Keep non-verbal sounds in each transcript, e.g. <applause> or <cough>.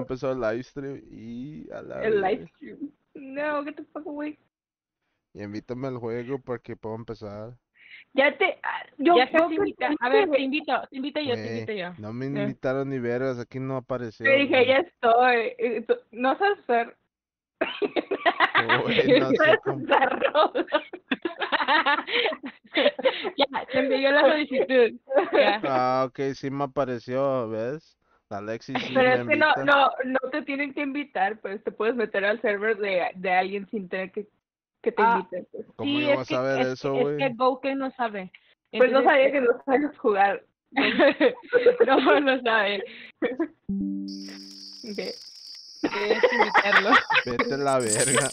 empezó el live stream y a la El live stream. No, get the fuck away. Y invítame al juego para que pueda empezar. Ya te. ah, Yo ya que invita. te A ver, te invito, te invito yo, te Güey, invito yo. No me Eh. invitaron ni vergas, aquí no apareció. Te dije, güey. ya estoy. tú, No sabes hacer. Güey, no <laughs> sé sabes cómo. <laughs> ya, te envió la solicitud. Ya. Ah, ok, sí me apareció, ¿ves? Alexis <laughs> sí Pero es que no, no, no te tienen que invitar, pues te puedes meter al server de, de alguien sin tener que, que te Ah. inviten. Pues, ¿Cómo sí, yo es vas que, a ver es, eso, es güey? que Gouken no sabe. Pues no sabía que no sabes jugar. <laughs> no, no sabe. <laughs> Ok. Debes invitarlo. Vete a la verga.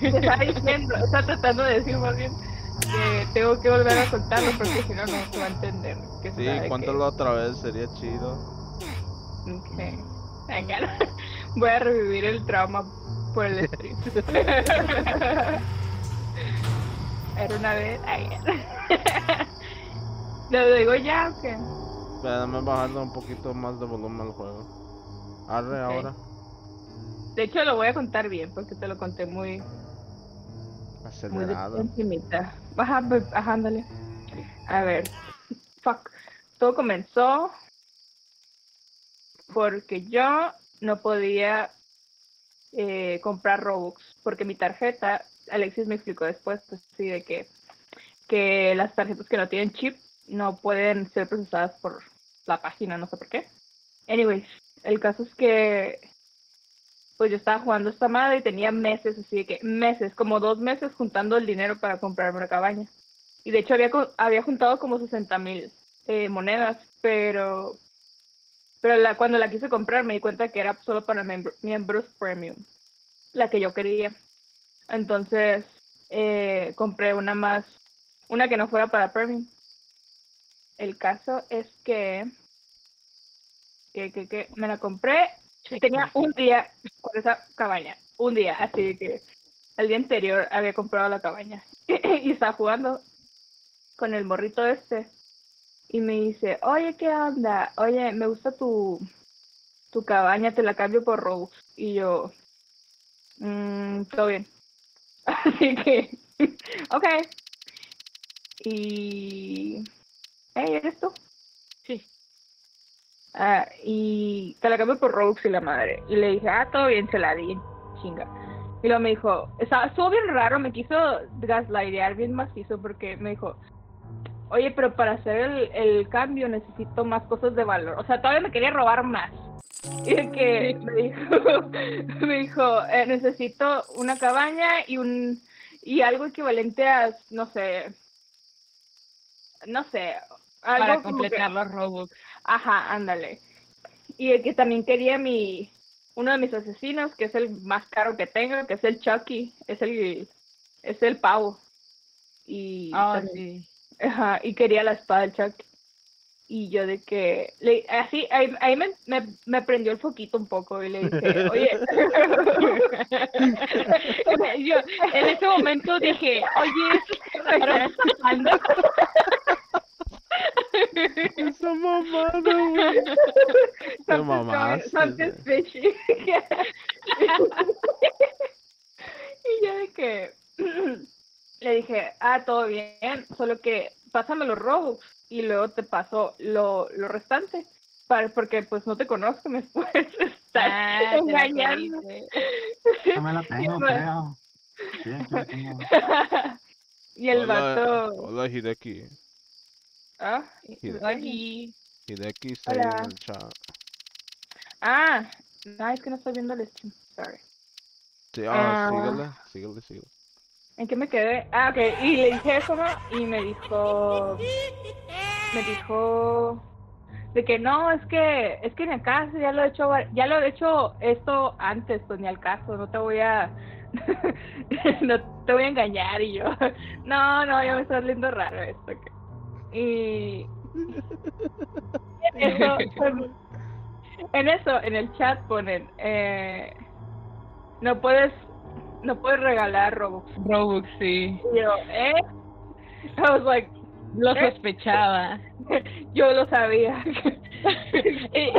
Te está diciendo, está tratando de decir más bien que tengo que volver a contarlo porque si no, no se va a entender. Que Sí, sabe que- cuéntalo otra vez, sería chido. Ok. Venga, <laughs> voy a revivir el trauma por el stream. <laughs> <laughs> Era una vez. Ay, ¿Lo digo ya o qué? Espérame bajando un poquito más de volumen al juego. Arre Ok. ahora. De hecho, lo voy a contar bien porque te lo conté muy, Acelerado. encimita. Ajá, ajá, ándale. A ver. Fuck. Todo comenzó porque yo no podía eh, comprar Robux porque mi tarjeta, Alexis me explicó después, pues sí, de que, que las tarjetas que no tienen chip no pueden ser procesadas por la página, no sé por qué. Anyways, el caso es que pues yo estaba jugando esta madre y tenía meses, así de que meses, como dos meses juntando el dinero para comprarme una cabaña. Y de hecho había, había juntado como 60 mil eh, monedas, pero pero la, cuando la quise comprar me di cuenta que era solo para membr- miembros premium, la que yo quería. Entonces eh, compré una más, una que no fuera para premium. El caso es que, que, que, que me la compré tenía un día con esa cabaña, un día, así que el día anterior había comprado la cabaña <laughs> y estaba jugando con el morrito este y me dice, oye, ¿qué onda? Oye, me gusta tu, tu cabaña, te la cambio por Robux. Y yo, "Mm, todo bien. <laughs> Así que, <laughs> ok. Y, hey, ¿eres tú? Ah, y te la cambio por Robux y la madre. Y le dije, ah, todo bien, se la di, chinga. Y luego me dijo, estaba, estuvo bien raro, me quiso gaslightear bien macizo porque me dijo, oye, pero para hacer el, el cambio necesito más cosas de valor. O sea, todavía me quería robar más. Y de que me dijo, <laughs> me dijo, eh, necesito una cabaña y un y algo equivalente a, no sé, no sé, algo Para que- completar los Robux. Ajá, ándale. Y el que también quería mi uno de mis asesinos, que es el más caro que tengo, que es el Chucky, es el es el pavo. Y Ah, también- sí. ajá, y quería la espada del Chucky. Y yo de que le, así ahí, ahí me, me, me prendió el foquito un poco y le dije, <laughs> "Oye, <laughs> Yo en ese momento dije, oye, ¿qué estará pasando? Esa mamada, güey. Te mamaste, something's fishy. y yo de que le dije, ah, todo bien, solo que pásame los Robux y luego te paso lo, lo restante. Para, porque pues no te conozco, me puedes estar Ah, engañando. No me la <laughs> tengo, creo. Sí, <laughs> y el Hola, vato... Hola, Hideki. Ah, Oli. Hideki está ahí en el chat. ah, no, es que no estoy viendo el stream, sorry. Sí, ah, Ah. síguele, síguele, síguele. ¿En qué me quedé? Ah, ok. Y le dije eso, ¿no? Y me dijo... Me dijo... De que no, es que... Es que en el caso ya lo he hecho... Ya lo he hecho esto antes, pues ni al caso. No te voy a... <laughs> no te voy a engañar. Y yo... <laughs> No, no, ya me está saliendo raro esto. que- Y... En <laughs> eso... en eso, en el chat ponen... Eh, no puedes... No puedes regalar Robux. Robux, sí. Y yo, ¿eh? <laughs> I was like, Lo sospechaba. <laughs> Yo lo sabía. Eh,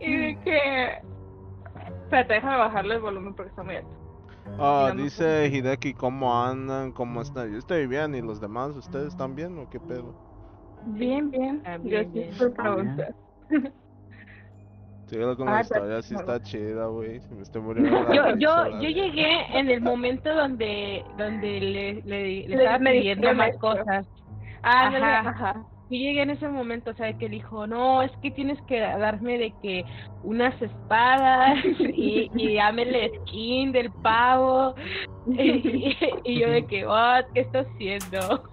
y de que... Espérate, déjame bajarle el volumen porque está muy alto. Ah, dice Hideki, ¿cómo andan? ¿Cómo están? Yo estoy bien, ¿y los demás? ¿Ustedes están bien o qué pedo? Bien, bien. Ah, bien. Gracias por bien. preguntar. Síguelo con Ah, la historia, sí está chida, güey. Se me estoy muriendo. <laughs> yo, yo, yo llegué en el momento donde, donde le, le, le Le- estaba pidiendo más cosas. Ah, Ajá. ajá. Yo llegué en ese momento, o sea, que él dijo, no, es que tienes que darme de que unas espadas <laughs> y, y dame el skin del pavo. Y, <laughs> <laughs> y yo de que, what, ¿qué estás haciendo?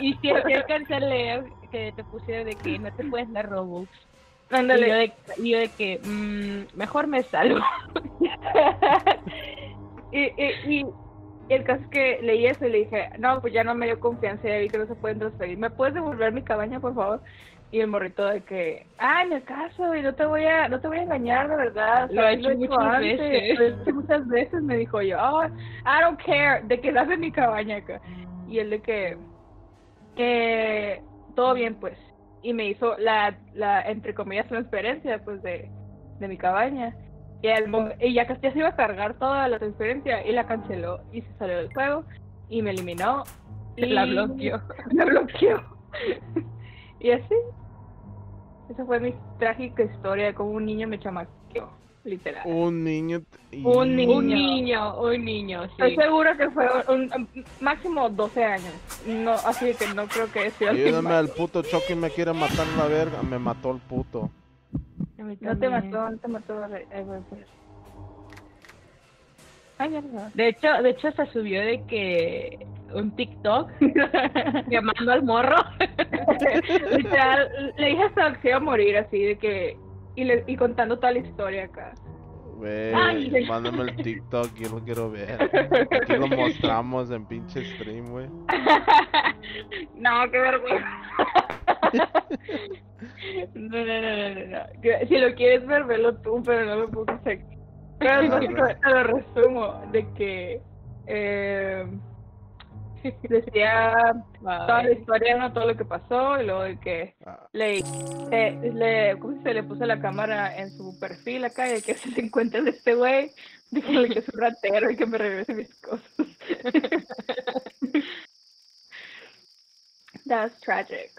Y, y si alcancé a leer que te pusieron de que no te puedes dar Robux. Y yo Ándale. de, y yo de que, mm, mejor me salgo. y, y, y el caso es que leí eso y le dije, no, pues ya no me dio confianza, ya vi que no se pueden transferir. ¿Me puedes devolver mi cabaña, por favor? Y el morrito de que, ah, en el caso, y no te voy a, no te voy a engañar, de verdad. Lo ha sí hecho muchas antes, veces. Lo he hecho muchas veces, me dijo yo, oh, I don't care, de que dame mi cabaña acá. Y él de que, eh, todo bien, pues. Y me hizo la, la, entre comillas, transferencia, pues, de, de mi cabaña. Y, al mo- y ya casi se iba a cargar toda la transferencia y la canceló y se salió del juego y me eliminó. Y La bloqueó. <laughs> La bloqueó. y así. Esa fue mi trágica historia de cómo un niño me chamaqueó, literal. Un niño. Un niño. Un niño, un niño, Estoy sí. segura que fue un, un- máximo 12 años. No, así que no creo que sea Ayúdame al puto Chucky me quiere matar la verga. Me mató el puto. No te mató, no te mató. De hecho, de hecho hasta subió de que un TikTok <laughs> llamando al morro. <laughs> Literal, le dije hasta que se iba a morir así de que y, le, y contando toda la historia acá. Güey, mándame el TikTok, yo lo quiero ver. <laughs> Aquí lo mostramos en pinche stream, güey. no, qué vergüenza. No, no, no, no, no, Si lo quieres ver, velo tú, pero no lo pongas aquí. Pero <laughs> básicamente lo resumo de que eh, decía toda la historia, no todo lo que pasó, y luego de que Ah, le, le, ¿cómo se le puso la cámara en su perfil acá y de que se encuentra de este güey, dígale que es un ratero y que me regrese mis cosas. <laughs> That's tragic.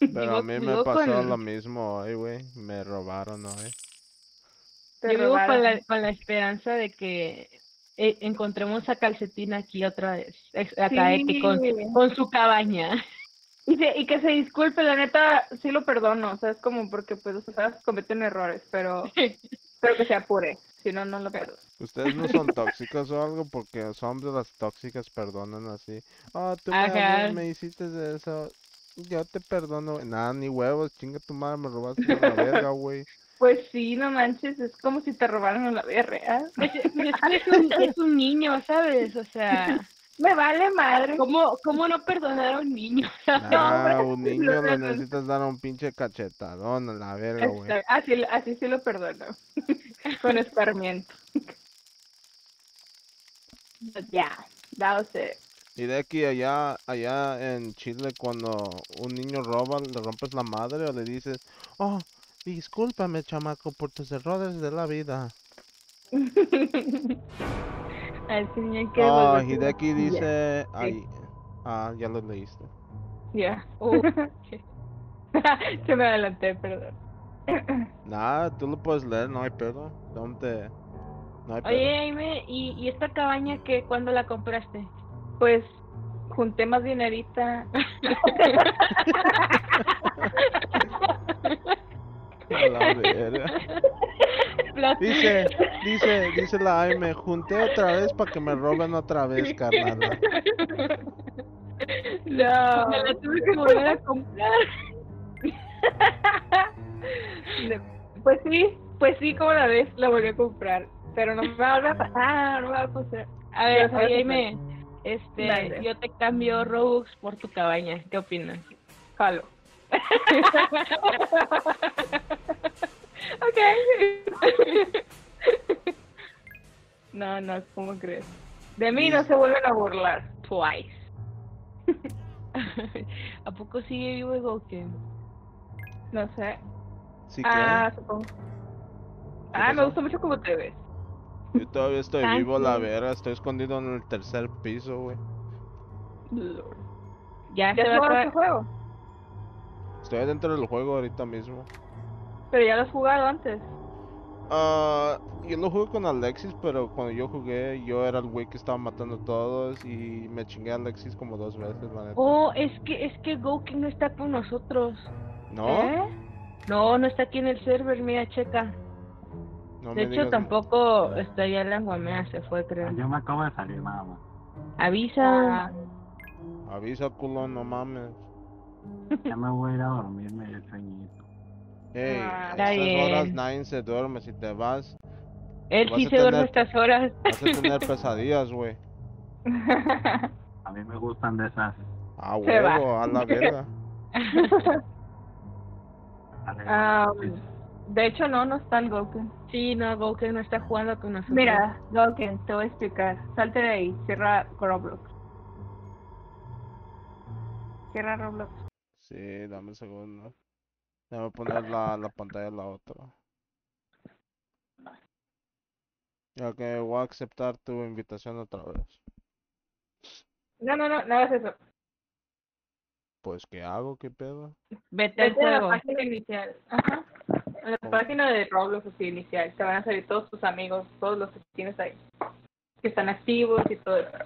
<laughs> Pero a mí me pasó con- lo mismo hoy, güey. Me robaron hoy. Te Yo vivo con la, con la esperanza de que eh, encontremos a Calcetín aquí otra vez. Acá, que con, Sí. con su cabaña. Y, se- y que se disculpe, la neta, sí lo perdono, o sea, es como porque pues los personas cometen errores, pero, <laughs> pero que se apure, si no, no lo perdono. Ustedes no son tóxicos o algo porque los hombres las tóxicas perdonan así. Ah, tú me, me hiciste eso. Yo te perdono. Nada, ni huevos, chinga tu madre, me robaste la verga, <laughs> güey. Pues sí, no manches, es como si te robaran la vida real. Pues, pues es que es un, es un niño, ¿sabes? O sea, <laughs> Me vale madre. ¿cómo, cómo no perdonar a un niño? <laughs> Nah, un niño no, le no. necesitas dar un pinche cachetadón a la verga, güey. Así, así sí lo perdono. Con escarmiento. But yeah, that was it. Y de aquí allá, allá en Chile, cuando un niño roba, le rompes la madre o le dices, oh, discúlpame, chamaco, por tus errores de la vida. <laughs> A ese niño hay que Oh, la Hideki silla. dice, <laughs> ay, ah, ya lo leíste. Ya. <laughs> Uh, Se me adelanté, perdón. <clears throat> Nah, tú lo puedes leer, no hay pedo. ¿Dónde? No hay pedo. Oye, Aime, ¿y, ¿y esta cabaña qué? ¿Cuándo la compraste? Pues junté más dinerita. <laughs> A la verga. Dice, dice, dice la Ay, me junté otra vez para que me roben otra vez, carnal. No. Me la tuve que volver a comprar. Pues sí, pues sí, como la ves, la volví a comprar. Pero no me va a volver a pasar, no me va a pasar. A ver, que- Aime, este, Dale. yo te cambio Robux por tu cabaña. ¿Qué opinas? Jalo. ok. no, no, ¿cómo crees? De mí no se vuelven a burlar. twice. <laughs> ¿A poco sigue vivo el Gouken? No sé. Sí ah, supongo. Ah, me gusta mucho cómo te ves. Yo todavía estoy vivo, la verga. Estoy escondido en el tercer piso, güey. Ya, ¿Ya se has va a este juego? Estoy adentro del juego ahorita mismo. Pero ya lo has jugado antes. Ah, yo lo jugué con Alexis, pero cuando yo jugué, yo era el güey que estaba matando a todos y me chingué a Alexis como dos veces, la neta. Oh, es que es que Gouken no está con nosotros. ¿No? ¿Eh? No, no está aquí en el server, mira, checa. No De me hecho, tampoco está ya la guamea, se fue, creo. Yo me acabo de salir nada más. Avisa. Ah, Avisa, culo, no mames. Ya me voy a ir a dormirme el sueñito. Hey, Ah, estas horas nadie se duerme. Si te vas, Él sí se duerme estas horas. vas a tener <laughs> pesadillas, güey. <laughs> A mí me gustan de esas. A Se va. huevo, a la verga. <laughs> Dale, Ah. De hecho, no, no está el Goku. sí, no, Gouken no está jugando con nosotros. Mira, Goken, te voy a explicar. Salte de ahí, cierra Roblox. Cierra Roblox. Sí, dame un segundo. Déjame poner la, la pantalla en la otra. Ya que voy a aceptar tu invitación otra vez. No, no, no, no hagas eso. Pues, ¿qué hago? ¿Qué pedo? Vete al Vete a la página inicial. Ajá. A la Oh. página de Roblox así inicial. Te van a salir todos tus amigos, todos los que tienes ahí. Que están activos y todo eso.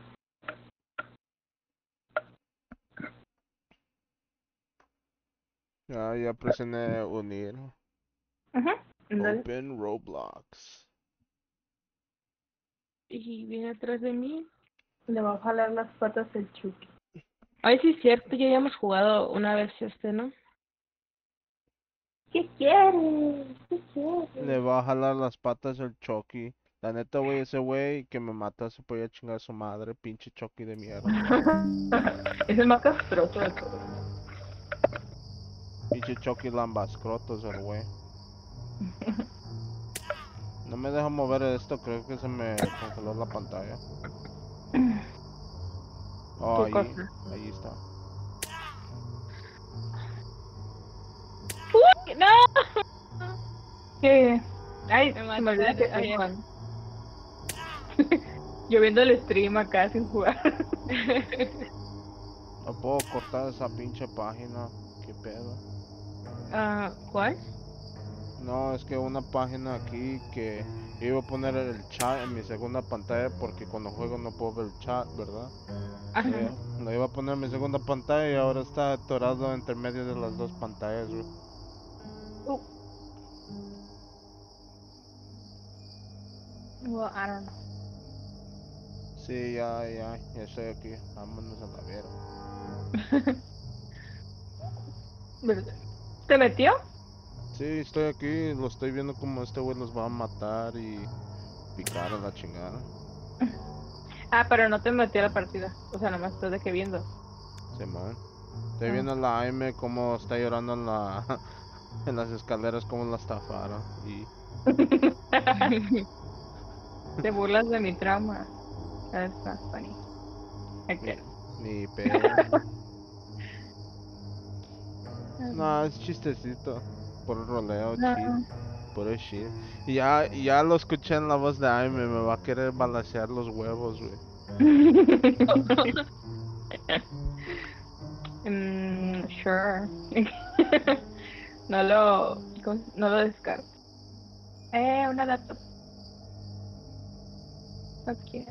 Ya, ya presioné unir. Ajá. Open Roblox. Y viene atrás de mí. Le va a jalar las patas el Chucky. Ay, sí es cierto, ya habíamos jugado una vez este, ¿no? ¿Qué quieres? ¿Qué quieres? Le va a jalar las patas el Chucky. La neta, güey, ese güey que me mata se podía chingar a su madre, pinche Chucky de mierda. <laughs> es el más castroso de todos. Pinche Chucky lambascrotos el güey. <laughs> No me deja mover esto, creo que se me congeló la pantalla. Oh, ¿Qué ahí, ahí está. ¡No! ¿Qué? Ay, Me olvida que. <laughs> Yo viendo el stream acá sin jugar. No puedo cortar esa pinche página. ¿Qué pedo? Ah, ¿Cuál? No, es que una página aquí que iba a poner el chat en mi segunda pantalla porque cuando juego no puedo ver el chat, ¿verdad? Ajá. Lo iba- Lo iba a poner en mi segunda pantalla y ahora está atorado entre medio de las dos pantallas, güey. Well, I don't know. Sí, ya, ya, ya estoy aquí. Vámonos a la. <laughs> ¿Te metió? Sí, estoy aquí, lo estoy viendo como este güey los va a matar y picar a la chingada. Ah, pero no te metió a la partida. O sea, nomás estás de que viendo. Simón. Estoy Ah. viendo a la AM como está llorando en la <laughs> en las escaleras como la estafaron y <laughs> Te burlas de mi trauma. That's not funny. Ni pedo. <laughs> no, es chistecito. Por el roleo, No. chill. Puro shit. Y ya, ya lo escuché en la voz de AM, me va a querer balancear los huevos, güey. <laughs> Mm, sure. No lo, ¿cómo se- no lo descarto. Eh, una laptop. Ok.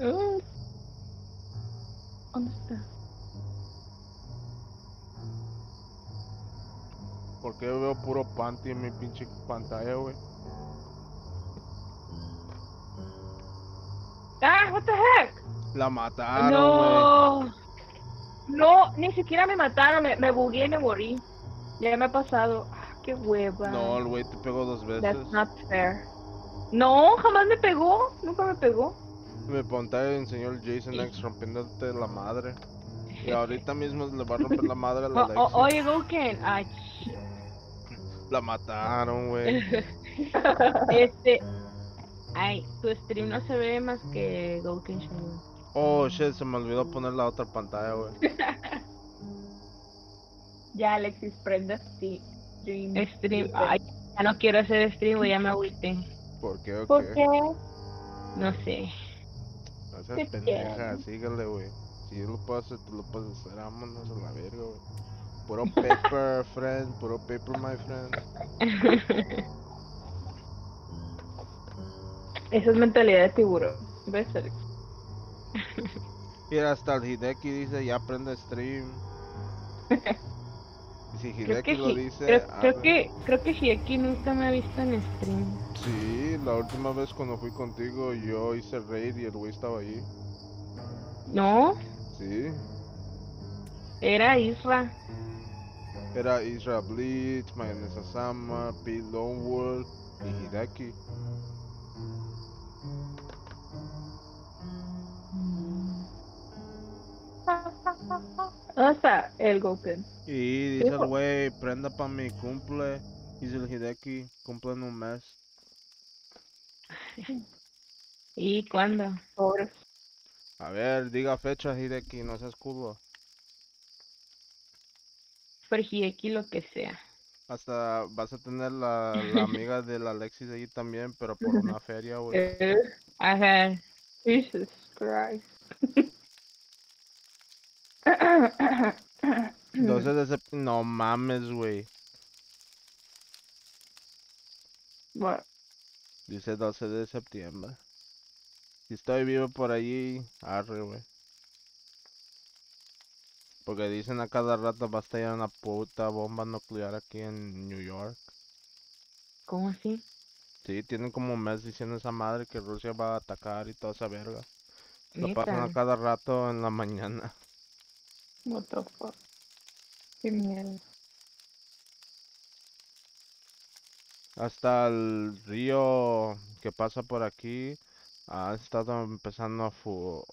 Uh, ¿Dónde está? Porque yo veo puro panty en mi pinche pantalla, güey. Ah, what the heck? La mataron, güey. no. No, ni siquiera me mataron, me, me bugué y me morí. Ya me ha pasado. Ah, qué hueva. No, el güey te pegó dos veces. That's not fair. No, jamás me pegó. Nunca me pegó. Me pantalla enseñó el Jason X rompiéndote la madre. Y <laughs> ahorita mismo le va a romper la madre a la Alexis. oye, Gouken. Ay, <laughs> La mataron, güey. <laughs> este. Ay, tu stream no se ve más que Shine. Oh, shit, se me olvidó poner la otra pantalla, güey. <laughs> Ya, Alexis, prenda sí. Stream. Stream. Ay, ya no quiero hacer stream, güey, ya me agüité. ¿Por qué ¿Por qué? No sé. No ¿Qué seas pendeja, quieres? sígale, güey. Si yo lo puedo hacer, tú lo puedes hacer. Vámonos a la verga, güey. Puro <laughs> paper, friend. Puro paper, my friend. <laughs> Esa es mentalidad de tiburón. ¿Ves, Alex? <laughs> Mira, hasta el Hideki dice, ya aprende stream. <laughs> Si Creo Hideki que, lo dice... creo, creo que creo que Hieki nunca me ha visto en stream. Sí, la última vez cuando fui contigo, yo hice raid y el güey estaba ahí. No, Sí. era Isra. Era Isra Bleach, Mayonesa Sama, Pete Lonewood y Hideki. ¿Dónde está el Goken? Y dice el güey, prenda pa' mi cumple. Dice el Hideki, cumple en un mes. <laughs> ¿Y cuándo? Pobres. A ver, diga fecha, Hideki, no seas culo. Por Hieki lo que sea. Hasta vas a tener la, la <laughs> amiga del Alexis ahí también, pero por <laughs> una feria, güey. Eh, Ajá. Jesus Christ. 12 de <coughs> septiembre, no mames, güey. Bueno, Dice 12 de septiembre. Si estoy vivo por allí, arre, güey. Porque dicen a cada rato va a estallar una puta bomba nuclear aquí en New York. ¿Cómo así? Sí, tienen como un mes diciendo esa madre que Rusia va a atacar y toda esa verga. Lo pasan a cada rato en la mañana. What the fuck. Qué mierda. Hasta el río que pasa por aquí ha estado empezando a fu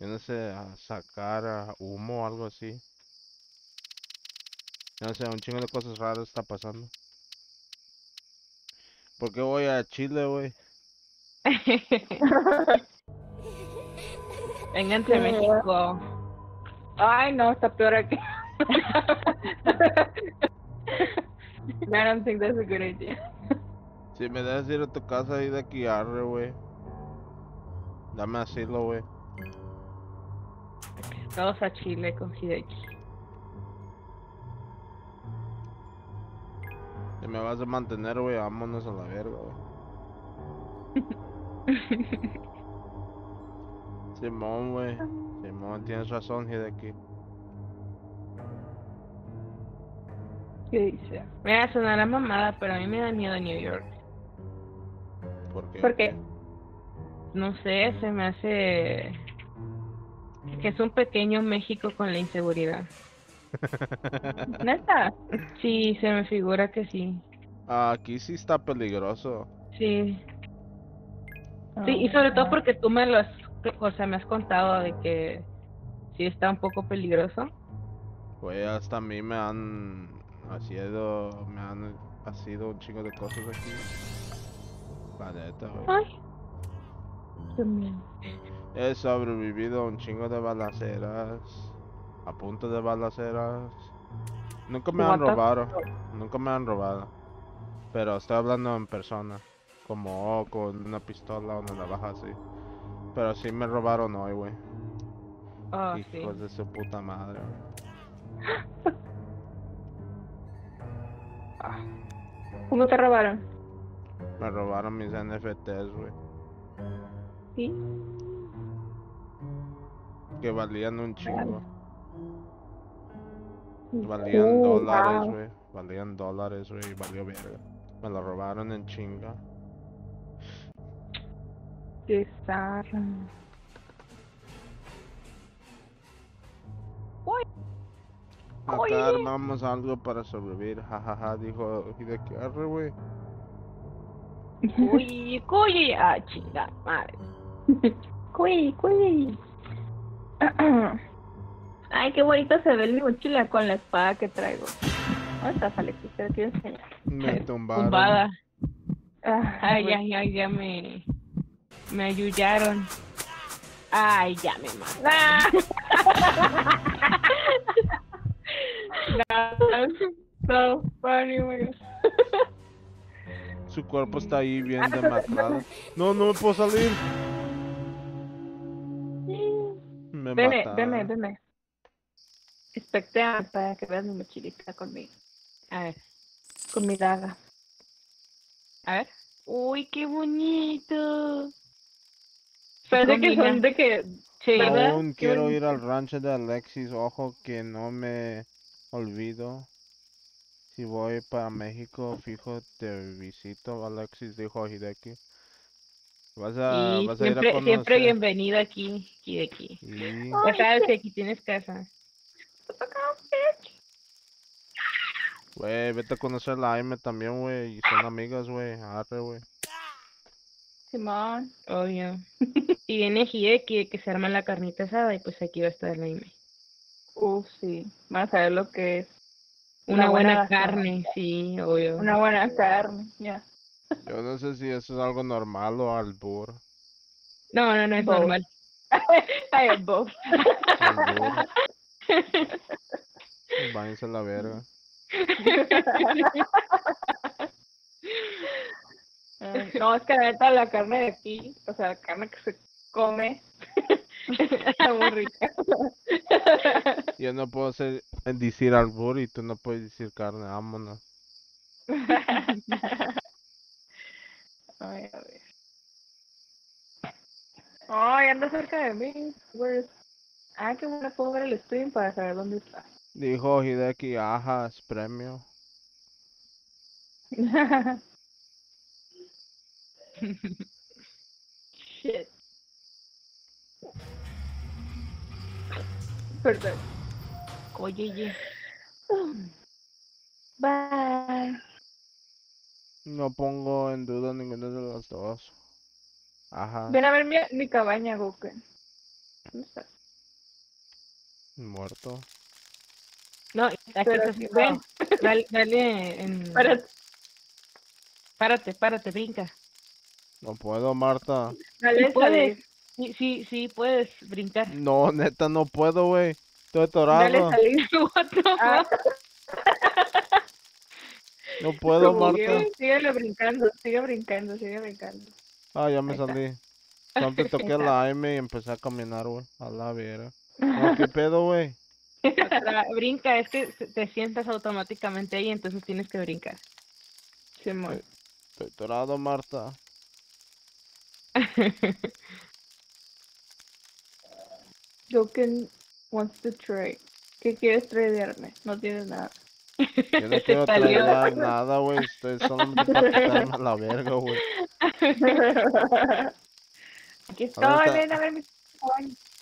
yo no sé, a sacar humo o algo así. Yo no sé, un chingo de cosas raras está pasando. ¿Por qué voy a Chile, güey? <laughs> Vénganse a <laughs> México. Ay, no, está peor aquí. <laughs> I don't think that's a good idea. Si me dejas ir a tu casa y de aquí arre, güey. Dame asilo, güey. Todos a Chile con Hideki. Si me vas a mantener, güey, vámonos a la verga, güey. <laughs> Simón, güey. Simón, tienes razón, Hideki. ¿Qué dice? Mira, sonará mamada, pero a mí me da miedo New York. ¿Por qué? ¿Por qué? No sé, se me hace que es un pequeño México con la inseguridad. <laughs> ¿Neta? Sí, se me figura que sí. Aquí sí está peligroso. Sí. Sí, y sobre todo porque tú me lo has, o sea, me has contado de que sí está un poco peligroso. Güey, hasta a mí me han haciendo, me han sido un chingo de cosas aquí. La neta. Ay, miedo. He sobrevivido a un chingo de balaceras. A punto de balaceras. Nunca me han robado. Nunca me han robado. Pero estoy hablando en persona. Como oh, con una pistola o una navaja así. Pero sí me robaron hoy, güey. Oh, sí. Hijos de su puta madre. güey. <laughs> ¿Cómo te robaron? Me robaron mis NFTs, güey. Sí. Que valían un chingo. Valían dólares, wow. güey. Valían dólares, güey. Y valió verga. Me lo robaron en chinga. Qué zarra. Acá Oye. armamos algo para sobrevivir. Jajaja, dijo Hideki Arre, güey. Uy, cuy, ah, chinga, madre. Cuy, cuy. Ay, qué bonito se ve el mi mochila con la espada que traigo. ¿Dónde estás, Alexis? Te quiero enseñar. Me tumbaron. Tumbada. Ah, Ay, ay, ay, ya me. Me ayudaron. Ay, ya me güey. <laughs> Su cuerpo está ahí bien demacrado. No, no me puedo salir. Me Veme, mataron. veme, veme. Espectea para que veas mi mochilita conmigo. A ver, Con mi daga. a ver. Uy, qué bonito. Parece que combina. son de que. Sí. ¿verdad? Aún quiero ir al rancho de Alexis. Ojo que no me olvido. Si voy para México, fijo, te visito. Alexis dijo a Hideki. Vas a, Y vas a ir a siempre, conocer. siempre bienvenido aquí, aquí de aquí. Sí. Ya sabes que aquí tienes casa. Güey, vete a conocer a la Aime también, güey. Y son amigas, güey. Arre, güey. Simón. Obvio. <laughs> Y viene Hideki de que se arma la carnita asada y pues aquí va a estar la Ime. Uf, sí. Van a saber lo que es Una Una buena, buena carne, sí, obvio. una buena carne. Ya. Yo no sé si eso es algo normal o albur. No, no, no es normal. <laughs> Ay, both. Albur. <laughs> Váyanse a la verga. Ay, No, es que la neta la carne de aquí, o sea, la carne que se come, <laughs> está muy rica. <laughs> Yo no puedo ser, decir albur y tú no puedes decir carne. Vámonos. <laughs> Ay, a ver. Ay, anda cerca de mí. Where is- Ah, qué bueno, puedo ver el stream para saber dónde está. Dijo Hideki, ajá, es premio. Shit. Perdón. Oye. Bye. No pongo en duda ninguna de las dos. Ajá, Ven a ver mi, mi cabaña, Goku. ¿Dónde está? muerto. No, aquí estás. Ven, dale, dale en... Espérate, Párate, párate, brinca. No puedo, Marta. dale puedes. Sí, sí, sí, puedes brincar. No, neta, no puedo, güey. Estoy Dale atorado. salir. Ah? <laughs> No puedo, como Marta. que Síguele brincando, sigue brincando, sigue brincando. Ah, ya me Ahí salí. Solo toqué la <laughs> M y empecé a caminar, güey. A la vera. No, ¿qué pedo, güey? <laughs> Brinca, es que se- te sientas automáticamente ahí, entonces tienes que brincar. Simón. Estoy atorado, Marta. <laughs> Goku wants to trade. ¿Qué quieres tradearme? No tienes nada. Yo no <laughs> quiero salió. traer nada, güey. Estoy solamente para quitarme la verga, güey. <laughs> Aquí ¿A estoy, está? ven a ver mi.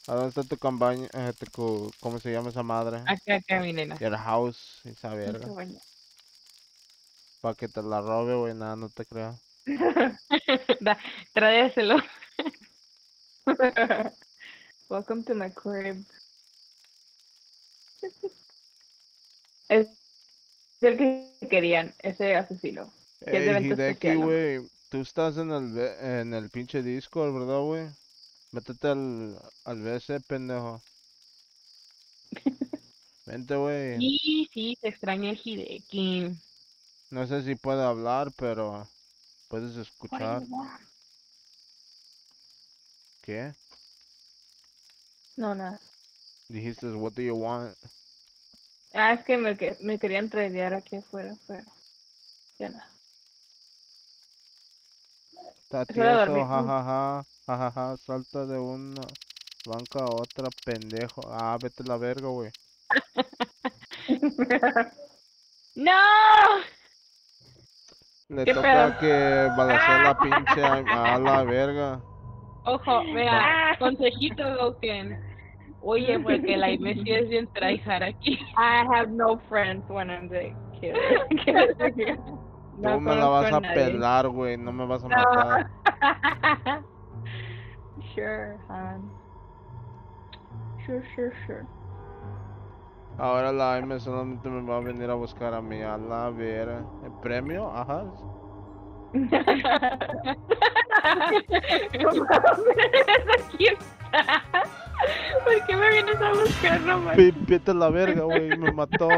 ¿A dónde está tu campaña? Eh, tu ¿Cómo se llama esa madre? Acá, acá, mi nena. Your house, esa verga. Para que te la robe, güey. Nada, no te creo. <laughs> Da, tráeselo. <laughs> Welcome to my crib. Es el que querían, ese asesino. Ey, Hideki, güey. Tú estás en el, en el pinche Discord, ¿verdad, güey? Métete al, al VC, pendejo. <laughs> Vente, güey. Sí, sí, te extraña el Hideki. No sé si puede hablar, pero puedes escuchar. ¿Qué? No, nada. Dijiste, what do you want? Ah, es que me, me querían tradear aquí afuera, pero ya nada. Está tieso, jajaja, jajaja, salta de una banca a otra, pendejo. Ah, vete la verga, güey. <laughs> ¡No! Le ¿Qué toca pedo? que balancear la pinche a, a la verga. Ojo, vea, Ah. consejito, Goken. Oye, porque la sí es bien tryhard aquí. I have no friends when I'm the kid. Tú me la vas a pelar, güey, no me vas a matar. <laughs> sure, Han. Sure, sure, sure. Ahora la M solamente me va a venir a buscar a mí, a la vera. ¿El premio? Ajá. <laughs> ¿Por qué me vienes a buscar? Pi- Vete la verga, güey, me mató.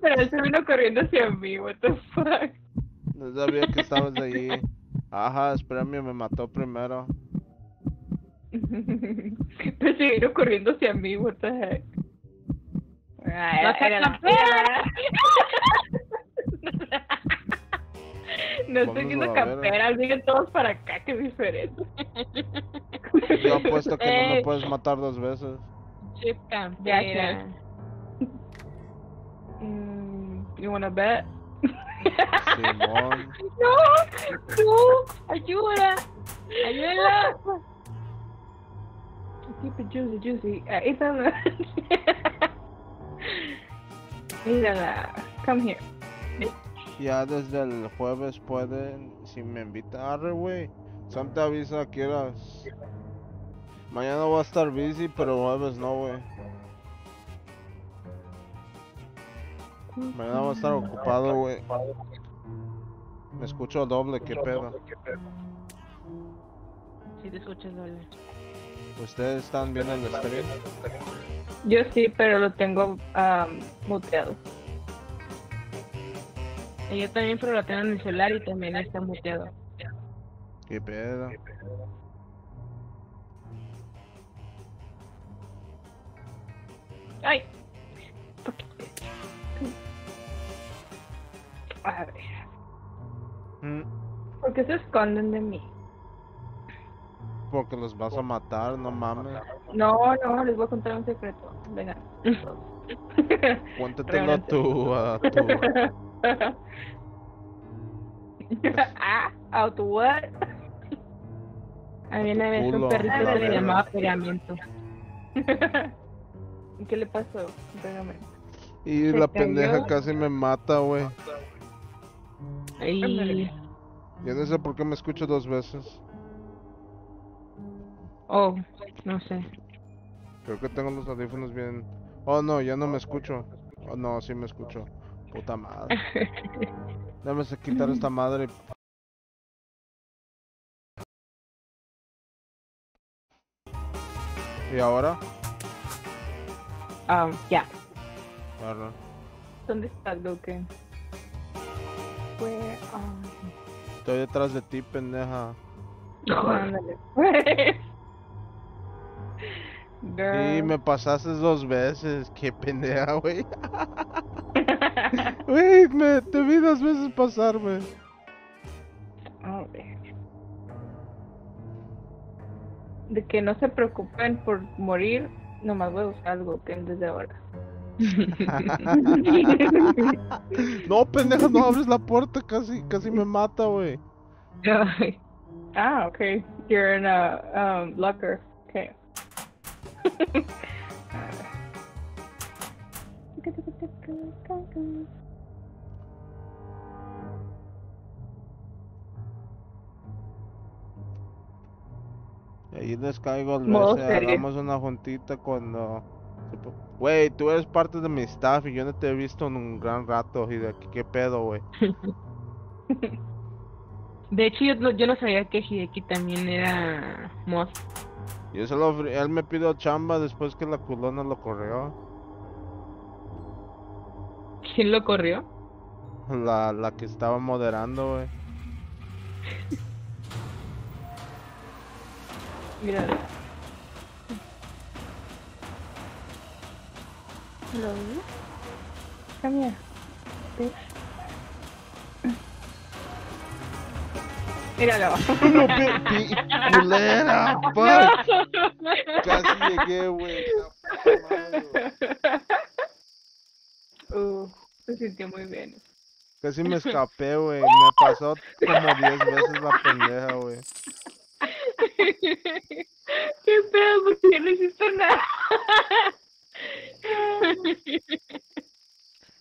Pero él se vino corriendo hacia mí, what the fuck. No sabía que estabas ahí. Ajá, espérame, me mató primero. <laughs> Pero se vino corriendo hacia mí, what the heck. Ah, ¡No se era la- campera! <laughs> No estoy viendo a ver. camperas, siguen todos para acá, que es diferente. Yo apuesto que no me Ey. puedes matar dos veces. Chip campera. Mm, you wanna bet? Simón. <laughs> ¡No! ¡No! ¡Ayuda! ¡Ayuda! Keep it juicy, juicy. Ahí está. la- <laughs> Mírala. Come here. Ya desde el jueves pueden, si me invitan, arre, güey. Sam te avisa que quieras. Mañana voy a estar busy, pero jueves no, güey. Mañana voy a estar ocupado, güey. Me escucho doble, qué pedo. Si te escuchas doble. ¿Ustedes están viendo el stream? Yo sí, pero lo tengo um, muteado. Y Yo también, pero lo tengo en el celular y también está muteado. ¿Qué pedo? ¡Ay! A ver. Mm, ¿Por qué se esconden de mí? Porque los vas a matar, no mames. No, no, les voy a contar un secreto. Vengan. <laughs> Cuéntatelo tú, a tú. <laughs> ah, ¿auto what? A mí una vez un perrito se le llamaba pegamento. <laughs> ¿Y ¿Qué le pasó? Y Se la cayó. pendeja casi me mata, güey. Yo no sé por qué me escucho dos veces. Oh, no sé. Creo que tengo los audífonos bien. Oh no, ya no me escucho. Oh no, sí me escucho. Puta madre. <laughs> Déjame quitar esta madre. ¿Y ahora? Um, ya. ¿Dónde está Luke? Where are Estoy detrás de ti, pendeja. Ándale. <laughs> Girl. Y me pasaste dos veces. Qué pendeja, güey. <laughs> Güey, me te vi dos veces pasarme. A ver. De que no se preocupen por morir, nomás voy a usar algo que desde ahora. <laughs> no, pendeja, no abres la puerta, casi, casi me mata, güey. <laughs> Ah, okay. You're in a um, locker. Okay. Y ahí les caigo al serie. hagamos una juntita cuando... Güey, tú eres parte de mi staff y yo no te he visto en un gran rato, y de aquí, ¿qué pedo, güey? <laughs> De hecho, yo no, yo no sabía que Hideki también era mod. Yo se lo él me pidió chamba después que la culona lo corrió. ¿Quién lo corrió? La, la que estaba moderando, güey. Mira. Hello. Come here. bitch. Míralo. <laughs> No, culera. Casi llegué, güey. Uh, se sintió muy bien. Casi me escapé, güey. Me pasó como 10 veces la pendeja, güey. <laughs> ¿Qué pedo? ¿Por qué no hiciste nada?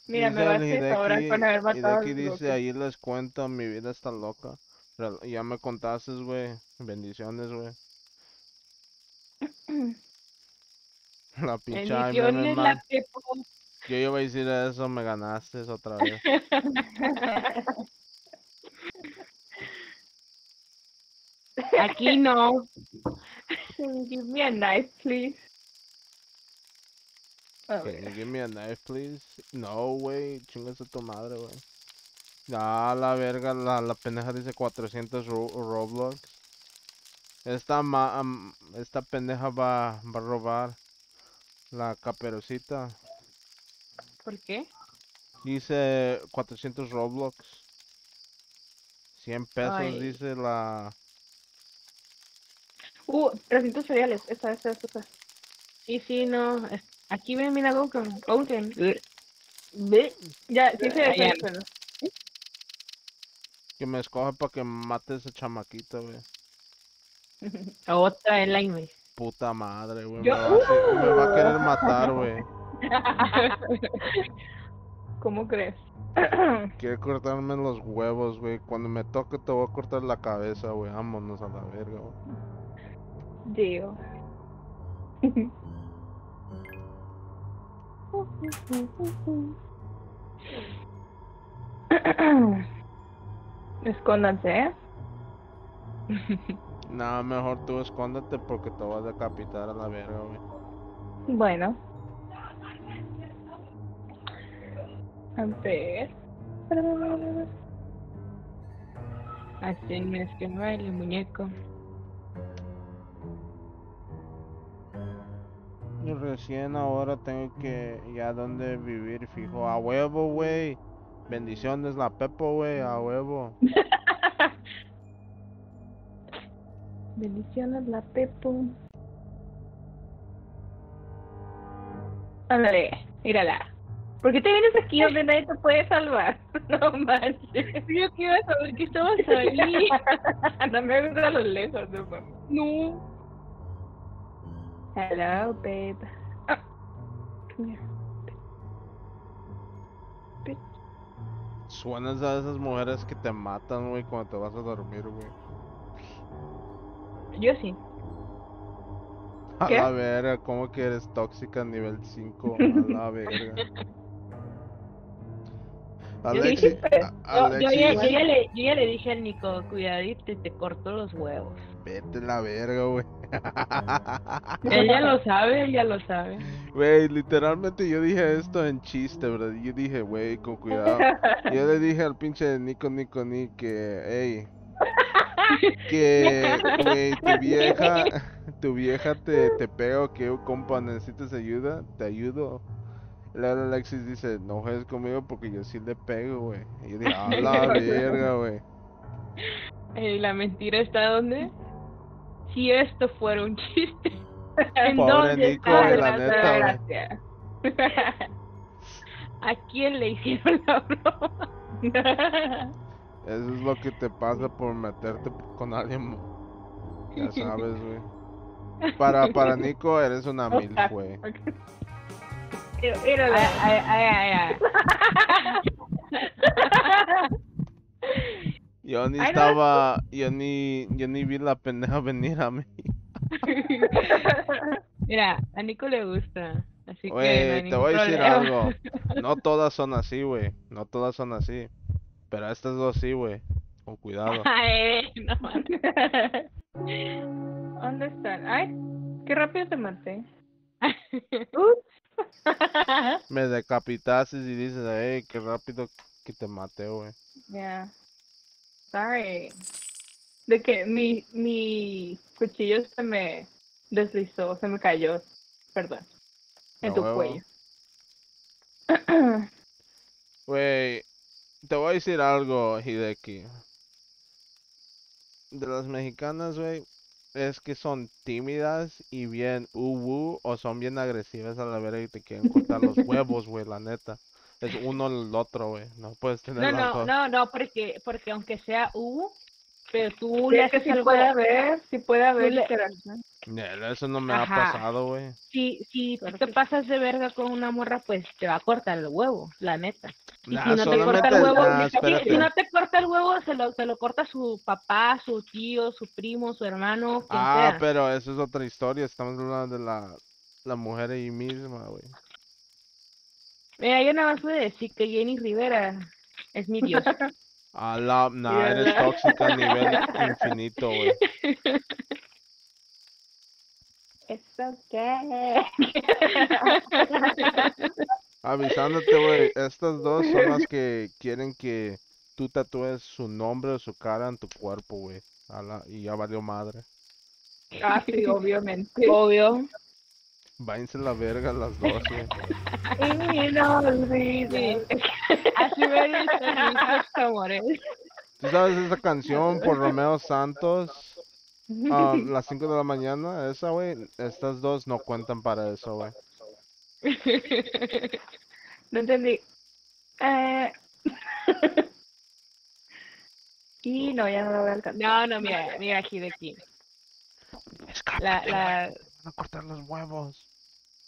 Mira, me Dice vas a ahora con haber matado Hideki al dice, Goku. ahí les cuento, mi vida está loca. Ya me contaste, güey. Bendiciones, güey. <clears throat> La pincha Bendiciones, la Pepo. Yo iba a decir eso, me ganaste otra vez. <laughs> Aquí no. Give me a knife, please. Can you give me a knife, please? No, güey, chingas a tu madre, güey. Ah, la verga, la, la pendeja dice 400 ro- Roblox. Esta, ma, am- esta pendeja va, va a robar la caperucita. ¿Por qué? Dice 400 Roblox. 100 pesos Ay. dice la... Uh, recintos cereales. Esa, esa, esa. esa. Sí, sí, no. Aquí ven, mira, Gonken. Gonken. Ve. Ya, sí se Ah, pero Que me escoge para que mate a esa chamaquita, güey. <laughs> Otra en la güey. Puta madre, güey. Me, Yo- va a hacer- me va a querer matar, güey. <laughs> ¿Cómo crees? <clears throat> Quiere cortarme los huevos, güey. Cuando me toque te voy a cortar la cabeza, güey. Vámonos a la verga, güey. Digo. <laughs> <clears throat> Escóndanse, ¿eh? <laughs> Nada, mejor tú escóndete porque te voy a decapitar a la verga, güey. Bueno. A ver. Así es que no baile, muñeco. Y recién ahora tengo que ya donde vivir fijo. A huevo, güey. Bendiciones la Pepo, güey. A huevo. <laughs> Bendiciones la Pepo. Ándale, mírala. ¿Por qué te vienes aquí donde nadie te puede salvar? <laughs> No manches. Yo que iba a saber que estabas ahí. <laughs> no me gusta los lejos, no mames. no. Hello, babe. Ah, come here. Suenas a esas mujeres que te matan, güey, cuando te vas a dormir, güey. Yo sí. A ¿Qué? la verga, ¿cómo que eres tóxica nivel 5? A la <laughs> verga. Yo, ya, yo, ya le, yo ya le dije al Nico, cuidadito, y te cortó los huevos. vete la verga, güey. Él ya lo sabe, él ya lo sabe. Güey, literalmente yo dije esto en chiste, ¿verdad? Yo dije, güey, con cuidado. Yo le dije al pinche Nico Nico Ni que, hey, que, güey, tu vieja, tu vieja te, te pega que, compa, necesitas ayuda, te ayudo. Luego Alexis dice, no juegues conmigo porque yo sí le pego, güey. Y yo dije, a la <laughs> verga, güey. ¿Y la mentira está dónde? Si esto fuera un chiste. <laughs> ¿En Pobre dónde Nico, está la neta. <laughs> ¿A quién le hicieron la broma? Eso es lo que te pasa por meterte con alguien, ya sabes, güey. Para, para Nico eres una mil, güey. Mírala. Ay, ay, ay, ay. Yo ni no. estaba, yo ni, yo ni vi la pendeja venir a mí. <laughs> Mira, a Nico le gusta. Así que no te voy a decir problema. algo. <laughs> No todas son así, güey. No todas son así. Pero estas dos sí, güey. Con cuidado. <laughs> Ay, no mames. ¿Dónde están? Ay, qué rápido te maté. Ups. Me <laughs> decapitaste y dices, hey, qué rápido que te maté, güey. Ya. Sorry. De que mi, mi cuchillo se me deslizó, se me cayó. Perdón. En tu huevo. cuello. <clears throat> <clears throat> Güey, te voy a decir algo, Hideki. De las mexicanas, güey, es que son tímidas y bien uwu o son bien agresivas a la verga y te quieren cortar los <laughs> huevos, güey, la neta. Es uno el otro, güey. No puedes tener No, no, no, no, porque, porque aunque sea U, pero tú le es que haces sí algo. puede haber, sí puede haber le- literal. Nel, Eso no me Ajá. ha pasado, güey. Si, si tú te pasas de verga con una morra, pues te va a cortar el huevo, la neta. Y Nah, si no te corta el huevo, nah, si- no te corta el huevo, se lo, se lo corta su papá, su tío, su primo, su hermano, quien Ah, sea. pero eso es otra historia. Estamos hablando de la, la mujer ahí misma, güey. Mira, yo nada más voy a decir que Jenny Rivera es mi dios. <laughs> A la, nah, eres tóxica a <laughs> nivel infinito, güey. ¿Eso qué? Avisándote, güey, estas dos son las que quieren que tú tatúes su nombre o su cara en tu cuerpo, güey. Y ya valió madre. Ah, sí, obviamente. Obvio. Váyanse la verga las dos, güey. Y no olvides. Así me dicen mis amores. ¿Tú sabes esa canción por Romeo Santos? A <laughs> las 5 de la mañana, esa, güey. Estas dos no cuentan para eso, güey. No entendí. Eh... <laughs> y no, ya no lo voy a alcanzar. No, no, mira, mira aquí de aquí. La, la, Van a cortar los huevos.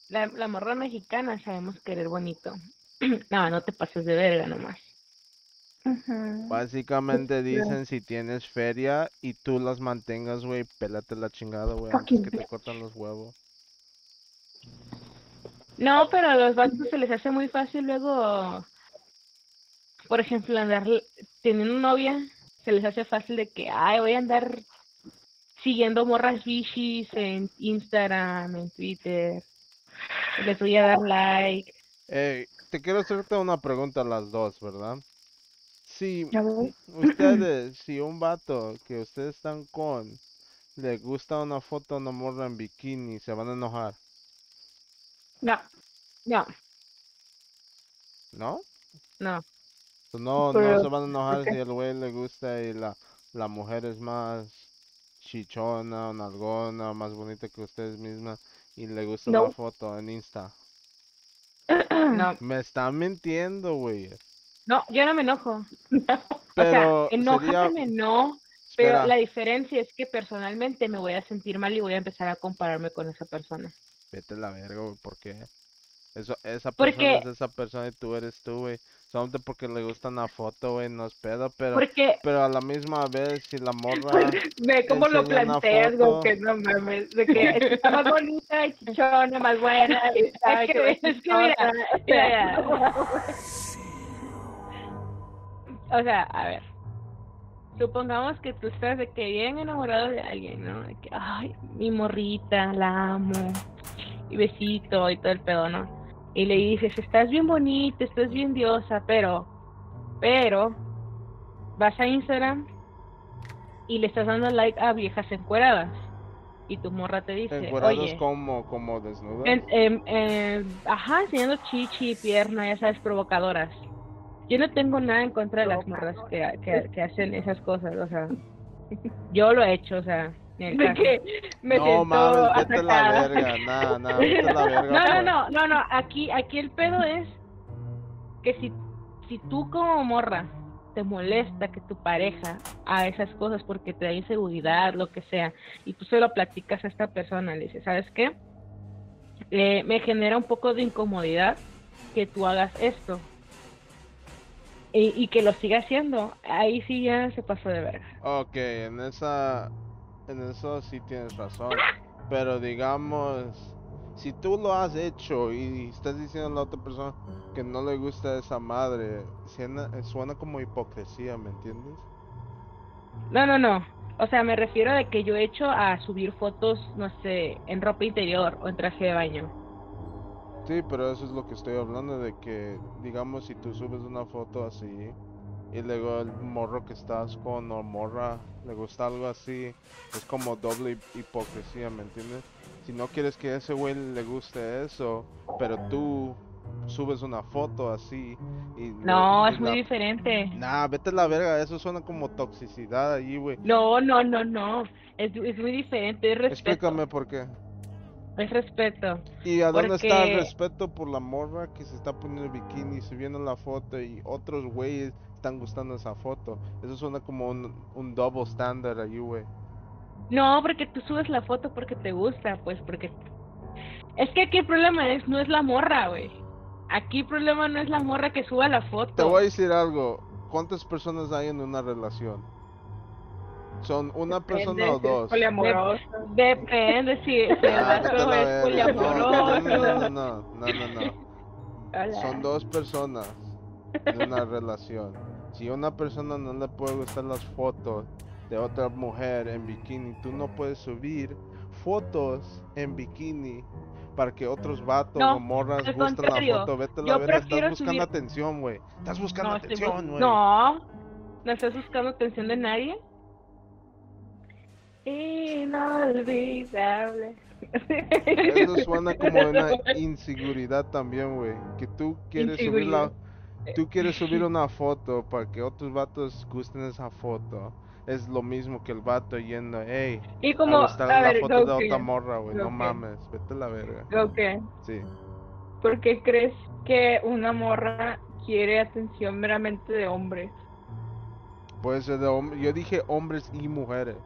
la, la morra mexicana sabemos querer bonito. <clears throat> No, no te pases de verga nomás. Básicamente dicen si tienes feria y tú las mantengas, güey, pélate la chingada, güey, antes que te cortan los huevos. No, pero a los vatos se les hace muy fácil luego, por ejemplo, andar teniendo novia, se les hace fácil de que, ay, voy a andar siguiendo morras bichis en Instagram, en Twitter, les voy a dar like. Ey, te quiero hacerte una pregunta a las dos, ¿verdad? Si ustedes, si un vato que ustedes están con le gusta una foto de una morra en bikini, se van a enojar, No. No, ¿no? no. No, no se van a enojar si el güey le gusta y la, la mujer es más chichona, o nalgona, más bonita que ustedes mismas y le gusta la foto en Insta. <clears throat> No, Me están mintiendo, güey. no, yo no me enojo. <laughs> Pero o sea, enójame no, pero Espera, la diferencia es que personalmente me voy a sentir mal y voy a empezar a compararme con esa persona. vete a la verga, güey, ¿por qué? Eso, esa Porque- persona es esa persona y tú eres tú, güey. Solamente porque le gusta una foto, güey, no es pedo, pero, Porque pero a la misma vez, si la <laughs> morra... Ve cómo lo planteas, foto. que no mames, de que es que está más bonita y chichona, más buena. Y <laughs> sabe Es que- ves es que mira, mira, O sea, a ver. Supongamos que tú estás de que bien enamorado de alguien, ¿no? De que, ay, mi morrita, la amo. Y besito y todo el pedo, ¿no? Y le dices, estás bien bonita, estás bien diosa, pero, pero, vas a Instagram y le estás dando like a viejas encueradas. Y tu morra te dice, Encuerados oye, como, como desnudas. en- em, em, ajá, enseñando chichi, pierna, ya sabes, provocadoras. Yo no tengo nada en contra de las morras que, que, que hacen esas cosas, o sea, <laughs> yo lo he hecho, o sea, De caso. que me No siento mames, vete a la atacada. verga, nada, nada, vete a la <laughs> verga. No, no, pues. no, no, no, aquí, aquí el pedo es que si, si tú como morra te molesta que tu pareja haga esas cosas porque te da inseguridad, lo que sea, y tú se lo platicas a esta persona, le dices, ¿sabes qué? Eh, me genera un poco de incomodidad que tú hagas esto. Y, y que lo siga haciendo, ahí sí ya se pasó de verga. Ok, en esa, en eso sí tienes razón. Pero digamos, si tú lo has hecho y estás diciendo a la otra persona que no le gusta esa madre, suena, suena como hipocresía, ¿me entiendes? No, no, no. O sea, me refiero de que yo he hecho a subir fotos, no sé, en ropa interior o en traje de baño. Sí, pero eso es lo que estoy hablando de que, digamos, si tú subes una foto así y luego el morro que estás con o morra le gusta algo así, es como doble hip- hipocresía, ¿me entiendes? Si no quieres que a ese güey le guste eso, pero tú subes una foto así y... le- No, y es muy la- diferente. Nah, vete a la verga, eso suena como toxicidad allí, güey. No, no, no, no. Es, es muy diferente, es respeto. Explícame por qué. Es respeto. ¿Y a dónde está el respeto por la morra que se está poniendo el bikini, subiendo la foto y otros güeyes están gustando esa foto? Eso suena como un, un double standard ahí, güey. No, porque tú subes la foto porque te gusta, pues, porque... Es que aquí el problema es, no es la morra, güey. Aquí el problema no es la morra que suba la foto. Te voy a decir algo. ¿Cuántas personas hay en una relación? ¿Son una persona o dos? poliamoroso. Depende si, el Ah, es. No, no, no, no, no, no, no, no. Hola. Son dos personas en una relación. Si a una persona no le puede gustar las fotos de otra mujer en bikini, tú no puedes subir fotos en bikini para que otros vatos No, o morras gusten la foto. Vete a la verga, estás buscando subir- atención, güey. Estás buscando No, bu- atención, güey. No, no estás buscando atención de nadie. Inolvidable. Eso suena como una <laughs> inseguridad también, güey. Que tú quieres subir la, tú quieres subir <laughs> una foto para que otros vatos gusten esa foto. Es lo mismo que el vato yendo, hey, Y a como, gustar a la foto de otra morra, güey. No mames, vete a la verga. Ok. Sí. ¿Por qué crees que una morra quiere atención meramente de hombres? Puede ser de hombres. Yo dije hombres y mujeres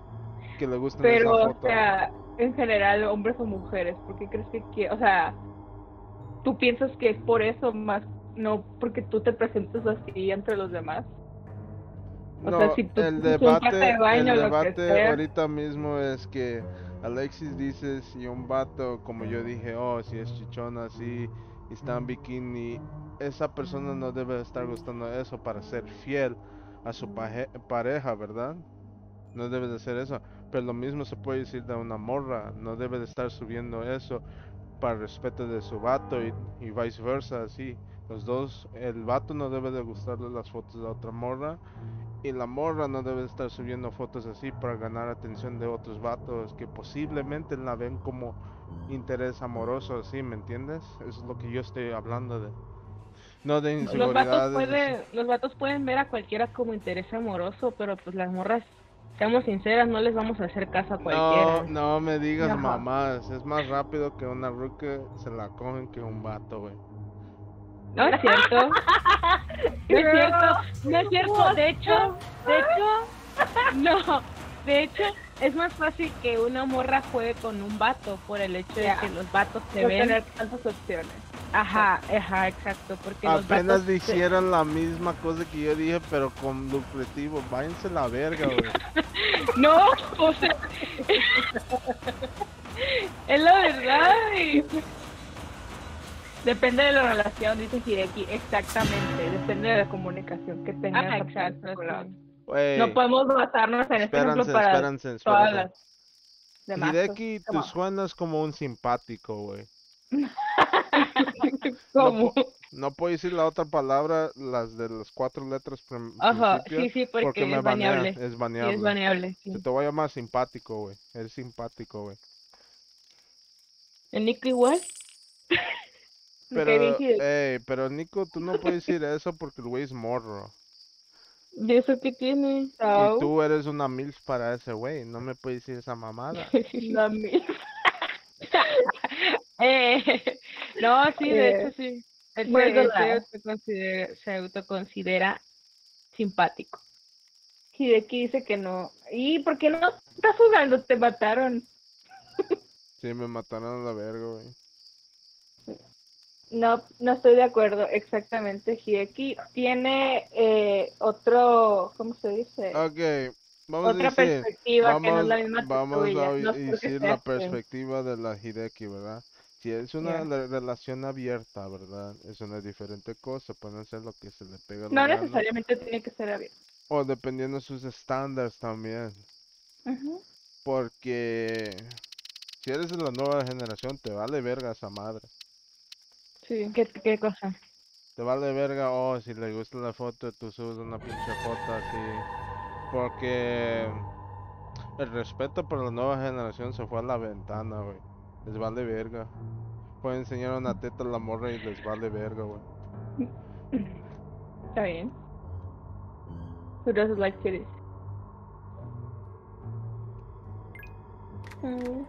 que le gustan Pero, esa o foto. sea, en general, hombres o mujeres, ¿por qué crees que quiere? O sea, tú piensas que es por eso más, no porque tú te presentes así entre los demás. o No, sea, si tú el debate, de baño, el debate sea. ahorita mismo es que Alexis dice si un vato, como yo dije, oh, si es chichona así y está en bikini, esa persona no debe estar gustando eso para ser fiel a su pareja, ¿verdad? No debe de ser eso. Pero lo mismo se puede decir de una morra, no debe de estar subiendo eso para respeto de su vato y, y viceversa, así. Los dos, el vato no debe de gustarle las fotos de otra morra y la morra no debe estar subiendo fotos así para ganar atención de otros vatos que posiblemente la ven como interés amoroso, así, ¿me entiendes? Eso es lo que yo estoy hablando de. No de Los vatos, inseguridades. pueden, los vatos pueden ver a cualquiera como interés amoroso, pero pues las morras, seamos sinceras, no les vamos a hacer caso a No, cualquiera. no me digas Ajá. mamás, es más rápido que una ruca se la cogen que un vato, güey. <laughs> No es cierto. No es cierto. No es cierto. De hecho, de hecho, no. De hecho, es más fácil que una morra juegue con un vato por el hecho de que los vatos se No ven. tener tantas opciones. Ajá, ajá, exacto. Porque los Apenas se- dijeron la misma cosa que yo dije, pero con lucrativo. Váyanse la verga, güey. <laughs> No, o sea. <laughs> es la verdad. y- Depende de la relación, dice Hideki, exactamente. Depende de la comunicación que tengas. Persona exacto. con la sí. otra. Güey, No podemos basarnos en este ejemplo espérense, para espérense, todas espérense. las demás. Hideki, tú ¿Cómo? suenas como un simpático, güey. <laughs> ¿Cómo? po- No puedo decir la otra palabra, las de las cuatro letras prim- Ajá, principios, sí, sí, porque, porque es baneable. es Sí, baneable. es baneable, sí. Se te voy a llamar simpático, güey. Eres simpático, güey. ¿El Nico igual? <laughs> Pero, ey, pero Nico, tú no puedes decir eso porque el güey es morro. ¿Y eso qué tiene? Y tú eres una milf para ese güey. No me puedes decir esa mamada. <laughs> la mi- <laughs> Eh, no, sí, de Eh, hecho sí. Él se, se autoconsidera, se autoconsidera simpático. Hideki dice que no. ¿Y por qué no estás jugando? Te mataron. Sí, me mataron a la verga, güey. No, no estoy de acuerdo exactamente. Hideki tiene eh, otro, ¿cómo se dice? Ok, vamos Otra a decir. perspectiva que no Vamos, es la misma que vamos tuya. a No decir la así. perspectiva de la Hideki, ¿verdad? Si es una le- relación abierta, ¿verdad? Es una diferente cosa, pueden hacer lo que se le pega la No gana. necesariamente tiene que ser abierto. O dependiendo de sus estándares también. Ujú. Porque si eres de la nueva generación, te vale verga esa madre. Sí. ¿Qué, qué cosa? Te vale verga, oh, si le gusta la foto, tú subes una pinche foto así. Porque el respeto por la nueva generación se fue a la ventana, güey. Les vale verga. Pueden enseñar una teta a la morra y les vale verga, güey. Está bien. Who doesn't like titties? Mm.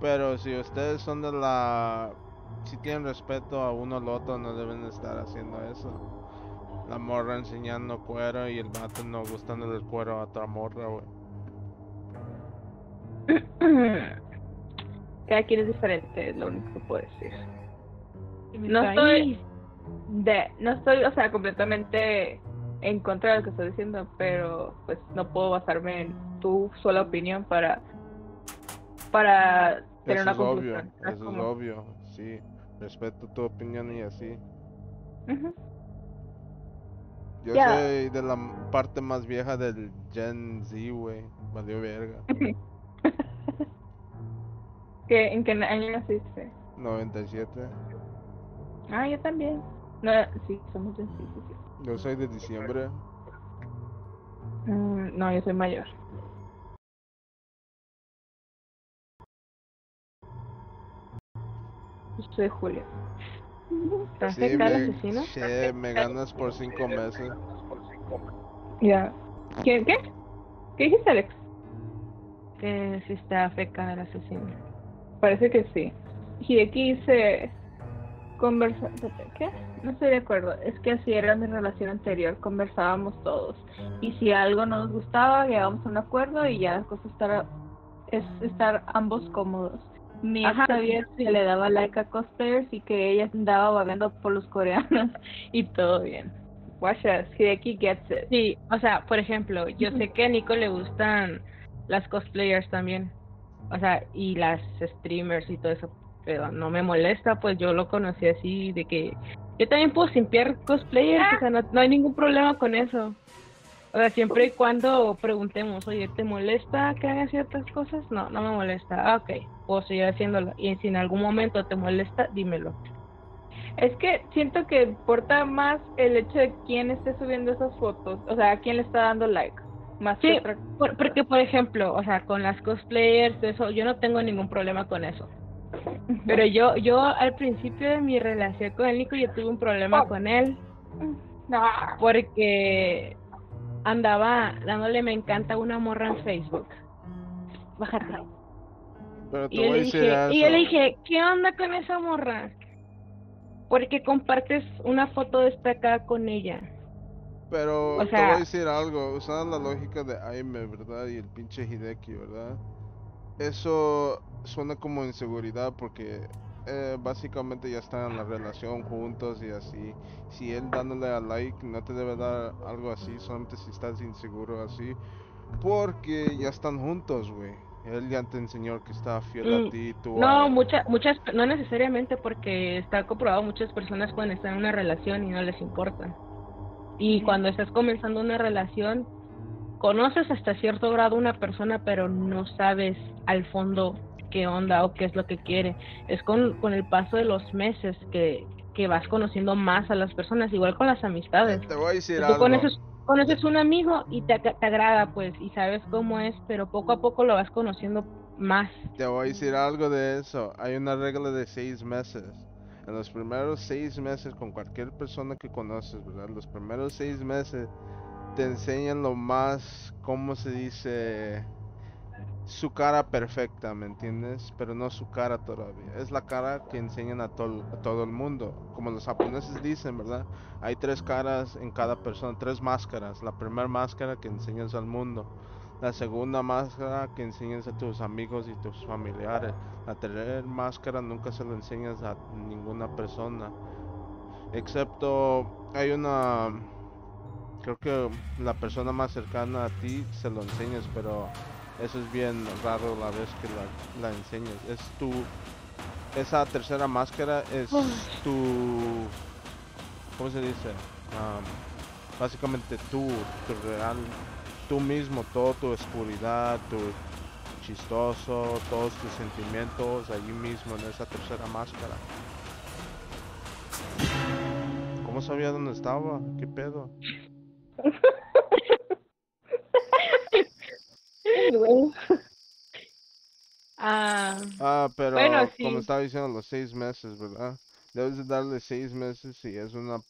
Pero si ustedes son de la... Si tienen respeto a uno al otro, no deben estar haciendo eso. La morra enseñando cuero y el vato no gustándole el cuero a otra morra, güey. <clears throat> Cada quien es diferente, es lo único que puedo decir. No estoy de, no estoy, o sea, completamente en contra de lo que estoy diciendo, pero pues no puedo basarme en tu sola opinión para para tener Eso una es obvio, conclusión. eso es obvio, sí. Respeto tu opinión y así. Ujú. Yo Ya. soy de la parte más vieja del Gen Z, güey. Valió verga. <laughs> ¿Qué, ¿En qué año naciste? 97. Ah, yo también. No, sí, somos sí, sí, sí. Yo soy de diciembre. Mm, no, yo soy mayor. Yo soy de julio. ¿Estás Sí, me, asesino? sí, me ganas por cinco meses. Ya. ¿Qué? ¿Qué? ¿Qué dijiste, Alex? Que si está feca el asesino. Parece que sí. Hideki dice conversa ¿qué? No estoy de acuerdo. Es que así era mi relación anterior. Conversábamos todos. Y si algo no nos gustaba, llegábamos a un acuerdo y ya la cosa estar, es estar ambos cómodos. Mi ex Ajá. sabía que le daba like a cosplayers y que ella andaba vagando por los coreanos <laughs> y todo bien. Guachas, Hideki gets it. Sí, o sea, por ejemplo, yo sé que a Nico le gustan las cosplayers también. O sea, y las streamers y todo eso. Pero no me molesta, pues yo lo conocí así, de que yo también puedo simpiar cosplayers, o sea, no, no hay ningún problema con eso. O sea, siempre y cuando preguntemos, oye, ¿te molesta que hagan ciertas cosas? No, no me molesta. Ah, ok, puedo seguir haciéndolo. Y si en algún momento te molesta, dímelo. Es que siento que importa más el hecho de quién esté subiendo esas fotos, o sea, quién le está dando like, más Sí, que otra Por- porque, por ejemplo, o sea, con las cosplayers, eso, yo no tengo ningún problema con eso. Pero yo, yo al principio de mi relación con el Nico, yo tuve un problema Oh. con él No. porque andaba dándole me encanta a una morra en Facebook. Bájate. Pero Y yo, le dije, y yo le dije, ¿qué onda con esa morra? Porque compartes una foto destacada con ella. Pero o te voy a decir algo, usando la lógica de Aime, ¿verdad? Y el pinche Hideki, ¿verdad? Eso suena como inseguridad porque eh, básicamente ya están en la relación juntos y así. Si él dándole a like no te debe dar algo así, solamente si estás inseguro así. Porque ya están juntos, güey. Él ya te enseñó que está fiel a Mm, ti, tú No, a- muchas, muchas, no necesariamente porque está comprobado muchas personas pueden estar en una relación y no les importa. Y cuando estás comenzando una relación, conoces hasta cierto grado una persona, pero no sabes al fondo qué onda o qué es lo que quiere. Es con, con el paso de los meses que, que vas conociendo más a las personas, igual con las amistades. Te voy a decir algo. conoces, conoces un amigo y te, te agrada, pues, y sabes cómo es, pero poco a poco lo vas conociendo más. Te voy a decir algo de eso. Hay una regla de seis meses. En los primeros seis meses con cualquier persona que conoces, ¿verdad? Los primeros seis meses te enseñan lo más, ¿cómo se dice? Su cara perfecta, ¿me entiendes? Pero no su cara todavía. Es la cara que enseñan a, tol- a todo el mundo. Como los japoneses dicen, ¿verdad? Hay tres caras en cada persona, tres máscaras. La primera máscara que enseñas al mundo. La segunda máscara que enseñas a tus amigos y tus familiares. La tercera máscara nunca se lo enseñas a ninguna persona. Excepto hay una... Creo que la persona más cercana a ti se lo enseñas, pero eso es bien raro la vez que la, la enseñas. Es tu... Esa tercera máscara es tu... ¿Cómo se dice? Am, básicamente tú, tu real tú mismo, toda tu oscuridad, tu chistoso, todos tus sentimientos allí mismo en esa tercera máscara. ¿Cómo sabía dónde estaba? ¿Qué pedo? <laughs> <laughs> Ah, Ah, pero Bueno, como estaba diciendo, los seis meses, ¿verdad? Debes de darle seis meses si es una,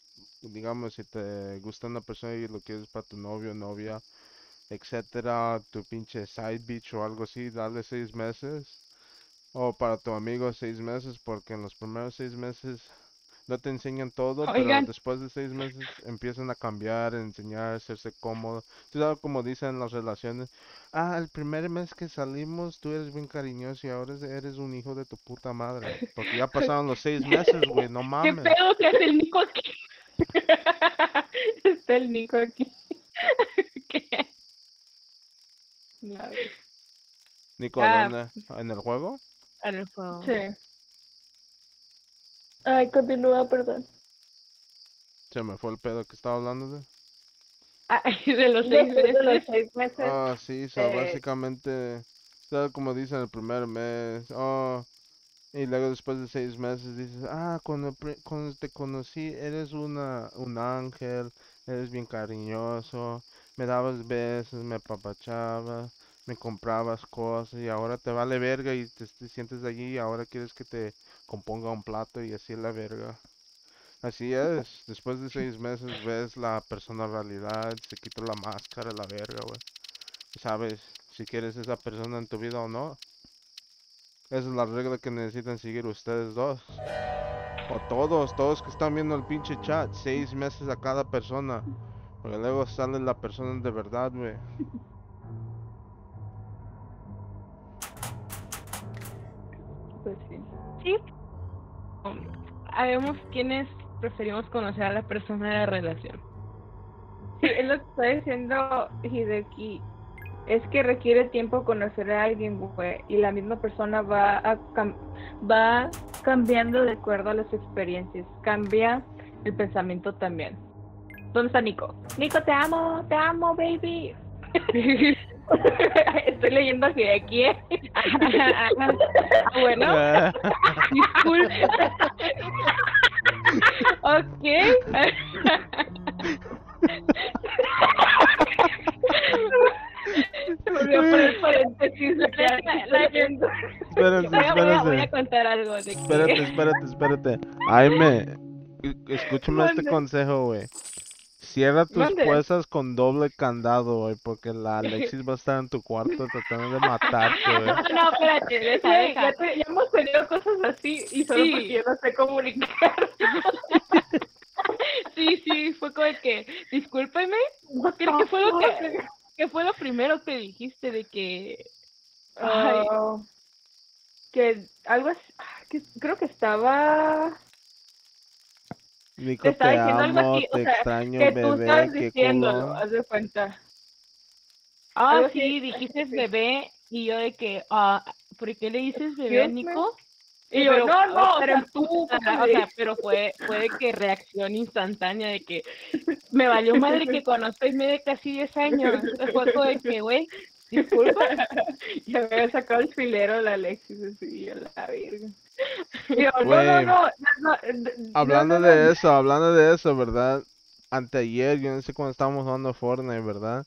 digamos, si te gusta una persona y lo quieres para tu novio, novia, etcétera, tu pinche side bitch o algo así, darle seis meses. O para tu amigo seis meses, porque en los primeros seis meses no te enseñan todo, pero después de seis meses empiezan a cambiar, a enseñar, a hacerse cómodo. Tú sabes como dicen en las relaciones, ah, el primer mes que salimos tú eres bien cariñoso y ahora eres un hijo de tu puta madre. Porque ya <laughs> pasaron los seis meses, güey, no <laughs> ¿Qué mames. pedo que hace el Nico aquí? <laughs> Está el Nico aquí. ¿Qué? Nico, Ah. ¿dónde? ¿En el juego? En el juego. Sí. Ay, continúa, perdón. Se me fue el pedo que estaba hablando de. Ah, <laughs> de los seis Después de los meses. seis meses. Ah, sí, so, eh, básicamente, ¿sabes? Como dicen el primer mes, oh, y luego después de seis meses dices, ah, cuando, cuando te conocí eres una, un ángel, eres bien cariñoso, me dabas besos, me apapachabas, me comprabas cosas y ahora te vale verga y te, te sientes allí y ahora quieres que te componga un plato y así la verga. Así es, después de seis meses ves la personalidad, se quita la máscara, la verga, güey. Sabes si quieres esa persona en tu vida o no. Esa es la regla que necesitan seguir ustedes dos. O todos, todos que están viendo el pinche chat, seis meses a cada persona. Porque luego sale la persona de verdad, güey. Pues sí. Sí. Habemos quienes preferimos conocer a la persona de la relación. Sí, es lo que está diciendo Hideki. Es que requiere tiempo conocer a alguien, güey, y la misma persona va a cam- va cambiando de acuerdo a las experiencias. Cambia el pensamiento también. ¿Dónde está Nico? Nico, te amo, te amo, baby. <laughs> <laughs> Estoy leyendo a Hideki. ¿eh? <laughs> Ah, bueno, <laughs> disculpe. Se volvió a poner paréntesis. leyendo. Espérense, Voy a, contar algo de. Espérate, espérate, espérate. Aime, e- escúchame este consejo, güey. Cierra tus puertas con doble candado, güey, porque la <laughs> Alexis va a estar en tu cuarto tratando de matarte, güey. No, <laughs> no, espérate, deja, deja. ya, te- ya hemos tenido cosas así y solo Sí. porque yo no sé comunicar. Sí, sí, fue como de que, discúlpeme, Creo que fue lo que, que fue lo primero que dijiste de que... Ay, Ah, que algo así, ah, que creo que estaba Nico, te te estaba diciendo algo amo, así, o te sea, extraño, que tú bebé, estabas qué diciéndolo, culo. haz de cuenta. ah, algo sí, dijiste sí. bebé y yo de que, ah, ¿por qué le dices bebé a. Nico? Y yo, Pero- no, no, pero o sea, tú, Ajá, o sea, pero fue, fue de que reacción instantánea de que me valió madre que conozco y me de casi 10 años. Fue como de que, güey, disculpa. <laughs> ya me había sacado el filero la Alexis así, yo la verga. Yo, no, no, no, no, no, no, Hablando de eso, hablando de eso, ¿verdad? Anteayer, yo no sé cuando estábamos jugando Fortnite, ¿verdad?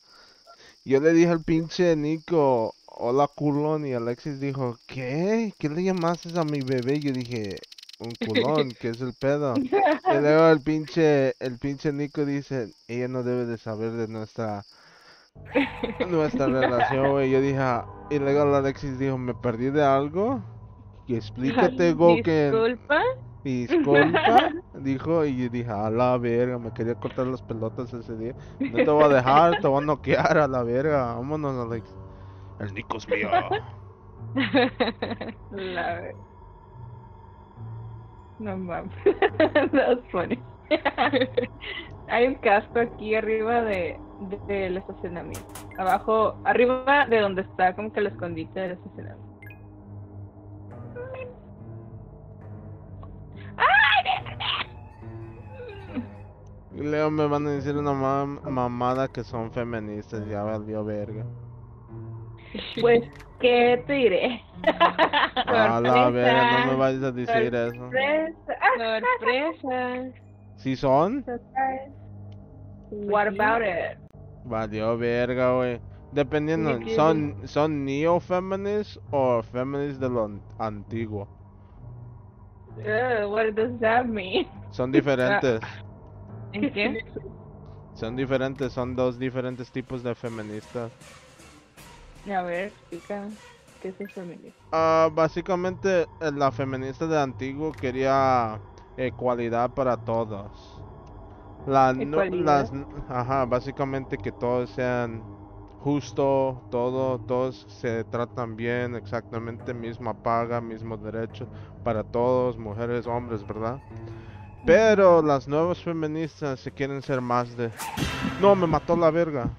Yo le dije al pinche Nico, hola culón, y Alexis dijo, ¿qué? ¿Qué le llamaste a mi bebé? Yo dije, un culón, ¿qué es el pedo? Y <laughs> luego el pinche, el pinche Nico dice, ella no debe de saber de nuestra, nuestra <laughs> relación, güey. Yo dije, "Ah", y luego Alexis dijo, ¿me perdí de algo? Y explícate, Goken. Disculpa. Disculpa, <laughs> dijo, y yo dije, a la verga, me quería cortar las pelotas ese día. No te voy a dejar, te voy a noquear a la verga. Vámonos, Alex. El Nico es mío. <laughs> La No mames. <laughs> That's funny. Hay un casco aquí arriba de, de- del estacionamiento. Abajo, arriba de donde está como que el escondite del estacionamiento. Y luego me van a decir una mam- mamada que son feministas, ya valió verga. <laughs> Pues, ¿qué te diré? <laughs> A la verga, no me Sorpresa. vayas a decir eso. Sorpresa. Ah, <laughs> Sorpresa. ¿Sí son? surprise. What about it? Valió verga, güey. Dependiendo, ¿son, son neo-feminists o feminists de lo an- antiguo? Ugh, what does that mean? Son diferentes. ¿En qué? Son diferentes, son dos diferentes tipos de feministas. A ver, explica qué es el feminismo. Ah, básicamente eh, la feminista de antiguo quería ecualidad para todos. La, no- las, ajá, básicamente que todos sean justo, todo, todos se tratan bien, exactamente misma paga, mismo derecho para todos, mujeres, hombres, ¿verdad? Pero las nuevas feministas se quieren ser más de... No, me mató la verga.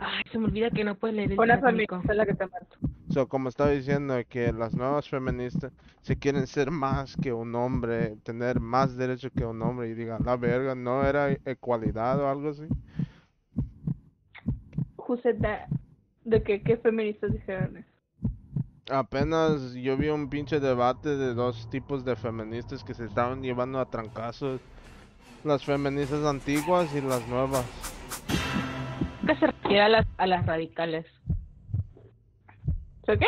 Ay, se me olvida que no puedes leer el Nico. feminista es la que te mató. So, como estaba diciendo, que las nuevas feministas se quieren ser más que un hombre, tener más derecho que un hombre y digan, la verga, no era ecualidad o algo así. who said that? ¿De qué, qué feministas dijeron eso? Apenas yo vi un pinche debate de dos tipos de feministas que se estaban llevando a trancazos. Las feministas antiguas y las nuevas. Que se refiere a las, a las radicales. ¿So qué?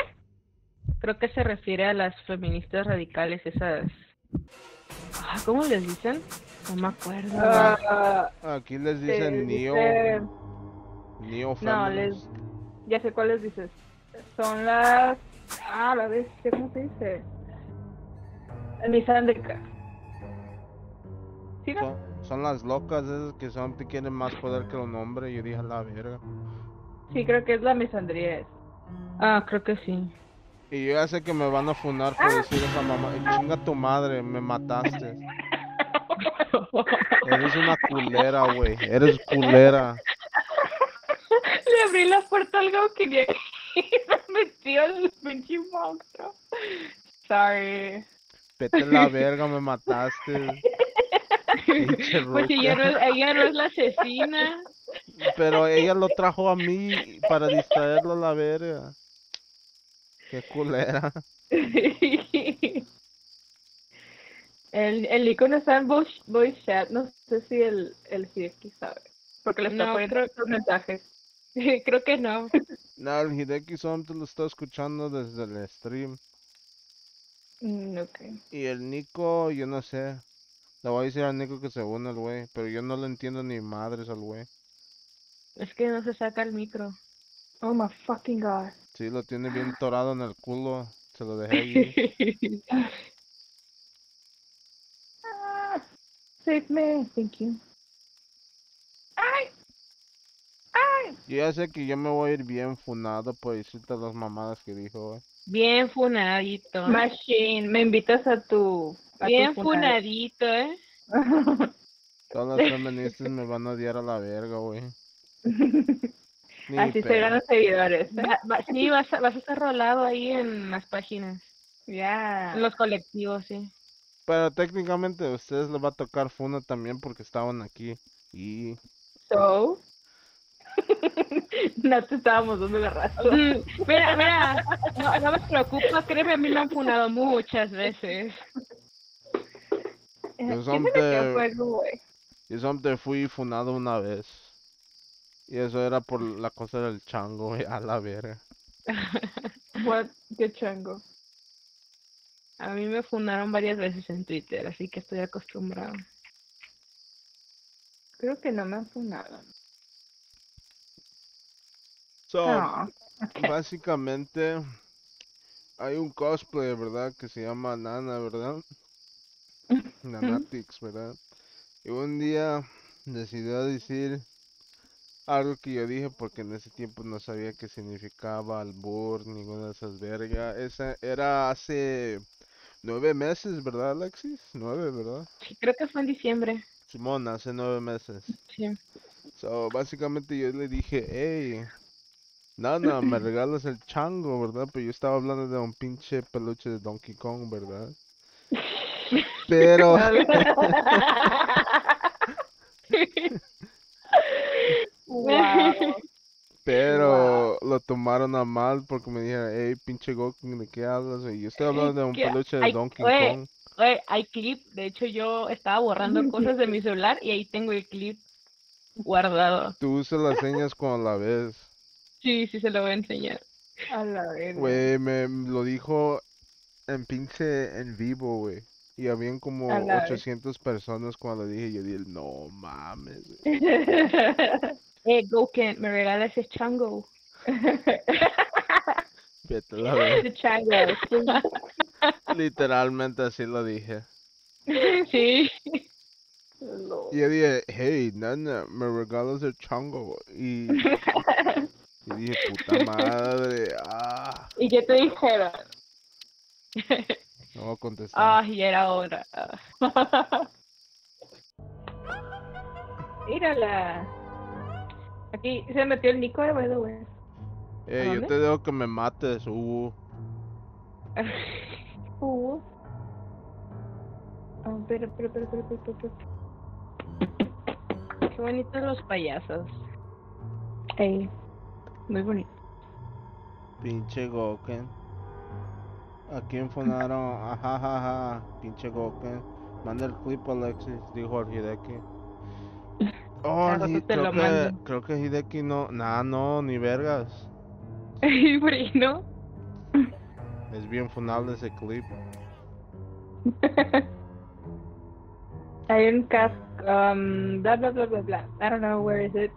Creo que se refiere a las feministas radicales, esas... Ah, ¿Cómo les dicen? No me acuerdo. Ah, Aquí les dicen neo, dice- neo No, les-. Ya sé cuáles dices. Son las. Ah, la vez, ¿cómo se dice? Misandricas. ¿Sí, no? Son, son las locas esas que son que quieren más poder que un hombre. Yo dije a la verga. Sí, creo que es la misandría. Ah, creo que sí. Y yo ya sé que me van a funar por decir esa mamá. "Eh, Chinga tu madre, me mataste. <laughs> Eres una culera, güey. Eres culera. Le abrí la puerta al que y metió el pinche monstruo. Sorry. Vete a la verga, me mataste. Pinche <laughs> Pues si ella no, es, ella no es la asesina. Pero ella lo trajo a mí para distraerlo a la verga. Qué culera. <laughs> el, el icono está en voice, voice chat. No sé si el, el Hideki sabe. Porque le está No, poniendo creo- los mensajes. <laughs> Creo que no. No, el Hideki solamente lo está escuchando desde el stream. Mm, ok. Y el Nico, yo no sé. Le voy a decir al Nico que se une al güey. Pero yo no le entiendo ni madres al güey. Es que no se saca el micro. Oh my fucking god. Sí, lo tiene bien torado en el culo. Se lo dejé allí. <laughs> Ah, save me. Thank you. ¡Ay! ¡Ay! Yo ya sé que yo me voy a ir bien funado por decirte las mamadas que dijo, güey. Bien funadito. Machine, me invitas a tu. a Bien funadito, ¿eh? <laughs> Todas las feministas me van a odiar a la verga, güey. <laughs> Ni Así se ganan seguidores. ¿eh? Va- va- sí, vas a, vas a estar rolado ahí en las páginas. Ya. En los colectivos, sí. Pero técnicamente a ustedes les va a tocar funa también porque estaban aquí. Y So. <laughs> no te estábamos dando la razón. Mm, Mira, mira, no, no me preocupa, créeme, a mí me han funado muchas veces. ¿Quién son se metió de- fuego, güey? yo solamente fui funado una vez. Y eso era por la cosa del chango, <laughs> a la verga. <laughs> What? Qué chango. A mí me fundaron varias veces en Twitter, así que estoy acostumbrado. Creo que no me han funado. So, No. básicamente hay un cosplay, ¿verdad? Que se llama Nana, ¿verdad? <laughs> Nanatix, ¿verdad? Y un día decidió decir algo que yo dije porque en ese tiempo no sabía qué significaba albur, ninguna de esas vergas. Esa era hace nueve meses, ¿verdad, Alexis? Nueve, ¿verdad? Sí, creo que fue en diciembre. Simón, hace nueve meses. Sí. So, básicamente yo le dije, hey, Nana, me <laughs> regalas el chango, ¿verdad? Pero yo estaba hablando de un pinche peluche de Donkey Kong, ¿verdad? Pero, <laughs> wow. pero lo tomaron a mal porque me dijeron, hey, pinche Goku, ¿de qué hablas? Y yo estoy hablando de un ¿Qué? peluche de Donkey oye. Kong. Oye, hay clip, de hecho yo estaba borrando cosas de mi celular y ahí tengo el clip guardado. Tú usas las señas cuando la ves. Sí, sí se lo voy a enseñar. A la verga. Güey, me lo dijo en pinche en vivo, güey. Y habían como A la vez. 800 personas cuando le dije, yo dije, no mames. güey". <laughs> Eh, Goken, me regala ese chango. <laughs> Vete la chango. <laughs> Literalmente así lo dije. Sí. Y yo dije, hey, nana, me regalas el chango. Y, y dije, puta madre. Ah, ¿Y qué te dijeron? no voy a contestar. Ah, ya era hora. Mírala. Aquí se metió el Nico de the way. Eh, yo te dejo que me mates, Hugo. <laughs> Uh. Oh, pero, pero, pero, pero, pero, pero, pero. Qué bonitos los payasos. Ey. Muy bonito. Pinche Goken. ¿A quién funaron? Ajajaja. Pinche Goken. Manda el clip Alexis, dijo el Hideki. <laughs> Oh, Al te creo que, creo que Hideki no, nah, no, ni vergas. <laughs> ¿Por qué no? Es bien funable ese clip. <laughs> Hay un cast, um, bla bla bla bla bla. I don't know where is it.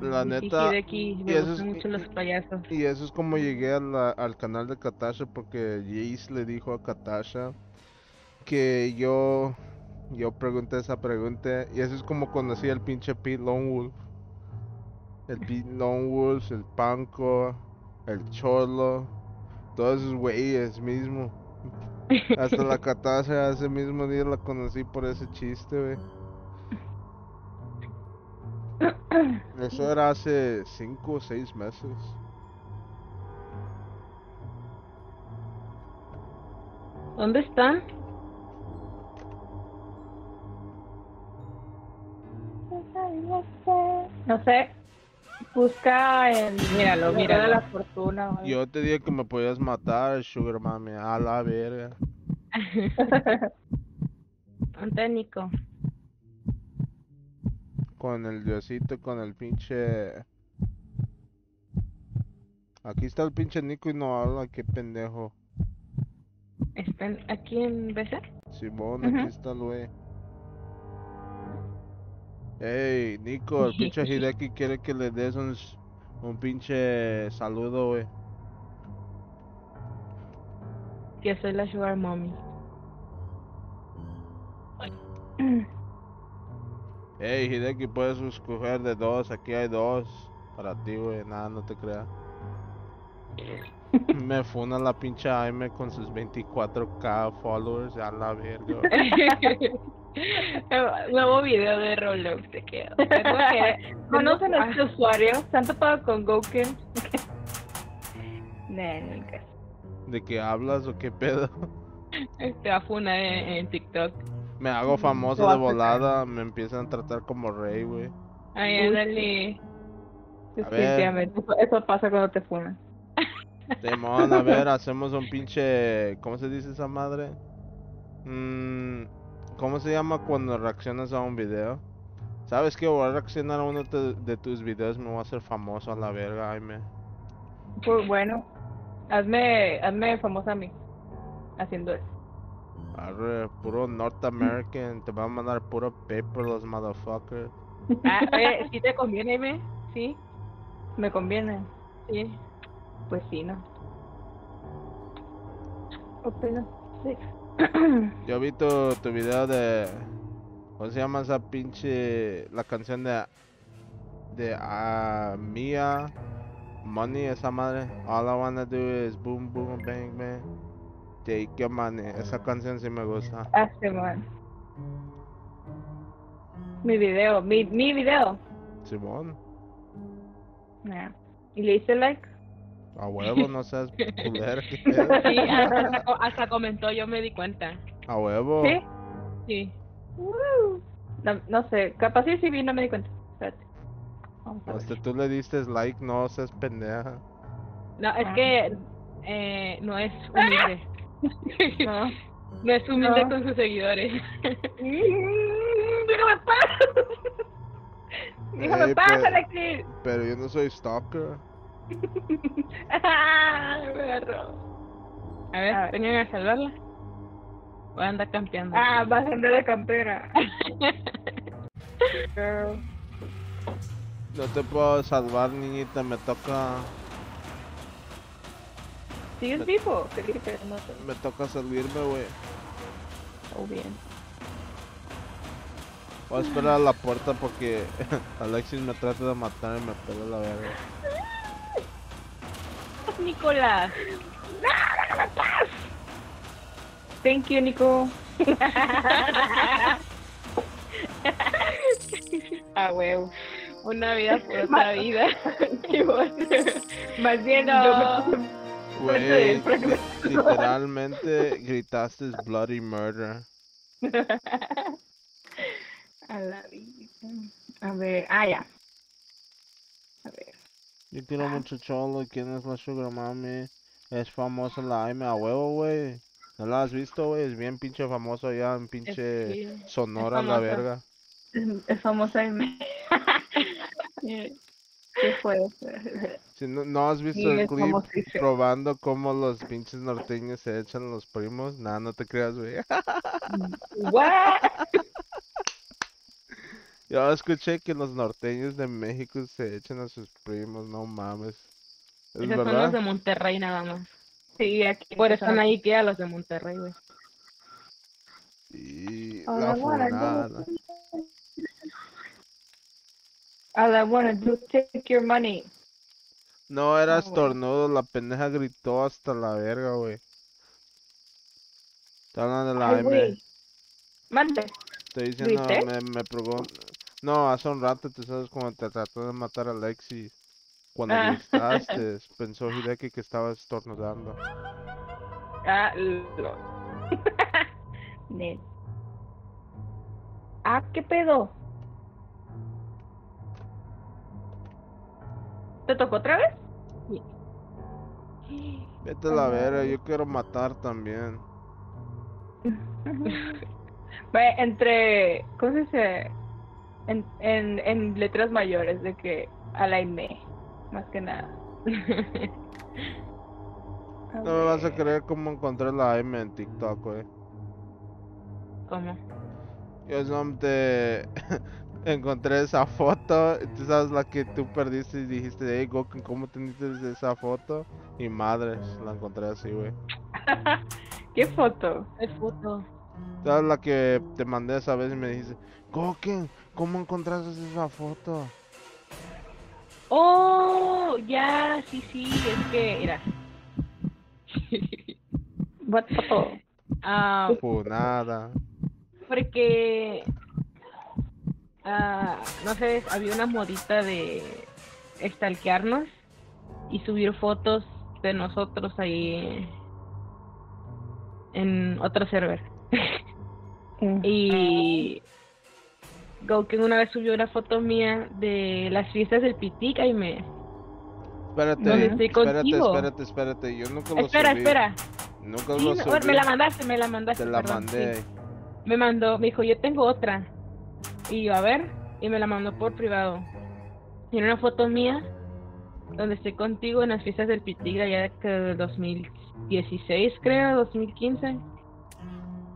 La Y neta, Hideki, y eso es- mucho los payasos. y eso es como llegué a la- al canal de Katasha porque Jace le dijo a Katasha que yo, yo pregunté esa pregunta y eso es como conocí al pinche Pete Lone Wolf. El Pete <laughs> Lone Wolf, el Panko, el Cholo, todos esos güeyes mismo. Hasta la <laughs> Katasha ese mismo día la conocí por ese chiste, güey. Eso era hace cinco o seis meses. ¿Dónde están? No sé. Busca en. Míralo, míralo. de la fortuna. algo. Yo te dije que me podías matar, Sugar Mami, a la verga. <laughs> ¿Dónde está Nico? Con el diosito, con el pinche... Aquí está el pinche Nico y no habla, qué pendejo. ¿Están aquí en BC? Simón, Ujú. aquí está el güey. Ey, Nico, el pinche Hideki quiere que le des un, s- un pinche saludo, güey. Que soy la Sugar Mommy. <clears throat> Ey, Hideki, puedes escoger de dos, aquí hay dos. Para ti, güey, nada, no te creas. <laughs> Me funa la pinche Aime con sus 24k followers, a la verga. <laughs> Nuevo video de Roblox te quedo. <laughs> ¿Conocen a este usuario? ¿Se han topado con Goken? nah, nunca. ¿De qué hablas o qué pedo? Te va a funar en, en TikTok. Me hago famoso de volada, me empiezan a tratar como rey, güey. Ay, Uy. dale. Definitivamente. Eso, eso pasa cuando te funan. Demon, a ver, <laughs> hacemos un pinche. ¿Cómo se dice esa madre? Mm, ¿Cómo se llama cuando reaccionas a un video? ¿Sabes qué? Voy a reaccionar a uno de, de tus videos, me voy a hacer famoso a la verga, Aime. Pues bueno, hazme, hazme famosa a mí. Haciendo eso. Arre, puro North American, te van a mandar puro paper los motherfuckers. Ah, ¿sí te conviene, me? ¿Sí? Me conviene. Sí. Pues sí, ¿no? Sí. <clears throat> Yo vi tu, tu video de. ¿Cómo se llama esa pinche. La canción de. De ah, Mia. Money, esa madre. All I wanna do is boom, boom, bang, bang. Take your money. Esa canción sí me gusta. Hace man. Mi video, mi, mi video. Simón. Nah. ¿Y le hice like? A huevo, no seas culera. ¿qué pedo? <laughs> Sí, hasta, hasta comentó, yo me di cuenta. A huevo. ¿Sí? Sí. No, no sé, capaz sí, sí vi, no me di cuenta. Espérate. Hasta tú le diste like, no seas pendeja. No, es Ah. que eh, no es humilde. <laughs> No. No es humilde No. con sus seguidores. Déjame paz. Déjame Ey, paz, Alexis. Pero yo no soy stalker. Ah, me agarró. A ver, A ver. vengan a salvarla. Voy a andar campeando. Ah, vas a andar de campera. Girl. No te puedo salvar, niñita, me toca. ¿Sigues vivo? No te Me toca salirme, güey. oh, bien. Voy a esperar a la puerta porque <laughs> Alexis me trata de matar y me pela la verga. <laughs> Nicolás. Thank you, Nico. <laughs> ah, huevo. Una vida por otra vida. Más bien, No. Güey, literalmente gritaste bloody murder. <laughs> A la vida. A ver, ah, ya. A ver. Yo quiero mucho cholo. ¿Quién es la Sugar Mami? Es famosa la Aime a huevo, güey. ¿No la has visto, güey? Es bien pinche famoso allá en pinche sí, Sonora, la famosa. verga. Es, <laughs> es famosa <laughs> en me- ¿Qué fue? <laughs> Si no, ¿no has visto Sí, el clip probando cómo los pinches norteños se echan los primos? Nah, no te creas, güey. <laughs> <laughs> Yo escuché que los norteños de México se echan a sus primos, no mames. ¿Es Esos son los de Monterrey nada más. Sí, aquí. Por eso están ahí que a los de Monterrey, güey. Y la funada. I wanna do is take your money. No, era bueno. estornudo, la pendeja gritó hasta la verga, güey. Está hablando de la Ay, M. güey. Mande. Estoy diciendo, ¿Grité? me, me. No, hace un rato, tú sabes, cuando te trató de matar a Alexis. Cuando Ah. gritaste, <laughs> pensó Hideki que estaba estornudando. Ah, lo. <laughs> Ah, ¿qué pedo? ¿Te tocó otra vez? Vete a la verga, yo quiero matar también. <laughs> Entre, ¿cómo se dice? En, en, en letras mayores, de que a la IME, más que nada. <laughs> No me vas a creer cómo encontré la M en TikTok, güey. ¿Cómo? Yo solamente <laughs> encontré esa foto, tú sabes la que tú perdiste y dijiste, hey Goku, ¿cómo teniste esa foto? Y madres, la encontré así, güey. <laughs> ¿Qué foto? Es foto. ¿Sabes la que te mandé esa vez y me dijiste, Goku, ¿cómo encontraste esa foto? Oh, ya, sí, sí, es que, mira. What foto? Ah, Funada. porque, ah, no sé, había una modita de stalkearnos y subir fotos de nosotros ahí en otro server. Y Gauken una vez subió una foto mía de las fiestas del Pitic y me... Espérate, ¿Dónde estoy espérate, contigo? espérate, espérate, yo nunca lo Espera, subí. espera. Nunca Sí, lo me, subí. me la mandaste, me la mandaste. Te la perdón, sí. mandé. Me mandó, me dijo, yo tengo otra. Y yo, a ver, y me la mandó por privado. Tiene una foto mía donde estoy contigo en las fiestas del Pitigra ya del 2016, creo, 2015.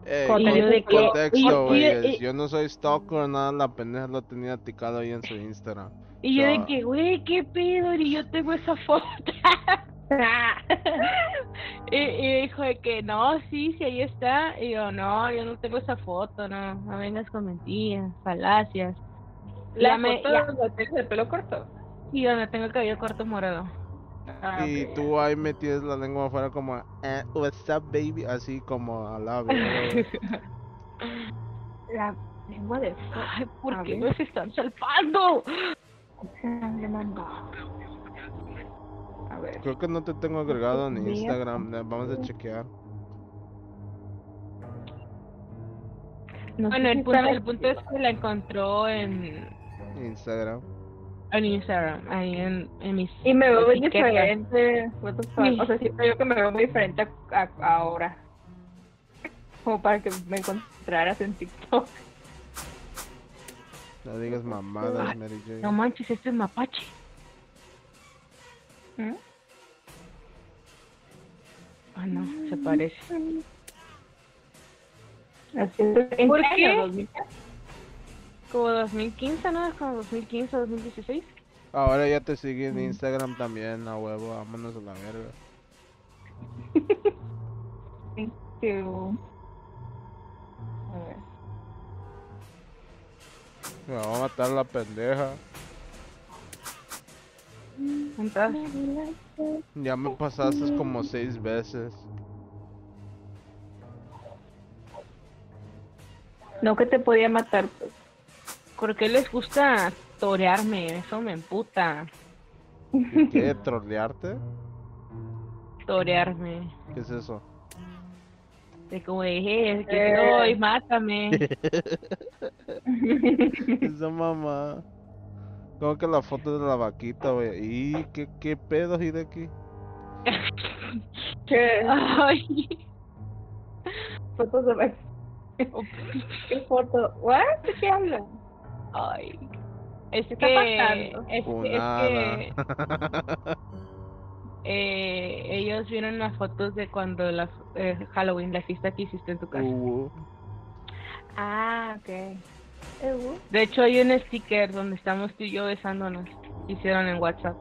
Ey, Con- y de contexto, y- güey, y- y- yo no soy stalker, nada, la pendeja lo tenía ticado ahí en su Instagram. Y yo de que, güey, qué pedo, y yo tengo esa foto. <laughs> <laughs> y, y dijo de que, no, sí, sí, ahí está. Y yo, no, yo no tengo esa foto, no, no vengas con mentiras, falacias. ¿La Ya me- foto ya- donde tienes el pelo corto? Y donde tengo el cabello corto morado. Ah, y ok. tú ahí metías la lengua afuera como, eh, what's up, baby, así como a la <laughs> güey. La lengua de Ay, A ¿por qué ver. me están salvando? le mando. A ver. Creo que no te tengo agregado en. Instagram, vamos a chequear. No Bueno, el punto, sabes- el punto es que la encontró en, Instagram. en Instagram, ahí en, en mis Y me veo muy diferente. what the fuck. Sí. O sea, siento yo que me veo muy diferente a, a- ahora. Como para que me encontraras en TikTok. No digas mamadas, Mary Jane. No manches, este es mapache. ¿Mm? Ah, no, se parece. Es. ¿Por ¿En qué? año? 2000? Como 2015, ¿no? Como 2015, 2016. Ahora ya te sigue en Instagram también, a huevo, vámonos a la verga. <laughs> Que- A ver. Me va a matar la pendeja. Ya me pasaste como seis veces. No que te podía matar, pues. ¿por qué les gusta torearme? Eso me emputa. ¿Y qué? ¿Trolearte? Torearme. ¿Qué es eso? De como dije, es que Eh. estoy, mátame. <laughs> Esa mamá. Como que la foto de la vaquita, güey. ¿Y qué, qué pedo, Hideki? ¿Qué? Ay. Fotos de la- ¿Qué foto? ¿What? ¿De qué hablan? Ay. Es ¿Qué que, está es, es que <laughs> eh, ellos vieron las fotos de cuando la eh, Halloween, la fiesta que hiciste en tu casa. Uh, Ah, ok. De hecho, hay un sticker donde estamos tú y yo besándonos. Hicieron en WhatsApp.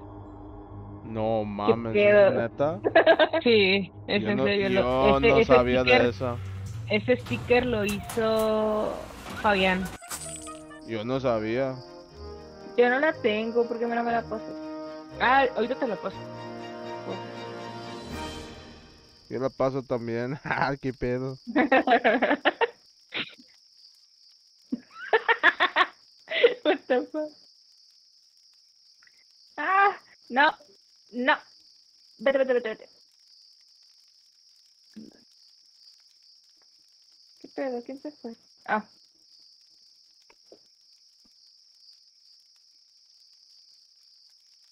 no mames, pedo? neta. <laughs> Sí, es Yo en no, serio. yo lo- ese, no ese sabía sticker, de eso. Ese sticker lo hizo Fabián. Yo no sabía. Yo no la tengo, porque me no me la pasas? Ah, ahorita te lo paso. Yo la paso también. <laughs> Ah, qué pedo. <laughs> What the fuck? Ah, no, no. Vete, vete, vete, vete. ¿Qué pedo? ¿Quién se fue? Ah.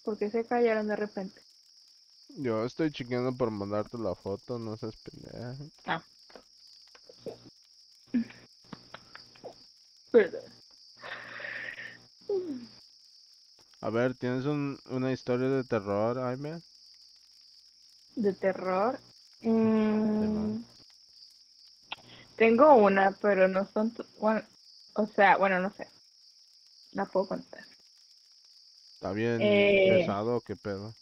¿Por qué se callaron de repente? Yo estoy chequeando por mandarte la foto, no seas pendeja. Ah. Perdón. A ver, ¿tienes un, una historia de terror, Jaime? ¿De terror? Mm, tengo una, pero no son... Bueno, o sea, bueno, no sé. La puedo contar. ¿Está bien Eh. pesado o qué pedo?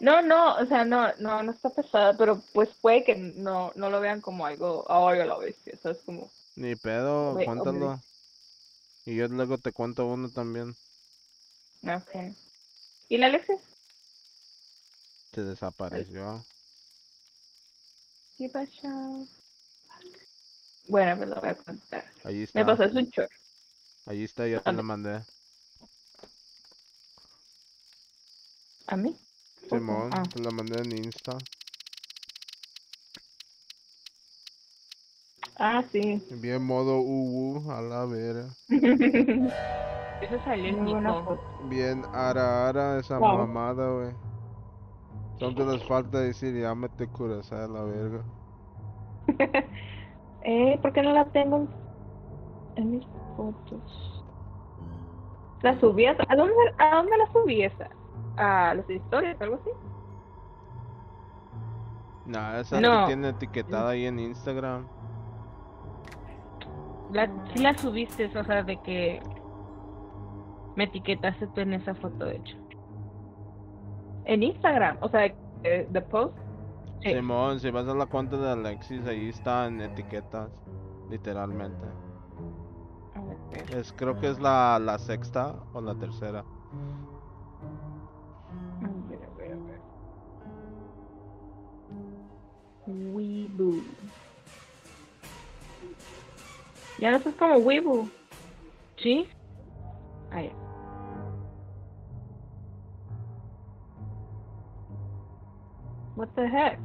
No, no, o sea, no, no, no está pesada, pero pues puede que no, no lo vean como algo, ay, a la bestia, ¿sabes? Como, Ni pedo, cuéntalo. Y yo luego te cuento uno también. ok. ¿Y la Alexis? Se desapareció. ¿Qué pasó? Bueno, pues lo voy a contar. Ahí está. Me pasó un chorro. Ahí está, ya te lo mandé. ¿A mí? Simón, Ah. te lo mandé en Insta. Ah, sí. Bien modo UU, a la vera. <laughs> Eso salió buena Nico. foto. Bien ara ara esa Wow. mamada, güey. Solo les falta decir, ya me te curas a la verga. <laughs> eh, ¿por qué no la tengo en- mis fotos? ¿La subí? ¿A a dónde, a dónde la subí esa? ¿A las historias, algo así? Nah, esa No. que tiene etiquetada ahí en Instagram. La, sí la subiste, o sea, de que me etiquetaste tú en esa foto, de hecho. En Instagram, o sea, eh, the post. Sí. Simón, si vas a la cuenta de Alexis, ahí están etiquetas, literalmente. Es, creo que es la, la sexta o la tercera. A ver, a ver, a ver. Weeboo. Ya no estás como Weeboo. ¿Sí? Ah, ya. What the heck?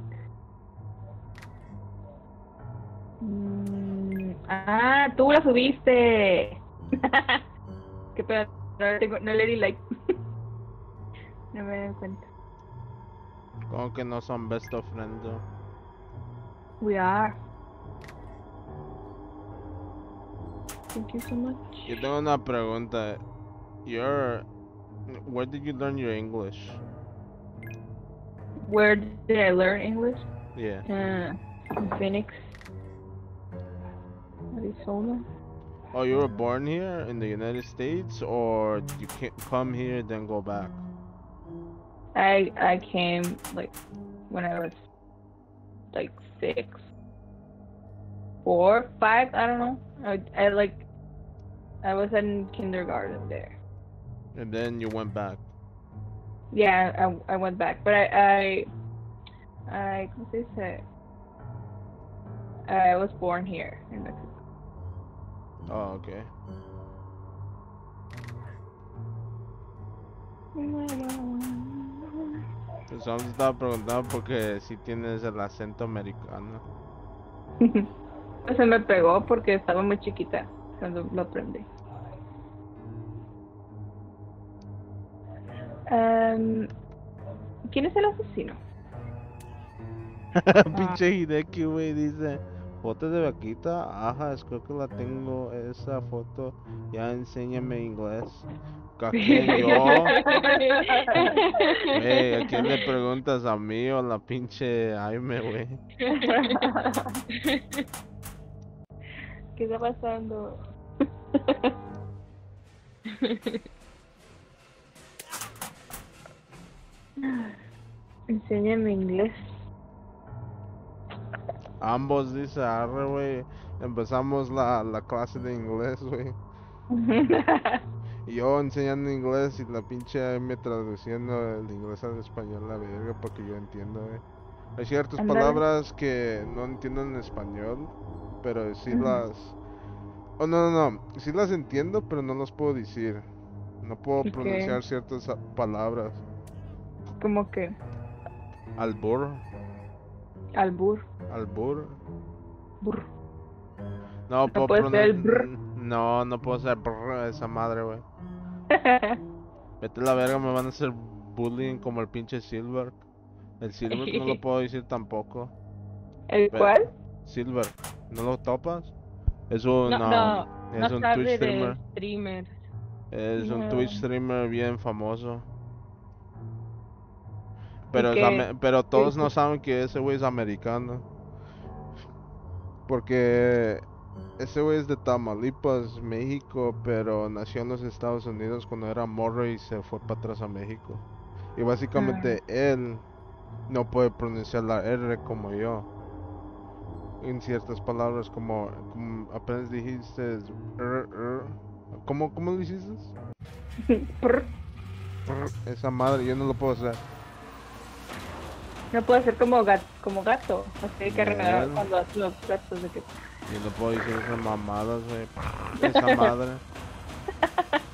Mm, ah, tú la subiste. <laughs> Qué pedo. No, tengo- no le di like. <laughs> no me doy cuenta. Como que no son best of friends. We are. Thank you so much. Yo tengo una pregunta. You're, where did you learn your English? Where did I learn English? Yeah. Uh, in Phoenix, Arizona. Oh, you were born here in the United States, or you come here then go back? I I came like when I was like six, four, five. I don't know. I I like I was in kindergarten there. And then you went back. Yeah, I I went back, but I I I ¿cómo se dice? I was born here in Mexico. Oh, okay. Pues vamos a estar preguntando porque si tienes el acento americano. <laughs> Se me pegó porque estaba muy chiquita cuando lo aprendí. Em, ¿Quién es el asesino? <laughs> Pinche Hideki, güey, dice. Foto de vaquita, ajá, es creo que la tengo esa foto. Ya enséñame inglés. ¿A quién yo? <laughs> ¿a quién le preguntas a mí o a la pinche Aime, güey? <laughs> ¿Qué está pasando? Enséñame inglés. Ambos dice arre, güey. Empezamos la, la clase de inglés, güey. <laughs> Y yo enseñando inglés y la pinche Aime traduciendo el inglés al español, la verga, para que yo entienda, güey. Hay ciertas palabras que no entiendo en español, pero sí las... Oh, no, no, no. Sí las entiendo, pero no las puedo decir. No puedo pronunciar ciertas palabras. Como que Albur, albur. albur. Burr. No puedo puedes hacer el brr. No, no puedo hacer brr esa madre, güey. <laughs> Vete a la verga, me van a hacer bullying como el pinche Silver. El Silver no lo <laughs> puedo decir tampoco. ¿El Ve- cual? Silver, ¿no lo topas? Es un, No, um, no, es no un Twitch streamer. Es un. Twitch streamer bien famoso. Pero, es pero todos no saben que ese güey es americano. Porque ese güey es de Tamaulipas, México, pero nació en los Estados Unidos cuando era morro y se fue para atrás a México. Y básicamente él no puede pronunciar la R como yo. En ciertas palabras como, como apenas dijiste, er, er. ¿Cómo, cómo lo hiciste? <laughs> Esa madre, yo no lo puedo hacer. No puedo ser como gato, como gato. Así que regalar cuando haces los gatos de que Yo no puedo decir esas mamadas, güey. Esa <laughs> madre. <laughs>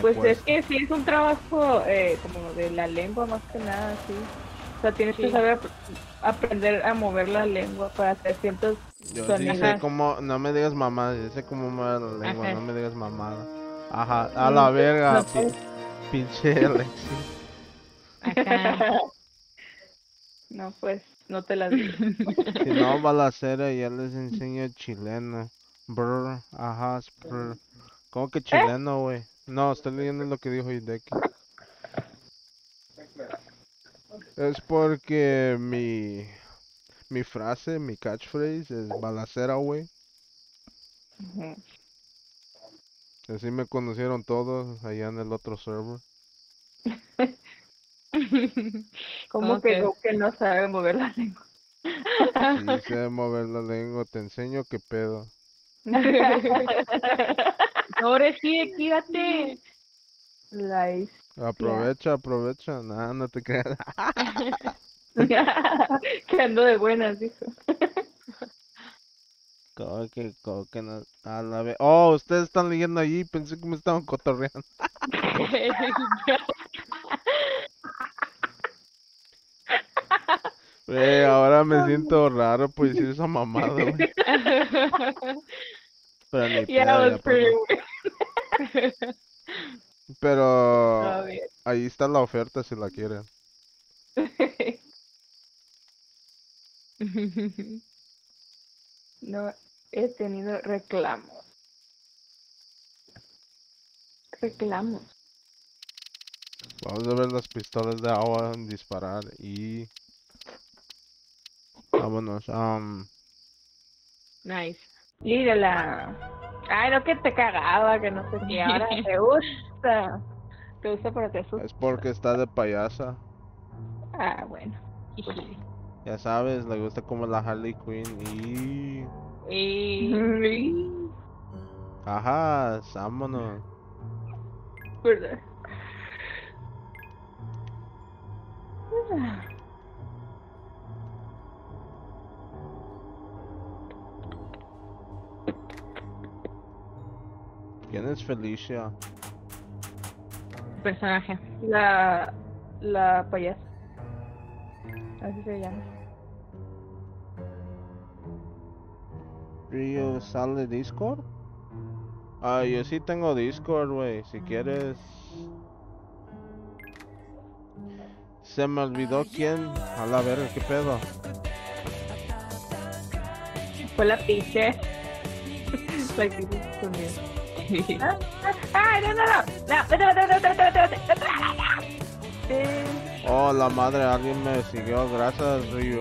Pues es que sí es un trabajo eh, como de la lengua más que nada, sí. O sea, tienes que saber aprender a mover la lengua para hacer ciertos Yo sonidos. sé cómo, no me digas mamadas, yo sé cómo mover la lengua, Ajá. no me digas mamada. Ajá, a la verga, No pi- puedes. pinche <laughs> Alexis. Ajá. No, pues, no te las digo. Si no, balacera, ya les enseño chileno. Brr, ajá, brr. ¿Cómo ¿Eh? que chileno, güey? No, estoy leyendo lo que dijo Hideki. Es porque mi, mi frase, mi catchphrase es balacera, güey. Ujú. Así me conocieron todos allá en el otro server. <laughs> Como que, Ok. Goku que no sabe mover la lengua. Sí sé mover la lengua, te enseño qué pedo. <laughs> Ahora sí, quédate. La is- Aprovecha, aprovecha. Nah, no te creas. <laughs> que ando de buenas, dijo. <laughs> Como que, como que no. A la vez. Oh, ustedes están leyendo allí. Pensé que me estaban cotorreando. <laughs> Güey, ahora me siento raro por decir esa mamada, güey. Pero ni Yeah, pedo, ya. Pero ahí está la oferta si la quieren. <laughs> No he tenido reclamos. Reclamos. Vamos a ver las pistolas de agua disparar y vámonos. Um, Nice. Mírala. Ay, no que te cagaba, que no sé qué. Ahora <laughs> te gusta. Te gusta, pero te asusta. es porque está de payasa. Ah, bueno. Pues. Ya sabes, le gusta como la Harley Quinn y Y ajá, vámonos. ¿Verdad? ¿Quién es Felicia? Personaje. La. La payasa. Así se llama. Río sale Discord? Ah, yo sí tengo Discord, güey. Si quieres. Se me olvidó quién. A la verga, qué pedo. Fue la pinche. la que conmigo. ¡Ay, no, no, no! ¡No, vete, vete, vete, vete, vete, vete, vete! Eh, Oh, la madre, alguien me siguió. Gracias, Ryu.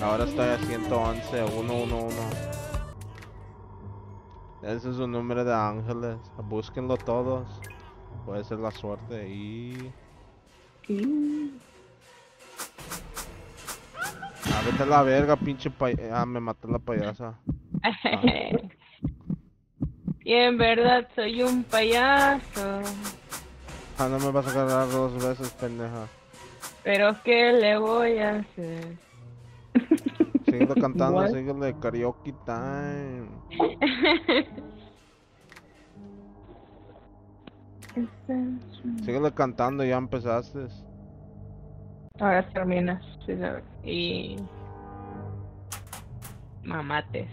Ahora estoy a 111, 111. Ese es un número de ángeles. Búsquenlo todos. Puede ser la suerte y... sí. Vete a la verga, pinche pay... Ah, me mató la payasa. <laughs> y en verdad soy un payaso. Ah, no me vas a agarrar dos veces, pendeja. Pero ¿qué le voy a hacer? <laughs> Síguelo cantando, Igual. síguele karaoke time. <laughs> Síguele cantando, ya empezaste. Ahora terminas. Y mamates.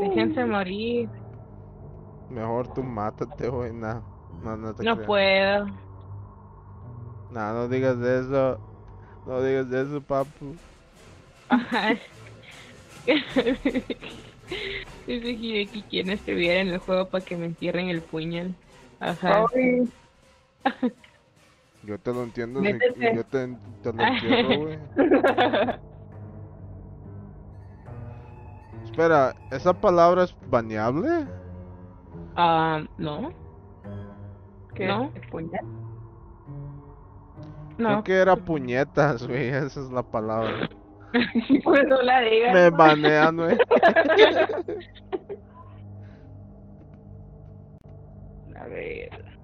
Déjense morir. Mejor tú mátate, güey. No, no, no te No creas. puedo. No, no digas eso. No digas eso, papu. Ajá. <laughs> Dice Hideki quien estuviera en el juego para que me entierren el puñal. Ajá. Yo te lo entiendo. Ricky, yo te, te lo entiendo, güey. <laughs> Espera, ¿esa palabra es baneable? Ah, no. ¿Qué? ¿No? Creo No. que era puñetas, güey, esa es la palabra. <laughs> Pues no la digas. Me banean, güey. <laughs> ver.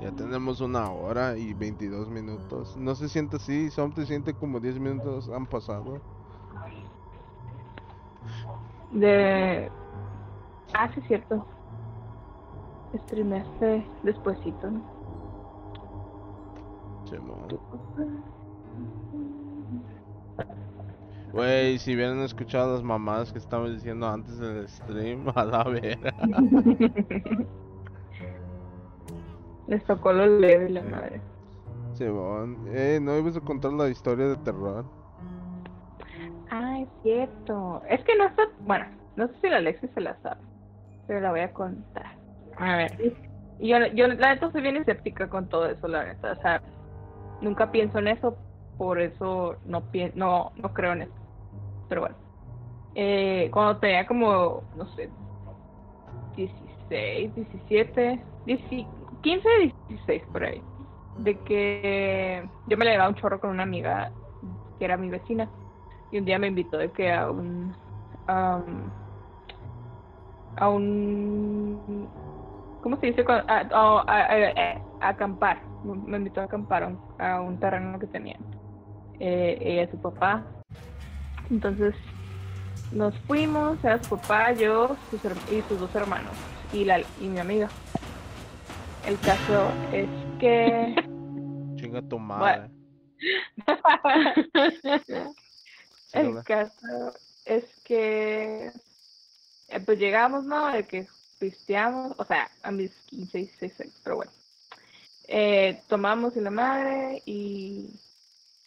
Ya tenemos una hora y 22 minutos. No se siente así, solo te siente como 10 minutos han pasado. De. Ah, sí, es cierto. Streameaste despuesito, ¿no? Güey, si hubieran escuchado las mamadas que estábamos diciendo antes del stream, <laughs> a la vera. <laughs> Les tocó lo leve la madre. Simón, eh, no ibas a contar la historia de terror. Ah, es cierto. Es que no está. Bueno, no sé si la Alexis se la sabe. Pero la voy a contar. A ver. Yo, yo la neta soy bien escéptica con todo eso, la neta. O sea, nunca pienso en eso, por eso no pien no, no creo en eso. Pero bueno. Eh, cuando tenía como, no sé, 16, 17, 10 15, 16 por ahí. De que yo me le llevaba un chorro con una amiga que era mi vecina. Y un día me invitó de que a un... am, a un ¿cómo se dice? A- a acampar. Me invitó a acampar a un, a un terreno que tenían. Eh, ella y su papá. Entonces nos fuimos, era su papá, yo sus y sus dos hermanos y, la, y mi amiga. El caso es que... <laughs> Chinga tu madre. <laughs> El caso es que eh, pues llegamos, ¿no? De que pisteamos, o sea, a mis 15, 16 años, pero bueno. Eh, tomamos en la madre y,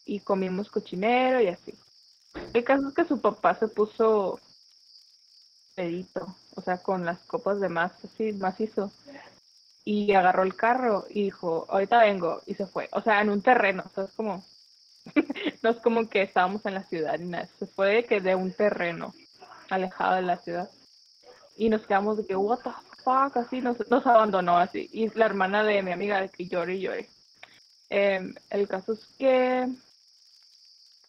y comimos cochinero y así. El caso es que su papá se puso pedito, o sea, con las copas de más, así, macizo. Y agarró el carro y dijo, ahorita vengo, y se fue. O sea, en un terreno, o sea, es como, <laughs> no es como que estábamos en la ciudad ni nada, se fue de que de un terreno alejado de la ciudad. Y nos quedamos de que, what the fuck, así, nos, abandonó así. Y la hermana de mi amiga que llore y llore. Em, el caso es que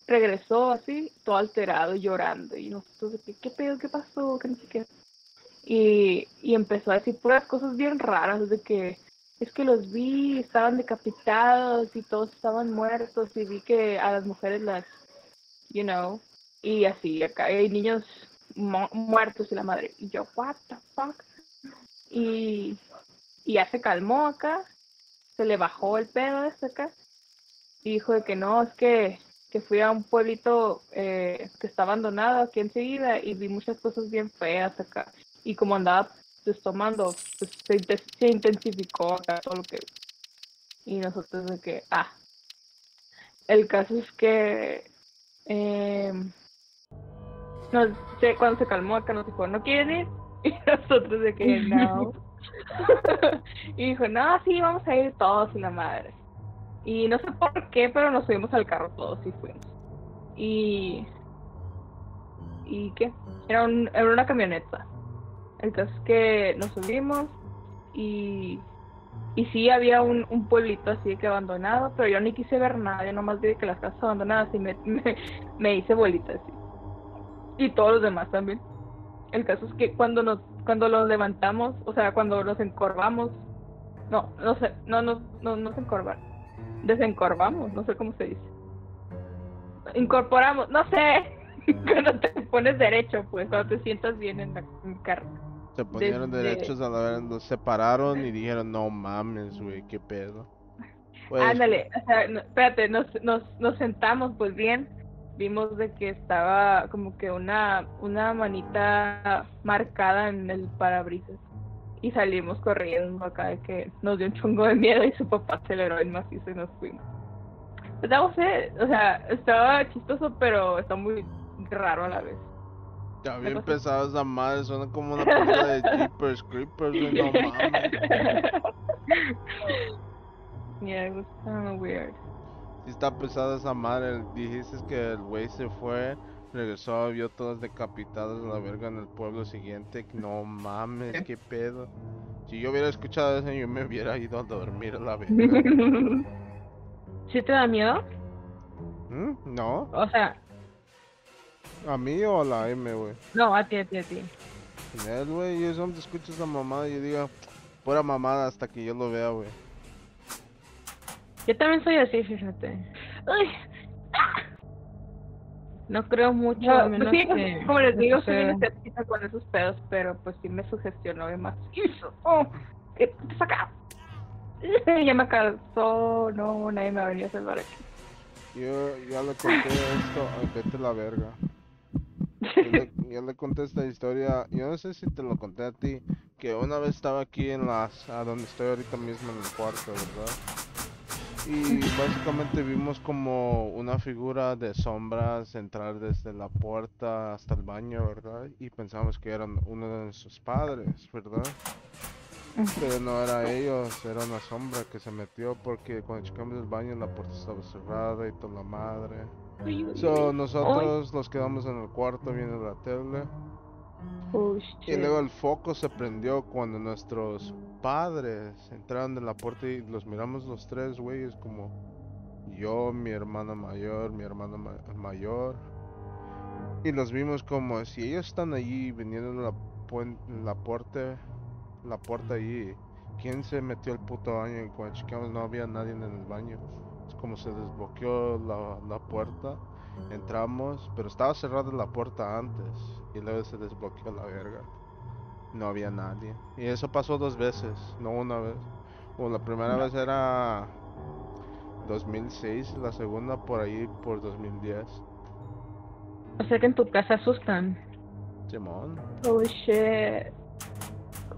regresó así, todo alterado, llorando. Y nosotros que, ¿qué pedo? ¿Qué pasó? Que no sé qué. Y, y empezó a decir puras cosas bien raras, de que es que los vi, estaban decapitados y todos estaban muertos y vi que a las mujeres las, you know, y así, acá hay niños mu- muertos y la madre. Y yo, what the fuck? Y, y ya se calmó acá, se le bajó el pedo este acá, y dijo de que no, es que, que fui a un pueblito eh, que está abandonado aquí enseguida y vi muchas cosas bien feas acá, y como andaba pues tomando, se, se intensificó acá todo lo que y nosotros de que, ah, el caso es que eh, nos, se- cuando se calmó acá nos dijo, ¿no quieren ir? Y nosotros de que no. <laughs> y dijo, no, sí, vamos a ir todos y la madre. Y no sé por qué, pero nos subimos al carro todos y fuimos. Y... ¿Y qué? Era, un, era una camioneta. El caso es que nos subimos y... Y sí, había un, un pueblito así que abandonado, pero yo ni quise ver nada, yo nomás vi que las casas abandonadas y me, <laughs> me, me hice bolita así. Y todos los demás también. El caso es que cuando nos cuando los levantamos, o sea, cuando nos encorvamos, no, no sé, no, no, no, no se encorvar, desencorvamos, no sé cómo se dice. Incorporamos, no sé, <laughs> cuando te pones derecho, pues, cuando te sientas bien en la carro. Se ponieron Desde- derechos a la vez, nos separaron y dijeron, no mames, güey, qué pedo. <laughs> Pues, Ándale, o sea, no- espérate, nos, nos, nos sentamos pues bien, vimos de que estaba como que una, una manita marcada en el parabrisas y salimos corriendo acá de que nos dio un chungo de miedo y su papá aceleró el macizo y nos fuimos. Pues no sé, o sea, estaba chistoso pero está muy raro a la vez. Ya bien pesada esa madre, suena como una película de <laughs> Jeepers Creepers, no <laughs> mames. yeah, it was kind of weird. Sí está pesada esa madre, dijiste que el güey se fue, regresó, vio todas decapitadas a la verga en el pueblo siguiente, no mames, qué pedo. Si yo hubiera escuchado eso, yo me hubiera ido a dormir a la verga. <laughs> ¿Sí te da miedo? ¿Mm? ¿No? O sea, ¿A mí o a la M, güey? no, a ti, a ti, a ti. Él, güey, yo solo escucho esa mamada y yo digo, pura mamada hasta que yo lo vea, güey. Yo también soy así, fíjate. Uy. No creo mucho, No, a pues menos sí, que... como les digo, soy bien escéptica con esos pedos, pero pues sí me sugestionó de macizo. Oh, ¿qué te saca? <laughs> ya me cansó, no, nadie me va a venir a salvar aquí. Yo ya le conté esto, ay, vete la verga. Yo le, yo le conté esta historia, yo no sé si te lo conté a ti, que una vez estaba aquí en las, a donde estoy ahorita mismo en el cuarto, ¿verdad? Y básicamente vimos como una figura de sombras entrar desde la puerta hasta el baño, ¿verdad? Y pensamos que eran uno de sus padres, ¿verdad? Pero no era ellos, era una sombra que se metió porque cuando checamos el baño la puerta estaba cerrada y toda la madre. So, nosotros nos quedamos en el cuarto viendo la tele Oh, y luego el foco se prendió cuando nuestros padres entraron de la puerta y los miramos los tres güeyes como yo, mi hermana mayor, mi hermana ma- mayor y los vimos como si ellos están allí viniendo en la, la puerta, la puerta allí, ¿quién se metió al puto baño? Y cuando checamos no había nadie en el baño. Es como se desbloqueó la, la puerta, entramos, pero estaba cerrada la puerta antes y luego se desbloqueó la verga. No había nadie. Y eso pasó dos veces, no una vez. O la primera vez era 2006, la segunda por ahí por 2010. O sea que en tu casa asustan. Simón. Oh, shit.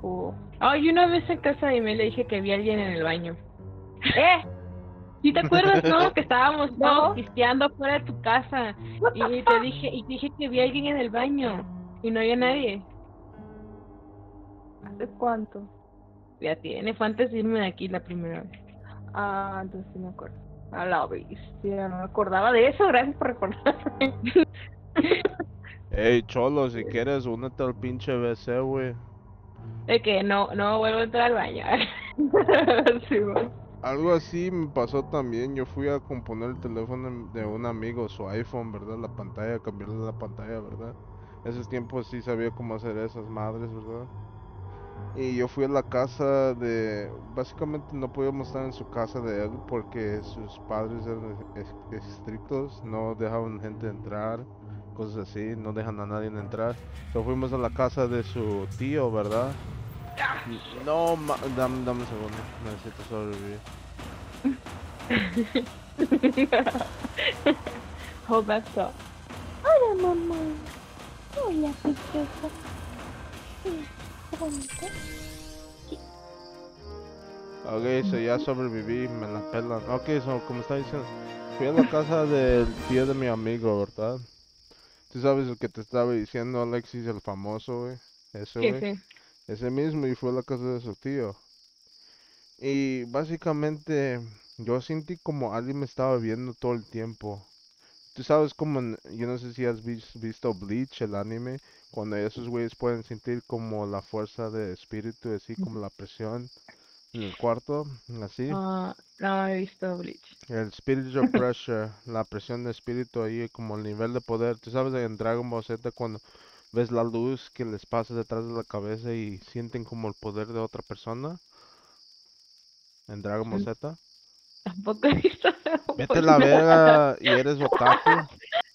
Cool. Ay, una vez en casa de mí le dije que vi a alguien en el baño. <laughs> ¡Eh! ¿Sí te acuerdas, no? <laughs> Que estábamos No. todos pisteando afuera de tu casa. Y te dije, y dije que vi a alguien en el baño. Y no había nadie. ¿Hace cuánto? Ya tiene, fue antes de irme de aquí la primera vez. Ah, entonces sí me acuerdo. A la bestia, no me acordaba de eso, gracias por recordarme. <laughs> Ey, cholo, si quieres, únete al pinche BC, güey. De que no, no vuelvo a entrar al baño. <laughs> sí. Algo así me pasó también. Yo fui a componer el teléfono de un amigo, su iPhone, ¿verdad? La pantalla, cambiarle la pantalla, ¿verdad? Esos tiempos sí sabía cómo hacer esas madres, ¿verdad? Y yo fui a la casa de... Básicamente no podíamos estar en su casa de él porque sus padres eran es- estrictos, no dejaban gente entrar, cosas así, no dejan a nadie entrar. Entonces fuimos a la casa de su tío, ¿verdad? No, ma dame, dame un segundo. Necesito sobrevivir. <laughs> Hold. Hola, mamá. Hola, preciosa. Bonito. Ok, so ya sobreviví, me la pelan. Ok, so como está diciendo, fui a la casa del tío de mi amigo, ¿verdad? Tú sabes lo que te estaba diciendo Alexis, el famoso, güey. Ese, güey. sí. Ese mismo y fue a la casa de su tío. Y básicamente yo sentí como alguien me estaba viendo todo el tiempo. Tú sabes como, en- yo no sé si has vis- visto Bleach, el anime, cuando esos güeyes pueden sentir como la fuerza de espíritu, así como la presión en el cuarto, así. Ah, no he visto Bleach. El spiritual pressure, la presión de espíritu ahí, como el nivel de poder. Tú sabes en Dragon Ball Z cuando ves la luz que les pasa detrás de la cabeza y sienten como el poder de otra persona. En Dragon Ball. Z. Tampoco he visto. Vete a la verga y eres otaku. <laughs>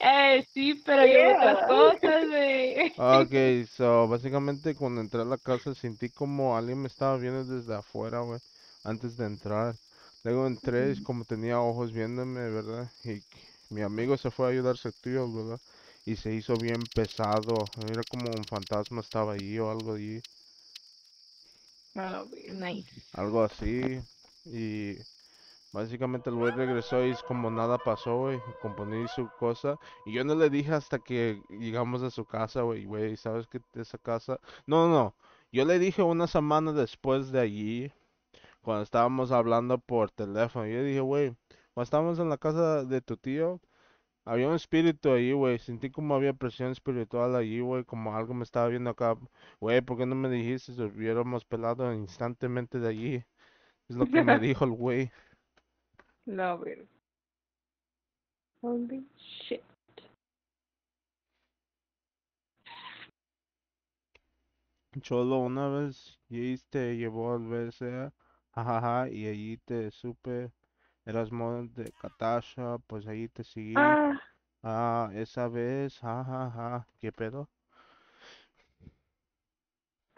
Eh, sí, pero yo veo otras cosas, <laughs> güey. Ok, <laughs> so básicamente cuando entré a la casa sentí como alguien me estaba viendo desde afuera, güey, antes de entrar. Luego entré y como tenía ojos viéndome, ¿verdad? Y mi amigo se fue a ayudar a su tío, ¿verdad? Y se hizo bien pesado. Era como un fantasma estaba ahí o algo allí, Ah, güey, nice. algo así. Y básicamente el güey regresó y es como nada pasó, güey. Componí su cosa. Y yo no le dije hasta que llegamos a su casa, güey, güey, ¿sabes qué? Esa casa... No, no, no. Yo le dije una semana después de allí, cuando estábamos hablando por teléfono. Yo dije, güey, cuando estábamos en la casa de tu tío, había un espíritu ahí, güey. Sentí como había presión espiritual allí, güey, como algo me estaba viendo acá. Güey, ¿por qué no me dijiste si hubiéramos pelado instantemente de allí? Es lo que me <laughs> dijo el güey. No, güey. Holy shit. Cholo, una vez Jay te llevó al BSA, jajaja, y allí te supe, eras mod de Katasha, pues ahí te seguí. Ah, Ah, esa vez, jajaja, ¿qué pedo?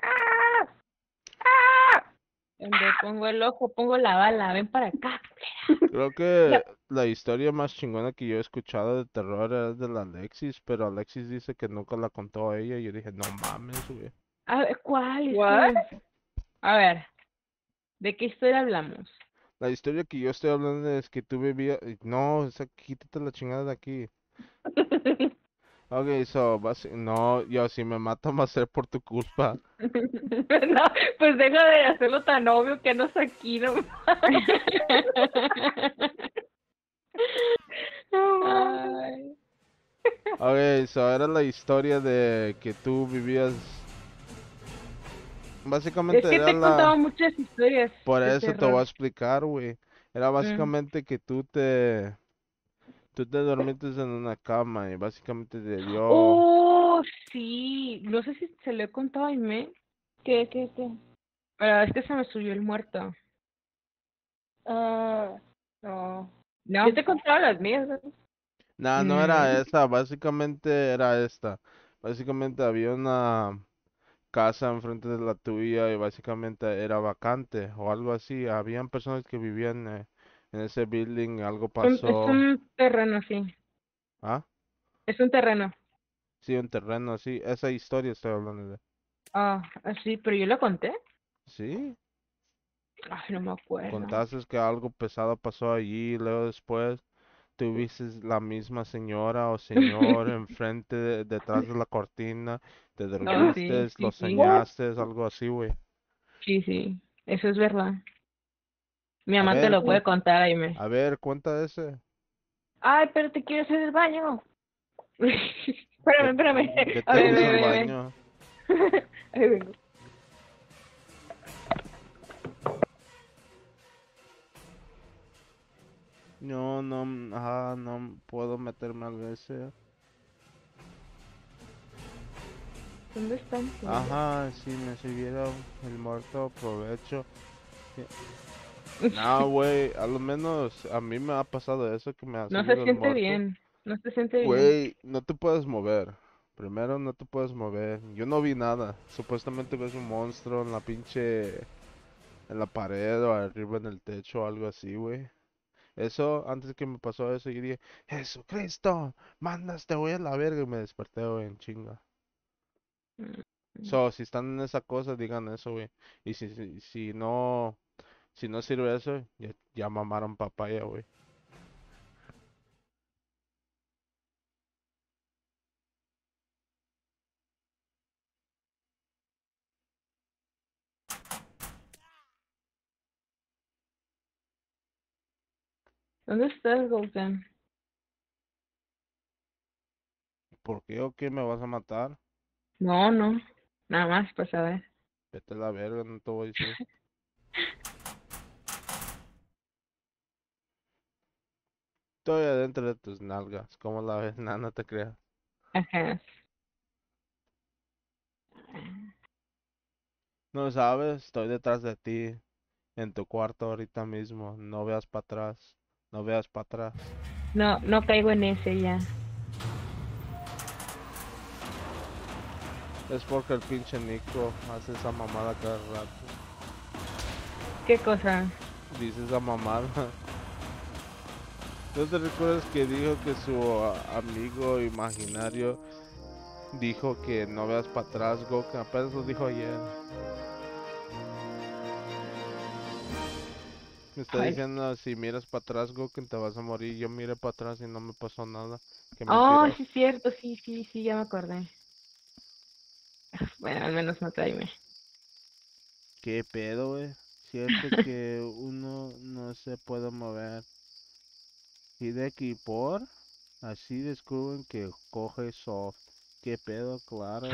ah, ah. Donde pongo el ojo, pongo la bala, ven para acá. Creo que la historia más chingona que yo he escuchado de terror es de la Alexis, pero Alexis dice que nunca la contó a ella y yo dije, no mames, güey. A ver, ¿cuál? What? A ver, ¿de qué historia hablamos? La historia que yo estoy hablando es que tú vivías, no, esa, quítate la chingada de aquí. <laughs> Ok, so, no, yo si me matan va a ser por tu culpa. <laughs> No, pues deja de hacerlo tan obvio que no es aquí, <laughs> no. Ay, Ok, so era la historia de que tú vivías. Es Básicamente que era te he contado la. muchas historias Por eso te voy a terror. explicar, güey. Era básicamente que tú te. Tú te dormiste en una cama y básicamente te dio. Oh, sí. No sé si se lo he contado a Aimee. ¿Qué, qué, qué? Pero es que se me subió el muerto. Ah, no. No. Yo te he contado las mías. ¿no? No era Mm. esa, básicamente era esta. Básicamente había una casa enfrente de la tuya y básicamente era vacante o algo así. Habían personas que vivían eh, en ese building, algo Un- Es pasó. un terreno, sí. ¿Ah? Es un terreno. Sí, un terreno así. Esa historia estoy hablando de. Ah, sí, pero yo lo conté. Sí, Ay, no me acuerdo. contaste que algo pesado pasó allí, luego después tuviste la misma señora o señor <laughs> enfrente, de- detrás de la cortina, te sí, dormiste, sí, lo sí. soñaste, algo así, güey. Sí, sí. Eso es verdad. Mi A mamá te ver, lo puede cu- contar, Aime. A ver, cuenta ese. Ay, pero te quiero hacer el baño. <laughs> Espérame, espérame. Vete A ver, usar ve, el ve, ve. baño. <laughs> Ahí vengo. No, no, ah, no puedo meterme al BS. ¿Dónde están? Ajá, si me sirviera el muerto, aprovecho. No, güey, a lo menos a mí me ha pasado eso que me ha No se siente muerto. bien. No se siente bien. Güey, no te puedes mover. Primero no te puedes mover. Yo no vi nada. Supuestamente ves un monstruo en la pinche... En la pared o arriba en el techo o algo así, güey. Eso, antes que me pasó eso, yo dije, Jesucristo, mandas, te voy a la verga y me desperté, güey, en chinga. Mm. So, si están en esa cosa, digan eso, güey. Y si, si, si no, si no sirve eso, ya, ya mamaron papaya, güey. ¿Dónde estás, Golden? ¿Por qué o qué me vas a matar? No, no. Nada más para saber. Vete a la verga, no te voy a decir. <laughs> Estoy adentro de tus nalgas. ¿Cómo la ves? <laughs> Nah, no te creas. Ajá. No sabes, estoy detrás de ti. En tu cuarto ahorita mismo. No veas para atrás. No veas para atrás. No, no caigo en ese ya. Es porque el pinche Nico hace esa mamada cada rato. ¿Qué cosa? Dice esa mamada. <laughs> ¿No te recuerdas que dijo que su ah, amigo imaginario dijo que no veas para atrás, Goku? Apenas lo dijo ayer. Me está Ay. diciendo, si miras para atrás, Goku, te vas a morir. Yo miré para atrás y no me pasó nada. Oh, sí, cierto, sí, sí, sí, ya me acordé. Bueno, al menos no tráeme. ¿Qué pedo, güey? Cierto que uno no se puede mover. Aquí por, así descubren que coge soft. ¿Qué pedo? Claro.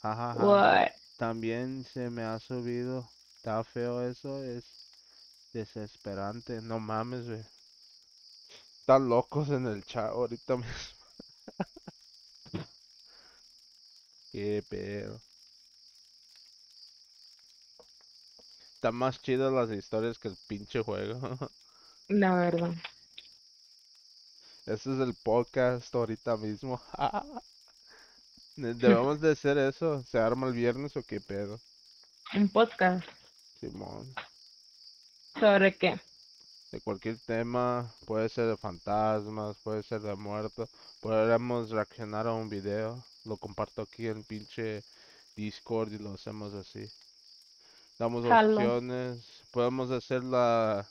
Jajaja. También se me ha subido. Está feo eso, es desesperante. No mames, güey. Están locos en el chat ahorita <laughs> mismo. Qué pedo. Están más chidas las historias que el pinche juego. <laughs> La verdad. Ese es el podcast ahorita mismo. <laughs> Ne- Debemos de hacer eso. ¿Se arma el viernes o qué pedo? Un podcast. Simón. ¿Sobre qué? De cualquier tema. Puede ser de fantasmas, puede ser de muertos. Podremos reaccionar a un video. Lo comparto aquí en pinche Discord y lo hacemos así. Damos opciones. Podemos hacer la,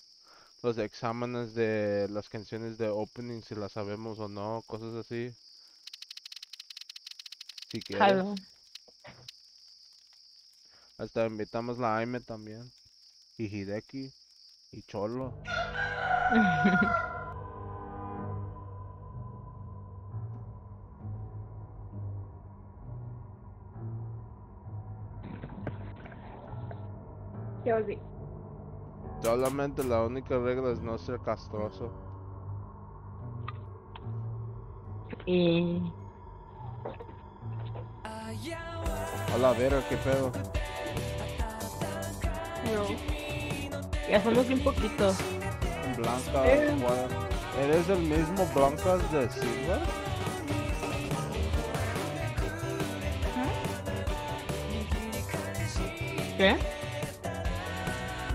los exámenes de las canciones de opening si las sabemos o no, cosas así. Si quieres. Hasta invitamos la Aime también. Y Hideki. Y Cholo. <laughs> Yo sí. Solamente la única regla es no ser castroso. y Hola, Vera, qué pedo. No. ya somos un poquito. Blanca, Eh. ¿Eres el mismo Blancas de Silver? ¿Qué?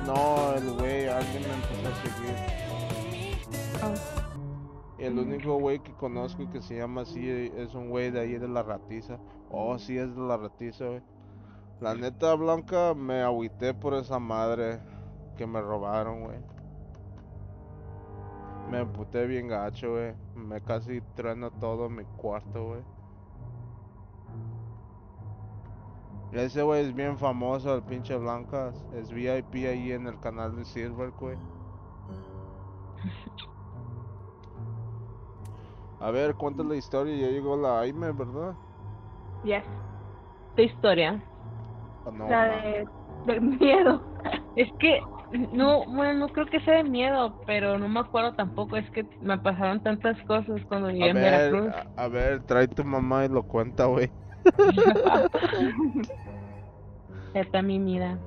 No, el güey, alguien me empezó a seguir. El único güey que conozco y que se llama así es un güey de ahí de la ratiza. Oh, sí, es de la ratiza, güey. La neta, Blanca, me agüité por esa madre que me robaron, güey. Me emputé bien gacho, güey. Me casi trueno todo mi cuarto, güey. Ese güey es bien famoso, el pinche Blancas. Es VIP ahí en el canal de Silver, güey. A ver, cuenta la historia. Ya llegó la Aime, ¿verdad? Yes. ¿Qué historia? ¿O no, la de <laughs> miedo. Es que no, bueno, no creo que sea de miedo, pero no me acuerdo tampoco. Es que me pasaron tantas cosas cuando llegué A a ver, Veracruz. a, a ver, trae tu mamá y lo cuenta, güey. <laughs> Está mi mira.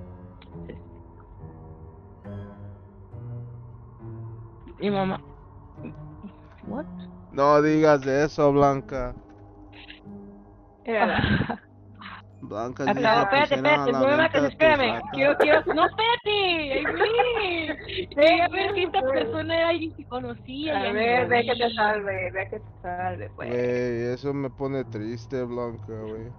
Mi mamá. What? No digas eso, Blanca. Era la- Blanca Acá, dijo, espérate, espérate, no me mates, espérame. Quiero, quiero. ¡No, espérate! ¡Ay, Quería ver si esta persona era alguien que conocía. A ver, ve que te salve, ve que te salve, pues. Güey, eso me pone triste, Blanca, güey.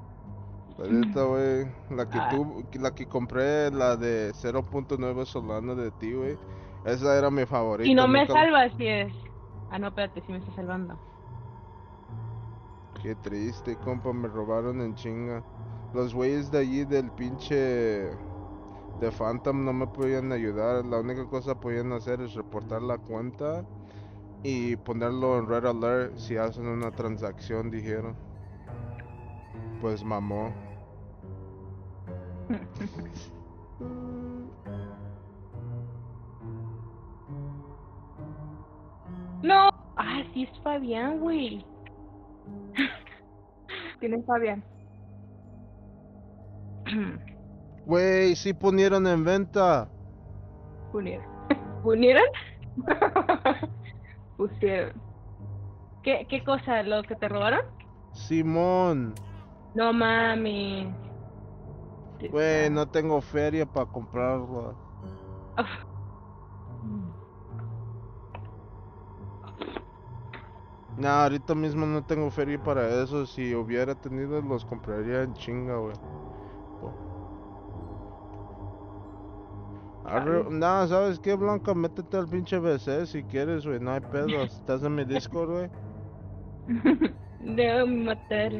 La neta, güey, la que Ah. tú, la que compré, la de 0.9 Solana de ti, güey. Esa era mi favorita. Y no me nunca- salvas si es. Ah, no, espérate, si me está salvando. Qué triste, compa, me robaron en chinga. Los güeyes de allí del pinche de Phantom no me podían ayudar. La única cosa que podían hacer es reportar la cuenta y ponerlo en Red Alert si hacen una transacción, dijeron. Pues mamó. No. Ah, sí es Fabián, güey. ¿Tienes Fabián? Güey, sí ponieron en venta. Unieron. <laughs> ¿Unieron? <laughs> Pusieron. ¿Qué, ¿Qué cosa? ¿Lo que te robaron? Simón. No mami. Güey, no tengo feria para comprarla. <laughs> Nah, ahorita mismo no tengo feria para eso. Si hubiera tenido, los compraría en chinga, güey. Nah, ¿sabes qué, Blanca? Métete al pinche BC si quieres, güey. No hay pedo. <laughs> Estás en mi Discord, güey. <laughs> Debo matar.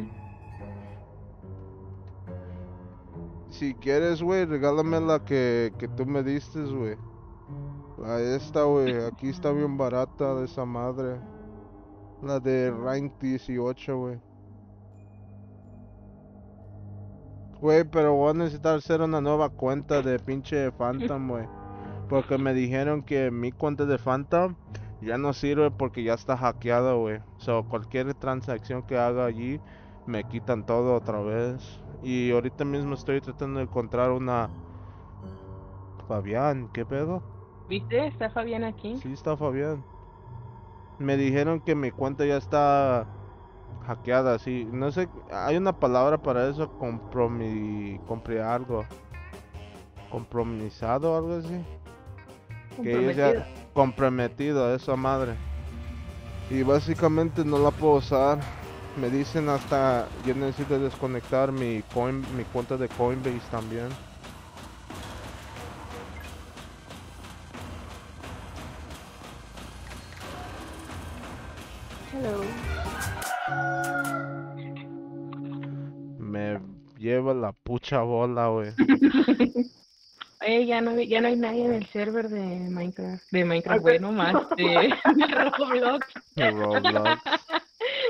Si quieres, güey, regálame la que, que tú me diste, güey. La esta, güey. Aquí está bien barata de esa madre. La de rank 18, güey. Güey, pero voy a necesitar hacer una nueva cuenta de pinche Phantom, güey. Porque me dijeron que mi cuenta de Phantom ya no sirve porque ya está hackeada, güey. So, cualquier transacción que haga allí, me quitan todo otra vez. Y ahorita mismo estoy tratando de encontrar una... Fabián, ¿qué pedo? ¿Viste? Está Fabián aquí. Sí, está Fabián. Me dijeron que mi cuenta ya está hackeada, sí. No sé, hay una palabra para eso, compromi... Compré algo. Compromisado o algo así. Que ellos ya... Comprometido, esa madre. Y básicamente no la puedo usar. Me dicen hasta yo necesito desconectar mi coin, mi cuenta de Coinbase también. Hello. Me lleva la pucha bola, güey. <laughs> Oye, ya no, ya no hay nadie en el server de Minecraft. De Minecraft, Ok. bueno, más de, de Roblox. De Roblox.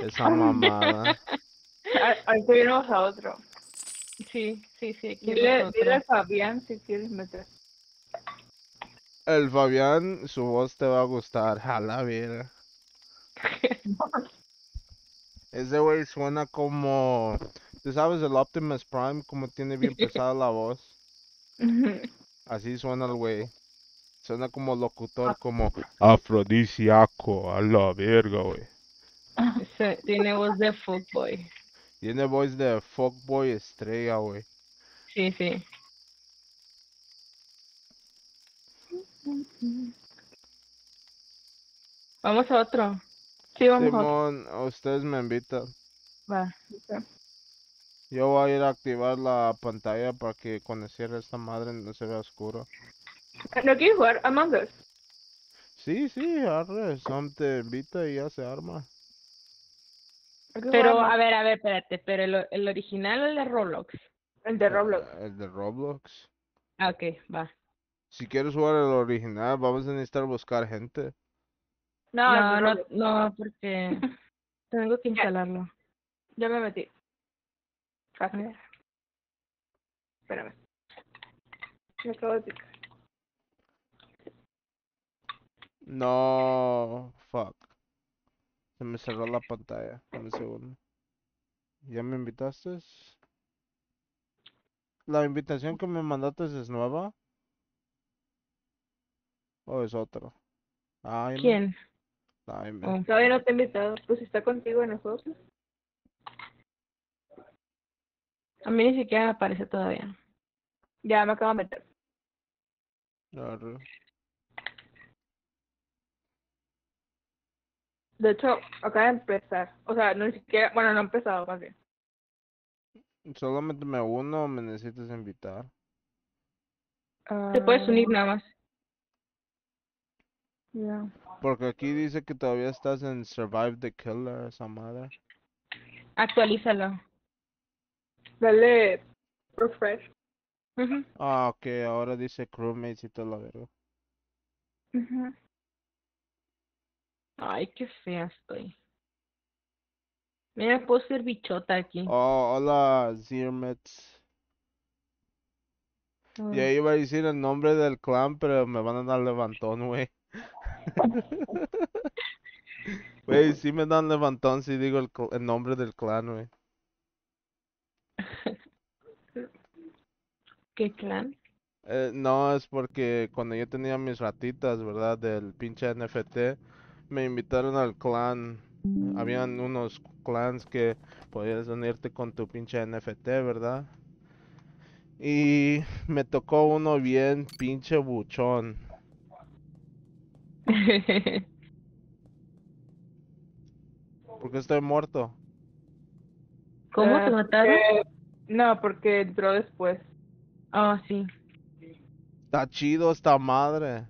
Esa mamada. Ah, Ahí te vienes a otro. Sí, sí, sí. Dile, dile a Fabián si quieres meter. El Fabián, su voz te va a gustar. Jala, vera. <laughs> Ese güey suena como. ¿Tú sabes el Optimus Prime? Como tiene bien <laughs> pesada la voz. <laughs> Así suena el güey. Suena como locutor, como afrodisíaco, a la verga, güey. <laughs> Tiene voz de fuckboy. Tiene voz de fuckboy estrella, güey. Sí, sí. Vamos a otro. Sí, vamos a otro. Simón, ustedes me invitan. Va. Yo voy a ir a activar la pantalla para que cuando cierre esta madre no se vea oscuro. ¿No quieres jugar Among Us? Sí, sí, arre, Sam te invita y ya se arma. Pero, a ver, a ver, espérate. ¿Pero el, el original o el de Roblox? El de Roblox. Eh, El de Roblox. Ah, ok, va. Si quieres jugar el original, vamos a necesitar buscar gente. No, No, no, Roblox. no, porque <laughs> tengo que instalarlo. Ya me metí. Fácil. Espérame. Me acabo de picar. No, fuck. Se me cerró la pantalla. Dame un segundo. ¿Ya me invitaste? ¿La invitación que me mandaste es nueva? ¿O es otra? Ay, me- ¿Quién? ay, me- Oh. Todavía no te he invitado. Pues está contigo en nosotros. A mí ni siquiera me aparece todavía. Ya me acabo de meter. Arre. De hecho, acaba de empezar. O sea, no ni siquiera, bueno, no ha empezado más bien. Solamente me uno o me necesitas invitar. Te puedes unir Ah, nada más. ya. Porque aquí dice que todavía estás en Survive the Killer, esa madre. Actualízalo. Dale refresh. Ujú. Ah, ok, ahora dice crewmates y toda la verga. Ujú. Ay, qué fea estoy. Mira, puedo ser bichota aquí. Oh, hola, Zirmets. Mm. Ya iba a decir el nombre del clan, pero me van a dar levantón, güey. <laughs> Güey, sí me dan levantón si digo el, nombre del clan, güey. <laughs> ¿Qué clan? Eh, no, es porque cuando yo tenía mis ratitas, ¿verdad? Del pinche NFT, me invitaron al clan. Habían unos clans que podías unirte con tu pinche NFT, ¿verdad? Y me tocó uno bien pinche buchón. <laughs> Porque estoy muerto. ¿Cómo Ah, te mataron? No, porque entró después. Oh, sí. Está chido esta madre.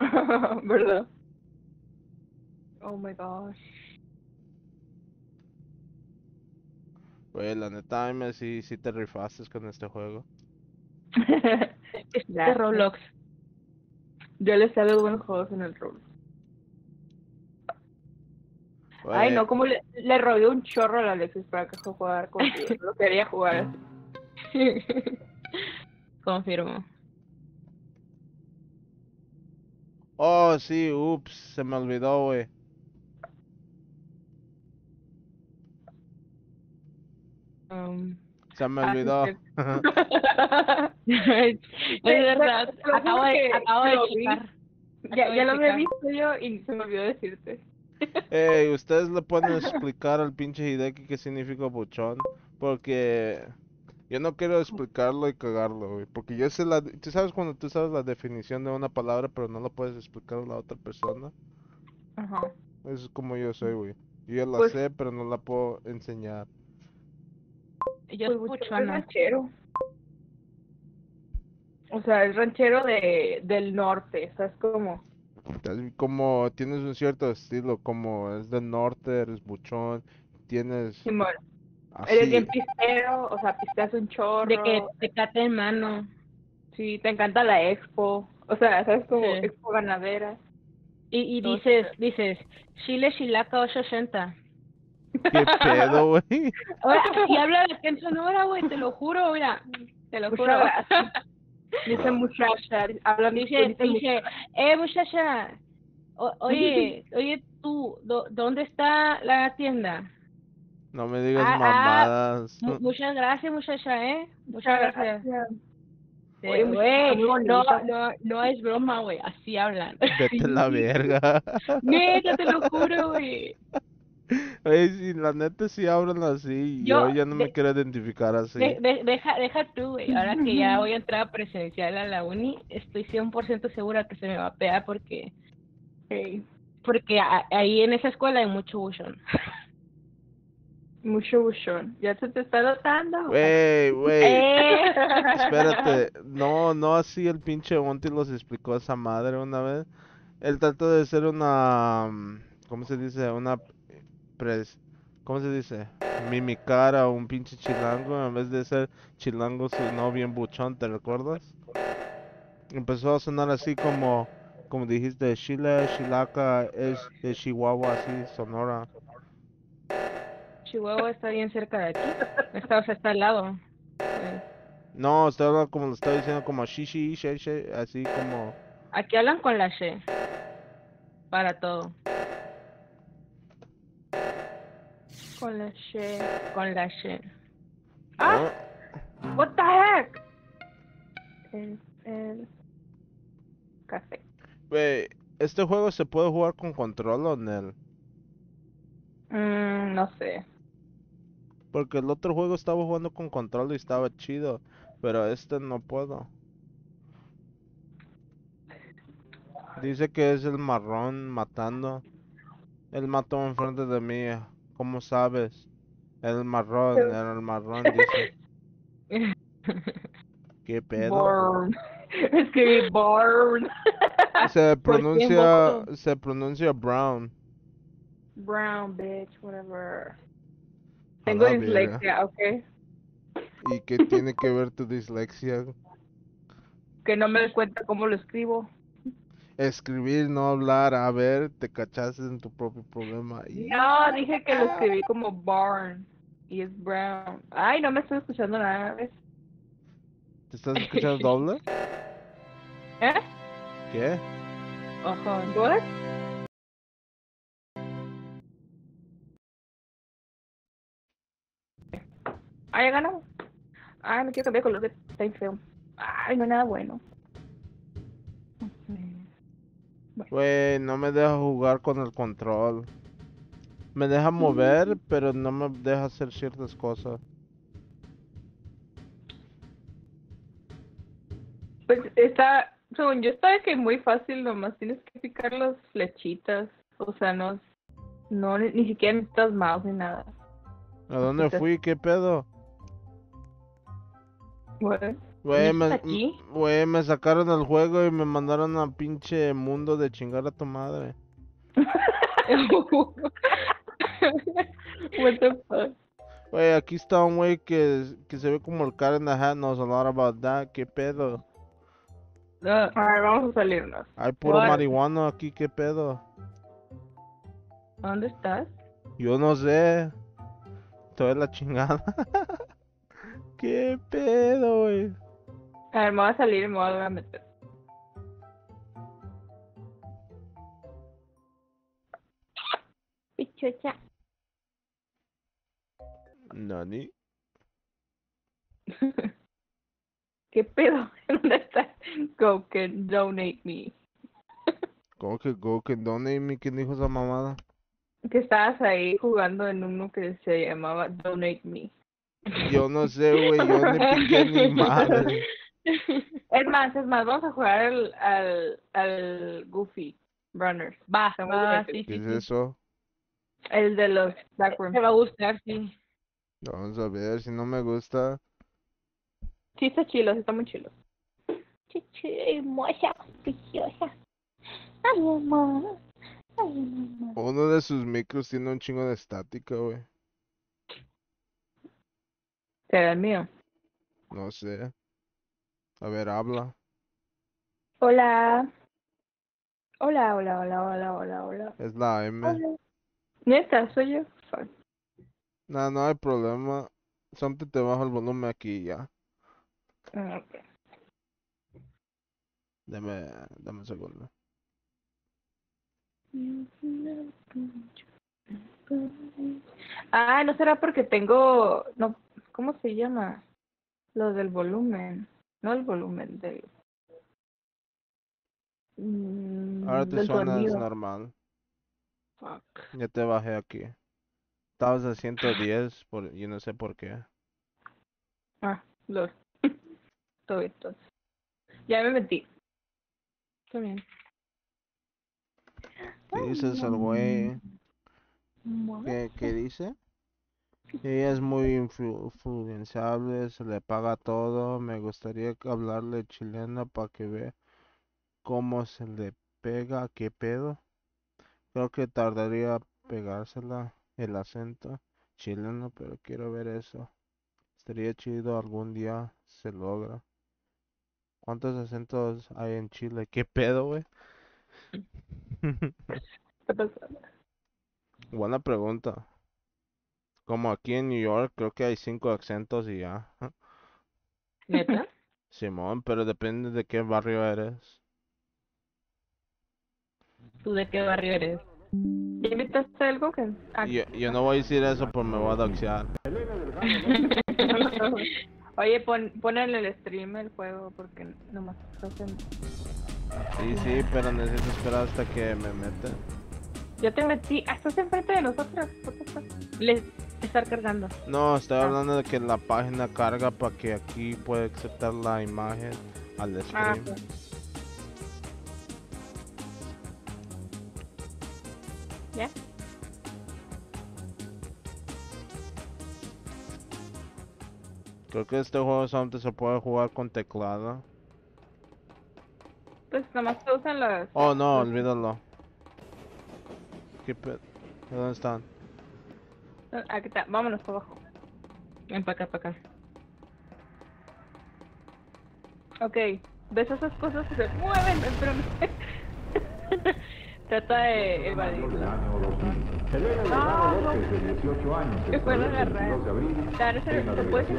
<laughs> ¿Verdad? Oh my gosh. Güey, la neta, Aime, sí, sí te rifaste con este juego. <laughs> Es de Gracias. Roblox. Yo le sé a los buenos juegos en el rol. Ay, no, como le, le robé un chorro a la Alexis para que jugar contigo. <laughs> Lo quería jugar así. <laughs> Confirmo. Oh, sí, ups, se me olvidó, güey. Um, Se me Ah, olvidó. <laughs> es verdad. Acabo de, acabo de checar. ya, lo había visto yo y se me olvidó decirte. <laughs> Ey, ustedes le pueden explicar al pinche Hideki qué significa buchón, porque yo no quiero explicarlo y cagarlo, güey, porque yo sé la, tú sabes cuando tú sabes la definición de una palabra pero no lo puedes explicar a la otra persona, Ajá. eso es como yo soy, güey, yo ya la Pues- sé pero no la puedo enseñar. Yo Pues soy Buchón es buchona. ranchero. O sea, es ranchero de, del norte, o sea, es como... Es como tienes un cierto estilo, como es del norte, eres buchón, tienes Simón, eres así, bien pistero, o sea, pisteas un chorro. De que te cate en mano. Sí, te encanta la expo. O sea, ¿sabes? Como Sí. expo ganadera. Y, y dices, dices, Chile Chilaca 880. Qué pedo, <laughs> güey. Ahora, y habla de en Sonora, güey, te lo juro, mira. Te lo juro. Muchas <laughs> gracias. Dice muchacha, habla Dice, dice dice, eh, muchacha, o- oye, <laughs> oye tú, ¿dó- ¿dónde está la tienda? No me digas Ah, ah, mamadas. Mu- muchas gracias, muchacha, ¿eh? Muchas gracias. gracias. Sí, Oye, Güey, no, no, no es broma, güey, así hablan. Vete a la verga. Neta, te lo juro, güey. <laughs> Ey, sí, la neta sí hablan así. y Yo, Yo- ya no me quiero identificar así. De- de- deja, deja tú, güey. Ahora que ya <laughs> voy a entrar presencial a la uni, estoy 100% segura que se me va a pegar porque Sí. porque a- ahí en esa escuela hay mucho buchón. <laughs> Mucho buchón. Ya se te está notando. Wey, wey. Eh. Espérate. No, no así el pinche Monty los explicó a esa madre una vez. Él trató de ser una. mm, ¿Cómo se dice? Una. Pres, ¿Cómo se dice? Mimicar a un pinche chilango en vez de ser chilango su no bien buchón, ¿te recuerdas? Empezó a sonar así como. Como dijiste, Chile, Chilaca, es de Chihuahua, así, Sonora. Chihuahua está bien cerca de aquí. Está, o sea, está al lado. No, hablando como lo estaba diciendo, como shishi, she, she, así como. Aquí hablan con la she. Para todo. Con la she. Con la she. Ah. ¿no? What the heck? El, el café. Wey, ¿este juego se puede jugar con control o en el? Mm, no sé. Porque el otro juego estaba jugando con control y estaba chido. Pero este no puedo. Dice que es el marrón matando. Él mató enfrente de mí. ¿Cómo sabes? El marrón, era el marrón, dice. <laughs> ¿Qué pedo? Born. Escribí born. Se <laughs> ¿Por quién pronuncia, se pronuncia brown. Brown, bitch, whatever. Tengo dislexia, ¿ok? ¿Y qué tiene que ver tu dislexia? Que no me doy cuenta cómo lo escribo. Escribir, no hablar. A ver, te cachaste en tu propio problema. Y- No, dije que lo escribí como barn. Y es brown. Ay, no me estoy escuchando nada, ¿ves? ¿Te estás <laughs> escuchando doble? ¿Eh? ¿Qué? Ajá. ¿What? Ay, ya ganamos. Ay, me quiero cambiar de color de está bien feo. Ay, no es nada bueno. Güey, no me deja jugar con el control. Me deja mover, pero no me deja hacer ciertas cosas. Pues está, según yo está de que muy fácil, nomás tienes que picar las flechitas. O sea, no, no ni, siquiera necesitas mouse ni nada. ¿A dónde fui? ¿Qué pedo? Bueno. Güey, ¿No me, estás aquí? m- güey, me sacaron del juego y me mandaron a pinche mundo de chingar a tu madre. <laughs> What the fuck? Güey, aquí está un güey que, que se ve como el Karen the Hat knows a lot about that. ¿Qué pedo? A ver, vamos a salirnos. Hay puro What? marihuano aquí, ¿qué pedo? ¿Dónde estás? Yo no sé. En la chingada. <laughs> ¿Qué pedo, güey? A ver, me voy a salir y me voy a meter. Pichucha. Nani? <laughs> ¿Qué pedo? <laughs> ¿Dónde estás? Go can donate me. ¿Cómo que go que donate me? ¿Quién dijo esa mamada? Que estabas ahí jugando en uno que se llamaba Donate Me. Yo no sé, güey, yo ni piqué ni <laughs> madre. Es más, es más, vamos a jugar al, al, al Goofy Runners. Va, va, sí, ¿Qué sí, es sí. eso? El de los Backrooms. Te va a gustar, sí. Vamos a ver, si no me gusta. Sí, está chilo, está muy chilo. Chuchu, hermosa, preciosa. Ay, mamá. Ay, mamá. Uno de sus micros tiene un chingo de estática, güey. Será el mío. No sé. A ver, habla. Hola. Hola, hola, hola, hola, hola, hola. Es la M. Hola. Neta, soy yo. No, no hay problema. Siempre te bajo el volumen aquí ya. Ah, ok. Dame, dame un segundo. Ah, no será porque tengo, no, ¿cómo se llama? Lo del volumen, no el volumen del. Mm, Ahora te del suena sonido. normal. Fuck. Ya te bajé aquí. Estabas a 110, por, yo no sé por qué. Ah, lo. <laughs> Todo entonces. Ya me metí. Está bien. ¿Qué dices el güey? ¿Qué, qué dice? Ella es muy influ- influenciable, se le paga todo. Me gustaría hablarle chilena para que vea cómo se le pega, qué pedo. Creo que tardaría pegársela el acento chileno, pero quiero ver eso. Estaría chido algún día se logra. ¿Cuántos acentos hay en Chile? ¿Qué pedo, güey? <laughs> <laughs> Buena pregunta. Como aquí en New York, creo que hay cinco acentos y ya. ¿Neta? <laughs> Simón, pero depende de qué barrio eres. ¿Tú de qué barrio eres? ¿Ya invitaste algo que ah, Yo, yo no voy a decir eso porque me voy a doxear. <laughs> Oye, pon, pon en el stream el juego porque nomás hacen... Sí, sí, pero necesito esperar hasta que me meten. Ya te metí, ah, estás enfrente de nosotros. Les, estar cargando. No, estoy Ah. hablando de que la página carga para que aquí pueda aceptar la imagen al Ah, stream. pues. ¿Ya? Creo que este juego solamente se puede jugar con teclado. Pues nomás se usan las... Oh no, olvídalo. ¿Qué pe- ¿Dónde están? Aquí está, vámonos para abajo. Ven para acá, para acá. Ok, ¿ves esas cosas que se mueven? Espérame. <laughs> Trata de evadirlas. Elena Ah, Delgado no. López, de 18 años, Que fue extravió el agarrar. 22 de abril Dar ese- en la se puede con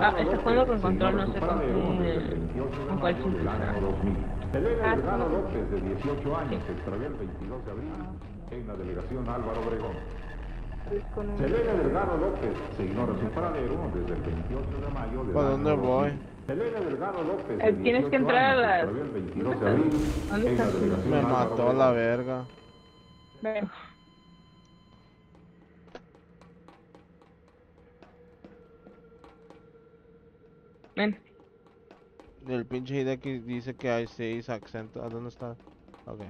Ah, está López, jugando con control, no sé Sufragio, con qué- desde el 28 de con cuál mayo del shift. año 2000. Elena Ah. López, de 18 años, se extravió el 22 de abril en la delegación Álvaro Obregón. Es con un- Selena Delgado López se ignora su paradero desde el 28 de mayo del ¿Para dónde 2000. voy? Selena Delgado López, de Eh, tienes que 18 entrar a años, las- extravió el 22 de abril ¿Dónde delegación Me Álvaro mató Obregón. la verga. Ven. Ven. El pinche Hideki dice que hay seis acentos. ¿A dónde está? Ok.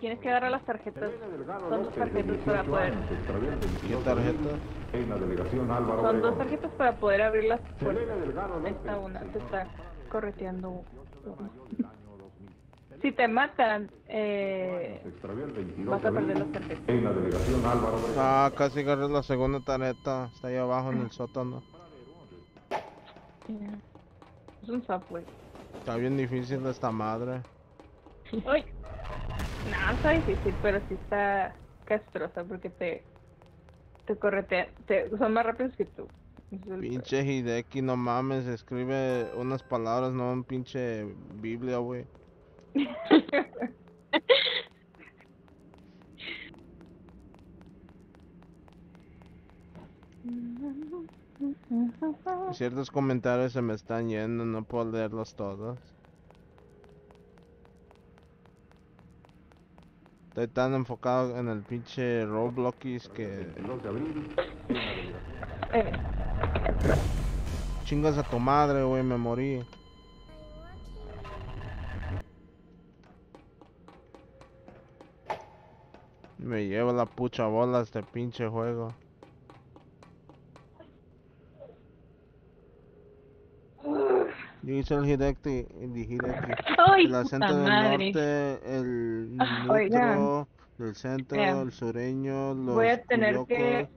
Tienes que agarrar las tarjetas. Son dos tarjetas para 18 poder... años, se extravió el 22 ¿Qué tarjeta? En la delegación Álvaro Son dos tarjetas para poder abrir las puertas. Está una, te está correteando. del año 2000. Si te matan, eh, Se extravió el 22 vas a perder las tarjetas. en la delegación Álvaro Obregón. Ah, casi agarré la segunda tarjeta. Está ahí abajo en el sótano. Es un software. Está bien difícil esta madre. ¡Uy! No, está difícil, pero sí está castrosa porque te, te corretea, te, son más rápidos que tú. Pinche Hideki, no mames. Escribe unas palabras, no un pinche Biblia, güey. <laughs> Ciertos comentarios se me están yendo, no puedo leerlos todos. Estoy tan enfocado en el pinche Roblox que 22 de abril en la delegación. Chingas a tu madre, güey, me morí. Me lleva la pucha bola este pinche juego. Yo hice el Hideki, el Hideki. ¡Ay, El acento del madre! norte, el Ah, oigan. neutro, del centro, Vean. el sureño, los voy a tener que cuyocos.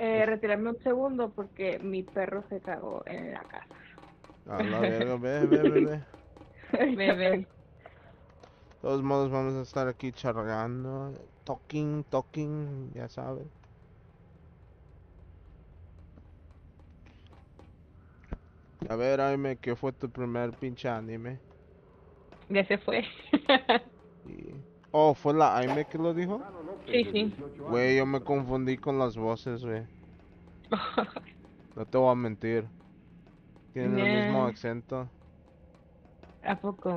eh, retirarme un segundo porque mi perro se cagó en la casa. A la verga, ve, ve, ve, ve. <laughs> Ve, ve. De todos modos vamos a estar aquí charlando, talking, talking, ya sabes. A ver, Aime, ¿qué fue tu primer pinche anime? Ya se fue. Oh, ¿fue la Aime que lo dijo? sí, sí. Güey, yo me confundí con las voces, güey. <laughs> No te voy a mentir. Tienen el mismo acento. ¿A poco?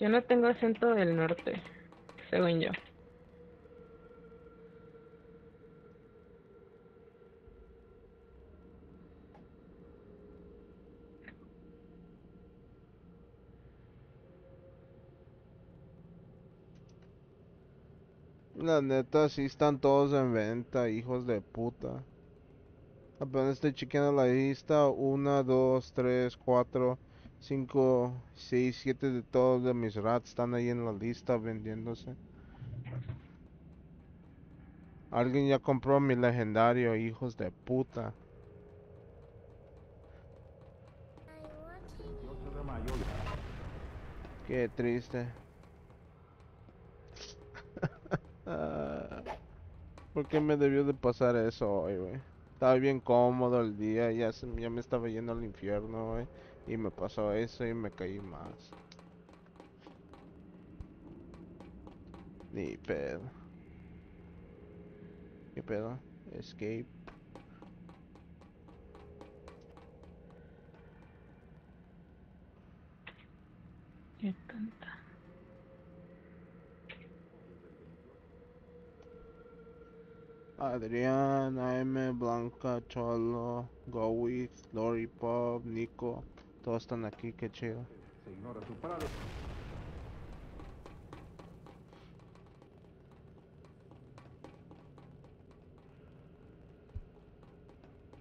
Yo no tengo acento del norte, según yo. La neta, sí están todos en venta, hijos de puta. Apenas estoy chequeando la lista. Una, dos, tres, cuatro, cinco, seis, siete de todos de mis rats están ahí en la lista vendiéndose. Alguien ya compró mi legendario, hijos de puta. Qué triste. Ah, ¿Por qué me debió de pasar eso hoy, güey? Estaba bien cómodo el día, ya, se- ya me estaba yendo al infierno, güey. Y me pasó eso y me caí más. Ni pedo. ¿Qué pedo? Escape. Qué tonta. Adrián, AM, Blanca, Cholo, Gowi, Lori, Pop, Nico, todos están aquí, qué chido. Se ignora su parado.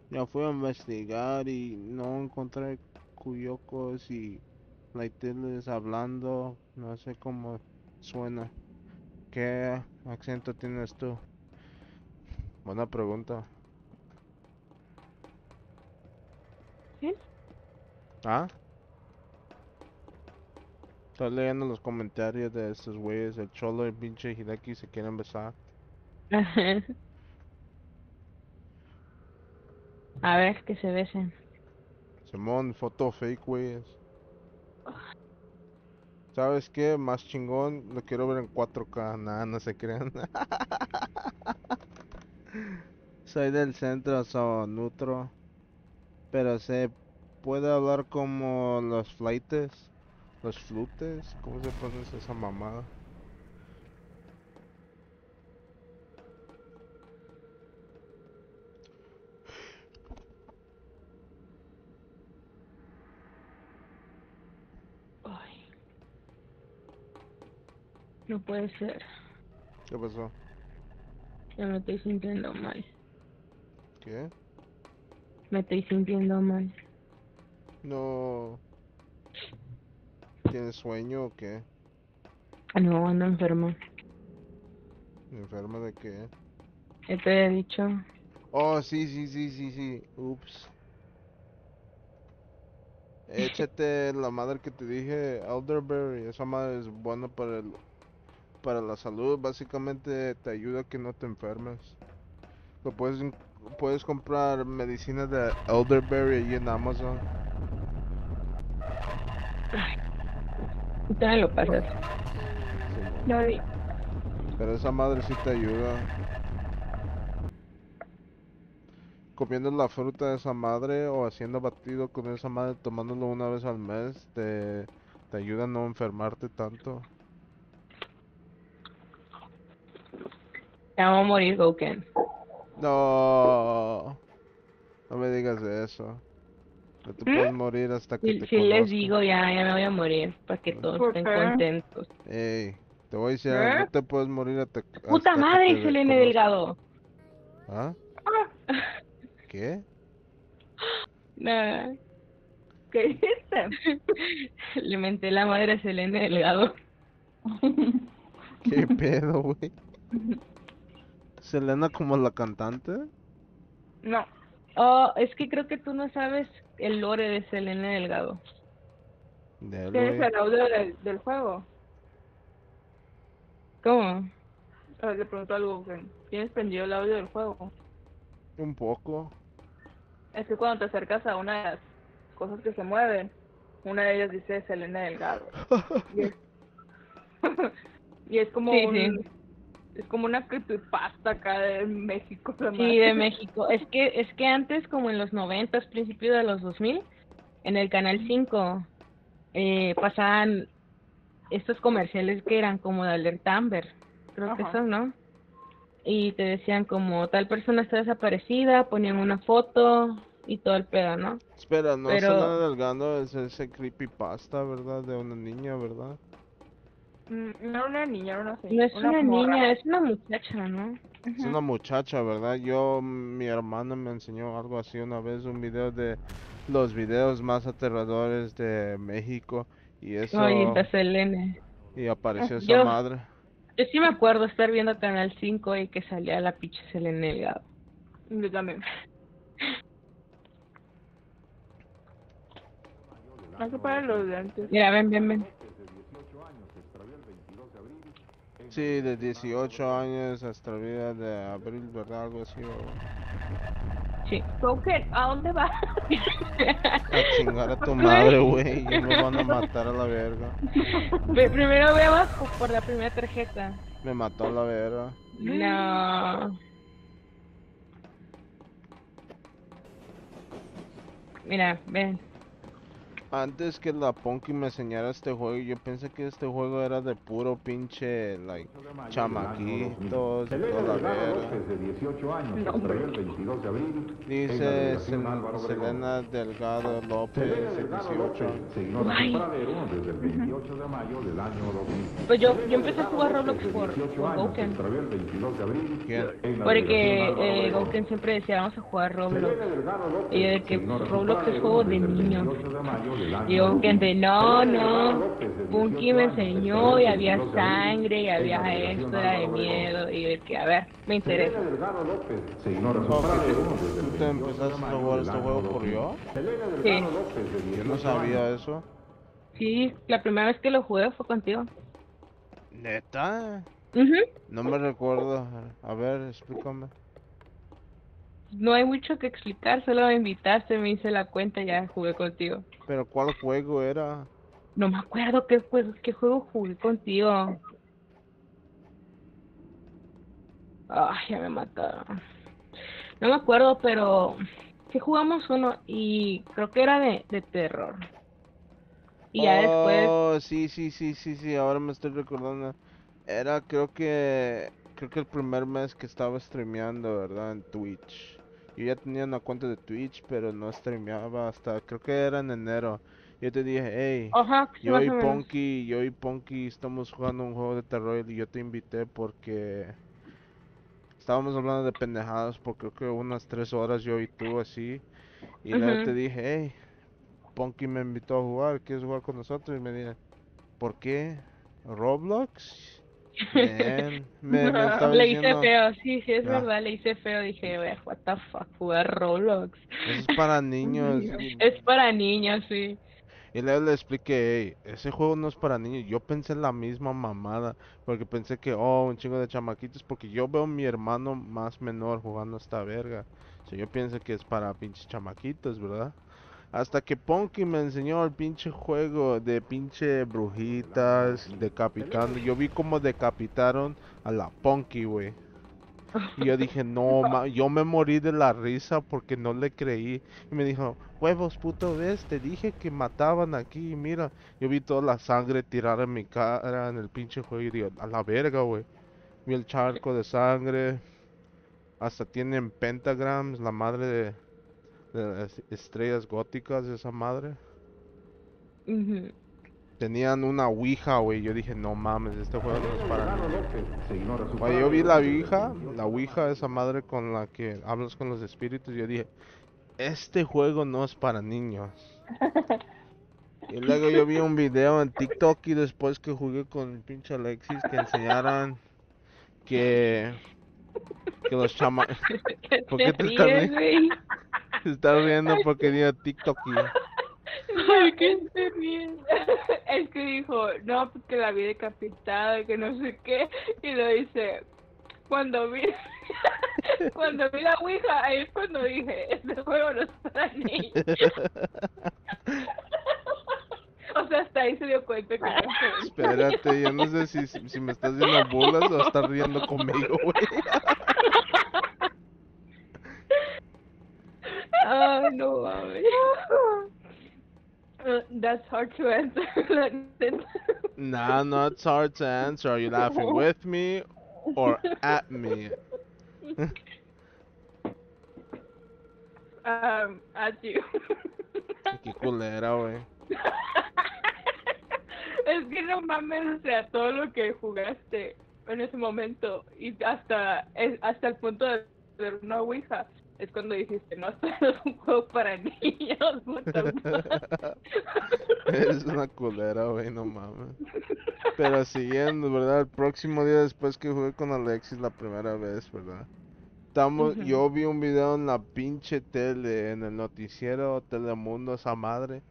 Ya fui a investigar y no encontré cuyocos y laitiles hablando, no sé cómo suena. ¿Qué acento tienes tú? Buena pregunta. ¿Sí? ¿Ah? Estoy leyendo los comentarios de estos güeyes, el Cholo y el pinche Hideki se quieren besar. <laughs> A ver, que se besen. Simón, foto fake, güeyes. ¿Sabes qué? Más chingón, lo quiero ver en 4K. Nada, no se crean. <laughs> Soy del centro, so nutro. Pero se puede hablar como los flightes, los flutes. ¿Cómo se pronuncia esa mamada? Ay. No puede ser. ¿Qué pasó? Ya me estoy sintiendo mal. ¿Qué? Me estoy sintiendo mal. No. ¿Tienes sueño o qué? No, ando enfermo. ¿Enferma de qué? Ya te he dicho. Oh, sí, sí, sí, sí, sí. Ups. <laughs> Échate la madre que te dije, Elderberry. Esa madre es buena para el, para la salud. Básicamente te ayuda a que no te enfermes. Lo puedes, puedes comprar medicina de Elderberry ahí en Amazon. Y me lo pasas. No, di- Pero esa madre sí te ayuda. Comiendo la fruta de esa madre o haciendo batido con esa madre, tomándolo una vez al mes, te, te ayuda a no enfermarte tanto. Ya vamos a morir, Gouken. No, no me digas eso. No te puedes morir hasta que Si, te si les conozca. digo, ya, ya me voy a morir. Para que todos ¿Por estén qué? contentos. Ey, te voy a decir, algo, ¿Eh? no te puedes morir hasta, hasta ¡Puta que madre, Selene. Delgado! ¿Ah? ¿Qué? <gasps> Nah, ¿Qué dijiste? <laughs> le menté la madre a Selene Delgado. <laughs> ¿Qué pedo, güey? <laughs> ¿Selena como la cantante? No. Oh, es que creo que tú no sabes el lore de Selene Delgado. De él, ¿Tienes el audio del, del juego? ¿Cómo? A ver, le pregunto algo. que ¿Tienes prendido el audio del juego? Un poco. Es que cuando te acercas a una de las cosas que se mueven, una de ellas dice Selena Delgado. <laughs> Y es, <laughs> y es como Sí, un, sí. Es como una creepypasta acá de México. Sí, de México. Es que es que antes, como en los 90, principios de los 2000, en el Canal 5 eh, pasaban estos comerciales que eran como de Alerta Amber. Creo que Ajá. son, ¿no? Y te decían como tal persona está desaparecida, ponían una foto y todo el pedo, ¿no? Espera, no Pero- Selena Delgado es ese creepypasta, ¿verdad? De una niña, ¿verdad? Mm, No era una niña, era una No es una, morra. niña, es una muchacha, ¿no? Es una muchacha, ¿verdad? Yo, mi hermana me enseñó algo así una vez, un video de los videos más aterradores de México. Y eso, Ay, está Selene. y apareció esa Yo- madre. Yo sí me acuerdo estar viendo Canal 5 y que salía la pinche Selene Delgado. Yo también. <laughs> Hay que los lentes. Mira, ven, ven, ven. Sí, de 18 años hasta el día de abril, ¿verdad? Algo así, o- Sí. Token, ¿a dónde vas? A chingar a tu madre, güey. Me van a matar a la verga. Ve- Primero ve abajo por la primera tarjeta. Me mató a la verga. No. Mira, ven. Antes que la Ponky me enseñara este juego, yo pensé que este juego era de puro pinche, like, chamaquitos toda la Delgado verga. López, de 18 años, No, contrayó el 22 de abril en la Dice. Selena Delgado López, Selena de Delgado 18. López se ignora Ay. su paradero desde el 28 de mayo del año 2000. Pues yo, yo empecé a jugar Roblox por, 18 por años, se Gouken. extravió el 22 de abril ¿Quién? en la Porque eh. Gouken siempre decía, vamos a jugar Roblox. Y de que Roblox es juego de niños. 28 de mayo del año Y de, 2000. no, no. Punky 18 me enseñó y había 22 de abril sangre y había esto, era de miedo. Y de que, a ver, me interesa. Oh, paradero ¿tú- te 28 de empezaste a jugar este juego por 2000. yo? Sí. Yo 18 no sabía eso. Sí, la primera vez que lo jugué fue contigo. ¿Neta? Ujú. No me recuerdo. A ver, explícame. No hay mucho que explicar, solo me invitaste, me hice la cuenta y ya jugué contigo. Pero ¿cuál juego era? No me acuerdo qué, juego- qué juego jugué contigo. Ay, ya me mataron. No me acuerdo, pero sí jugamos uno y creo que era de, de terror. Y ya después, Oh, sí, sí, sí, sí, sí, ahora me estoy recordando. Era, creo que, creo que el primer mes que estaba streameando, ¿verdad? En Twitch. Yo ya tenía una cuenta de Twitch, pero no streameaba hasta, creo que era en enero. Yo te dije, hey, ajá, yo y. Ponky, yo y Ponky estamos jugando un juego de terror y yo te invité porque estábamos hablando de pendejadas por creo que unas tres horas yo y tú así. Y luego Ujú. te dije, hey, Ponky me invitó a jugar, ¿quieres jugar con nosotros? Y me dije, ¿por qué? ¿Roblox? Me, me <laughs> le hice diciendo, feo, sí, sí, es Ah. verdad, le hice feo. Dije, "Wey, what the fuck, jugar Roblox. eso es para niños. <laughs> Es para niños, sí. Y luego le expliqué, hey, ese juego no es para niños. Yo pensé la misma mamada, porque pensé que, oh, un chingo de chamaquitos, porque yo veo a mi hermano más menor jugando esta verga. So, yo pienso que es para pinches chamaquitos, ¿verdad? Hasta que Ponky me enseñó el pinche juego de pinche brujitas, decapitando. Yo vi cómo decapitaron a la Ponky, güey. Y yo dije, no, <laughs> ma, yo me morí de la risa porque no le creí. Y me dijo, huevos, puto, ves, te dije que mataban aquí, mira. Yo vi toda la sangre tirada en mi cara en el pinche juego y digo, a la verga, güey. Vi el charco de sangre. Hasta tienen pentagrams, la madre de las estrellas góticas, esa madre. Tenían una ouija, güey. Yo dije, no mames, este juego no es para Delgado niños". López se ignora su Cuando yo vi la ouija, la ouija, esa madre con la que hablas con los espíritus, yo dije, este juego no es para niños. <laughs> Y luego yo vi un video en TikTok y después que jugué con el pinche Alexis que enseñaran que, que los chama... <laughs> ¿Por qué te estás ríes? Se está riendo porque digo TikTok y... ¿Por qué ríes? Es que dijo, no, pues que la vi decapitada, que no sé qué, y lo dice, cuando vi, <laughs> cuando vi la Ouija, ahí es cuando dije, este juego no es para niños. <laughs> o sea, hasta ahí se dio cuenta que no es para niños. Espérate, yo no sé si, si si me estás haciendo burlas o estás riendo conmigo, güey. Ay, no mames. Uh, that's hard to answer. <laughs> Nah, no, it's hard to answer. Are you laughing with me or <laughs> at me? <laughs> um, as you. Qué culera, güey. es que no mames, o sea, todo lo que jugaste en ese momento y hasta hasta el punto de ver una ouija es cuando dijiste, no, <laughs> esto es un juego para niños, what the fuck?" Eres una culera, güey, no mames. Pero siguiendo, ¿verdad? El próximo día después que jugué con Alexis la primera vez, ¿verdad? Estamos, yo vi un video en la pinche tele, en el noticiero Telemundo, esa madre.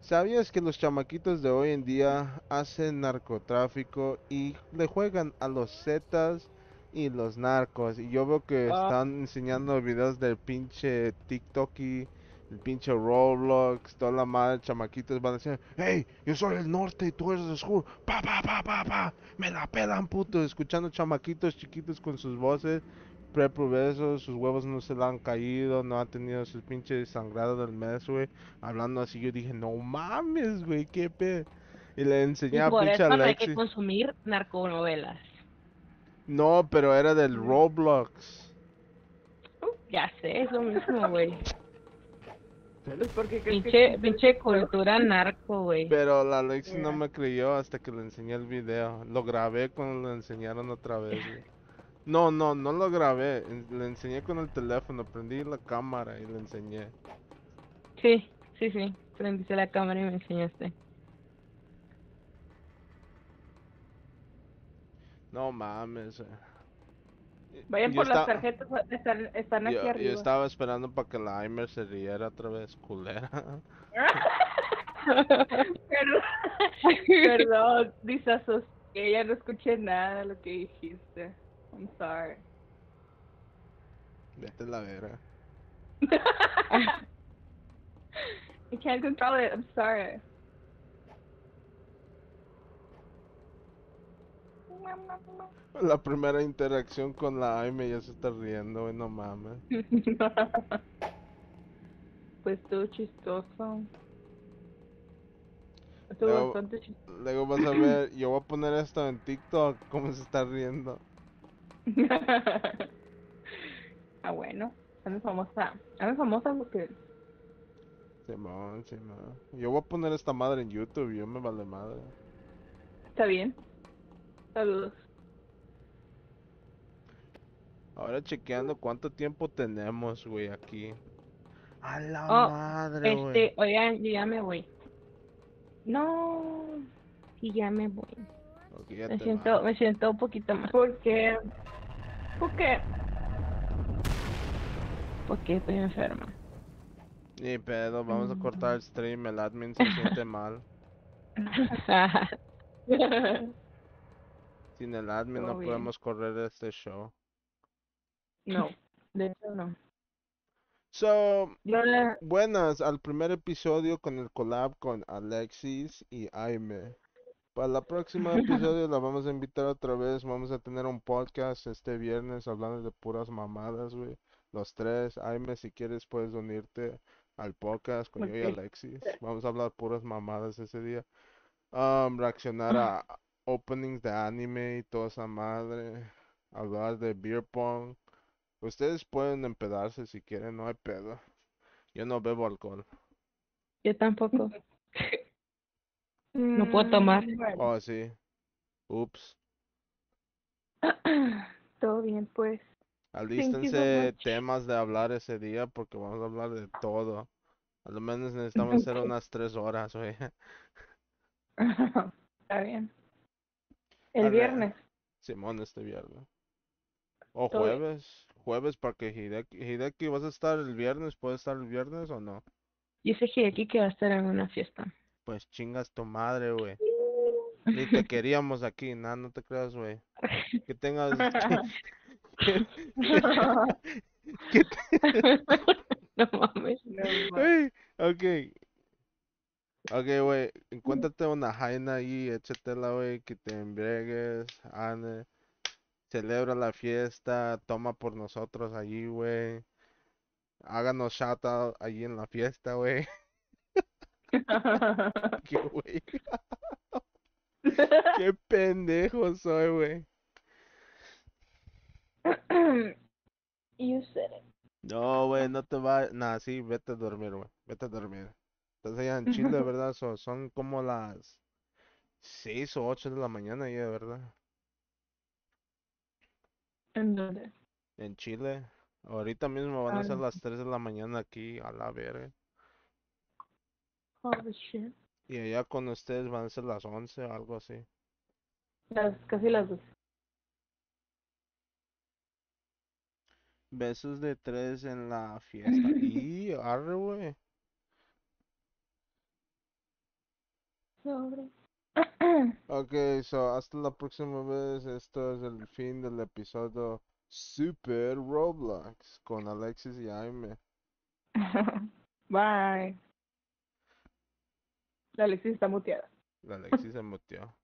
¿Sabías que los chamaquitos de hoy en día hacen narcotráfico y le juegan a los Zetas y los narcos? Y yo veo que Ah. están enseñando videos del pinche TikTok y el pinche Roblox, toda la madre, chamaquitos van a decir, hey, yo soy el norte y tú eres del sur, pa, pa, pa, pa, pa, me la pelan, puto, escuchando chamaquitos chiquitos con sus voces, prepo besos, sus huevos no se le han caído, no ha tenido sus pinches sangrado del mes, güey. Hablando así, yo dije, no mames, güey, qué pe. Y le enseñé Y a por pinche eso no hay que Alexis. consumir narconovelas. No, pero era del Roblox. Ya sé, eso mismo, güey. Pinche, pinche cultura narco, güey. Pero la Alexis no Ya. me creyó hasta que le enseñé el video. Lo grabé cuando lo enseñaron otra vez, güey. No, no, no lo grabé. Le enseñé con el teléfono, prendí la cámara y le enseñé. Sí, sí, sí. Prendiste la cámara y me enseñaste. No mames. eh. Vayan yo por las esta- tarjetas, están, están aquí Yo, yo arriba. estaba esperando para que la Aimer se riera otra vez, culera. Perdón, perdón, disasos, que ya no escuché nada de lo que dijiste. I'm sorry. Vete la vera. <laughs> I can't control it, I'm sorry. La primera interacción con la Aime ya se está riendo, güey, no mames. <laughs> pues estuvo chistoso. Estuvo Luego- bastante chistoso. Luego vas a ver, <clears throat> yo voy a poner esto en TikTok, cómo se está riendo. <laughs> ah, bueno. Hazme famosa. Hazme famosa porque. Simón, Simón. Yo voy a poner esta madre en YouTube, yo me vale madre. Está bien. Saludos. Ahora chequeando cuánto tiempo tenemos, güey, aquí. A la Oh, madre, güey. Este, oigan, yo ya me voy. No, sí, ya me voy. Ya Me siento, vas. me siento un poquito más. Porque. Porque. Porque estoy enferma. Ni pedo, vamos a Mm. cortar el stream, el admin se siente mal. <laughs> <laughs> Sin el admin Todo no bien. podemos correr este show. no. De hecho, no. So, buenas al primer episodio con el collab con Alexis y Aime. Para la próxima <laughs> episodio la vamos a invitar otra vez. Vamos a tener un podcast este viernes hablando de puras mamadas, güey. Los tres. Aime, si quieres puedes unirte al podcast con yo y. Alexis. Vamos a hablar puras mamadas ese día. Um, reaccionar a openings de anime y toda esa madre. Hablar de beer pong. Ustedes pueden empedarse si quieren, no hay pedo. Yo no bebo alcohol. Yo tampoco. <laughs> No puedo tomar. Mm. Oh, sí. Ups. <clears throat> Todo bien, pues. so Alístense temas de hablar ese día porque vamos a hablar de todo. A lo menos necesitamos hacer unas tres horas, güey. <laughs> <laughs> Está bien. El viernes. Simón este viernes. O bien. jueves. Jueves para que Hideki, Hideki, ¿vas a estar el viernes? ¿Puedes estar el viernes o no? Yo sé que aquí que va a estar en una fiesta. Pues chingas tu madre, güey. Ni te <laughs> queríamos aquí, nada, no te creas, güey. Que tengas... <laughs> <laughs> que- que te- No mames. No, ma- Ey, ok. Ok, güey, encuéntrate una jaina ahí, échatela, güey, que te embriagues, ane, celebra la fiesta, toma por nosotros allí, güey. Háganos shout out allí en la fiesta, güey. <laughs> <laughs> Qué güey. <laughs> Qué pendejo soy, güey. you said it. No, güey, no te va. Nah, sí, vete a dormir, güey. Vete a dormir. Estás allá en Chile, ¿verdad? So- son como las 6 o 8 de la mañana ya, ¿verdad? ¿En dónde? En Chile. Ahorita mismo van a Ah, ser no. las 3 de la mañana aquí, a la verga. Holy shit. Y allá con ustedes van a ser las 11 o algo así. Las, casi las dos. Besos de tres en la fiesta. <laughs> Y arre, güey. Sobre. Ok, so hasta la próxima vez. Esto es el fin del episodio Super Roblox con Alexis y Jaime. <laughs> Bye. La Alexis está muteada. La Alexis se muteó.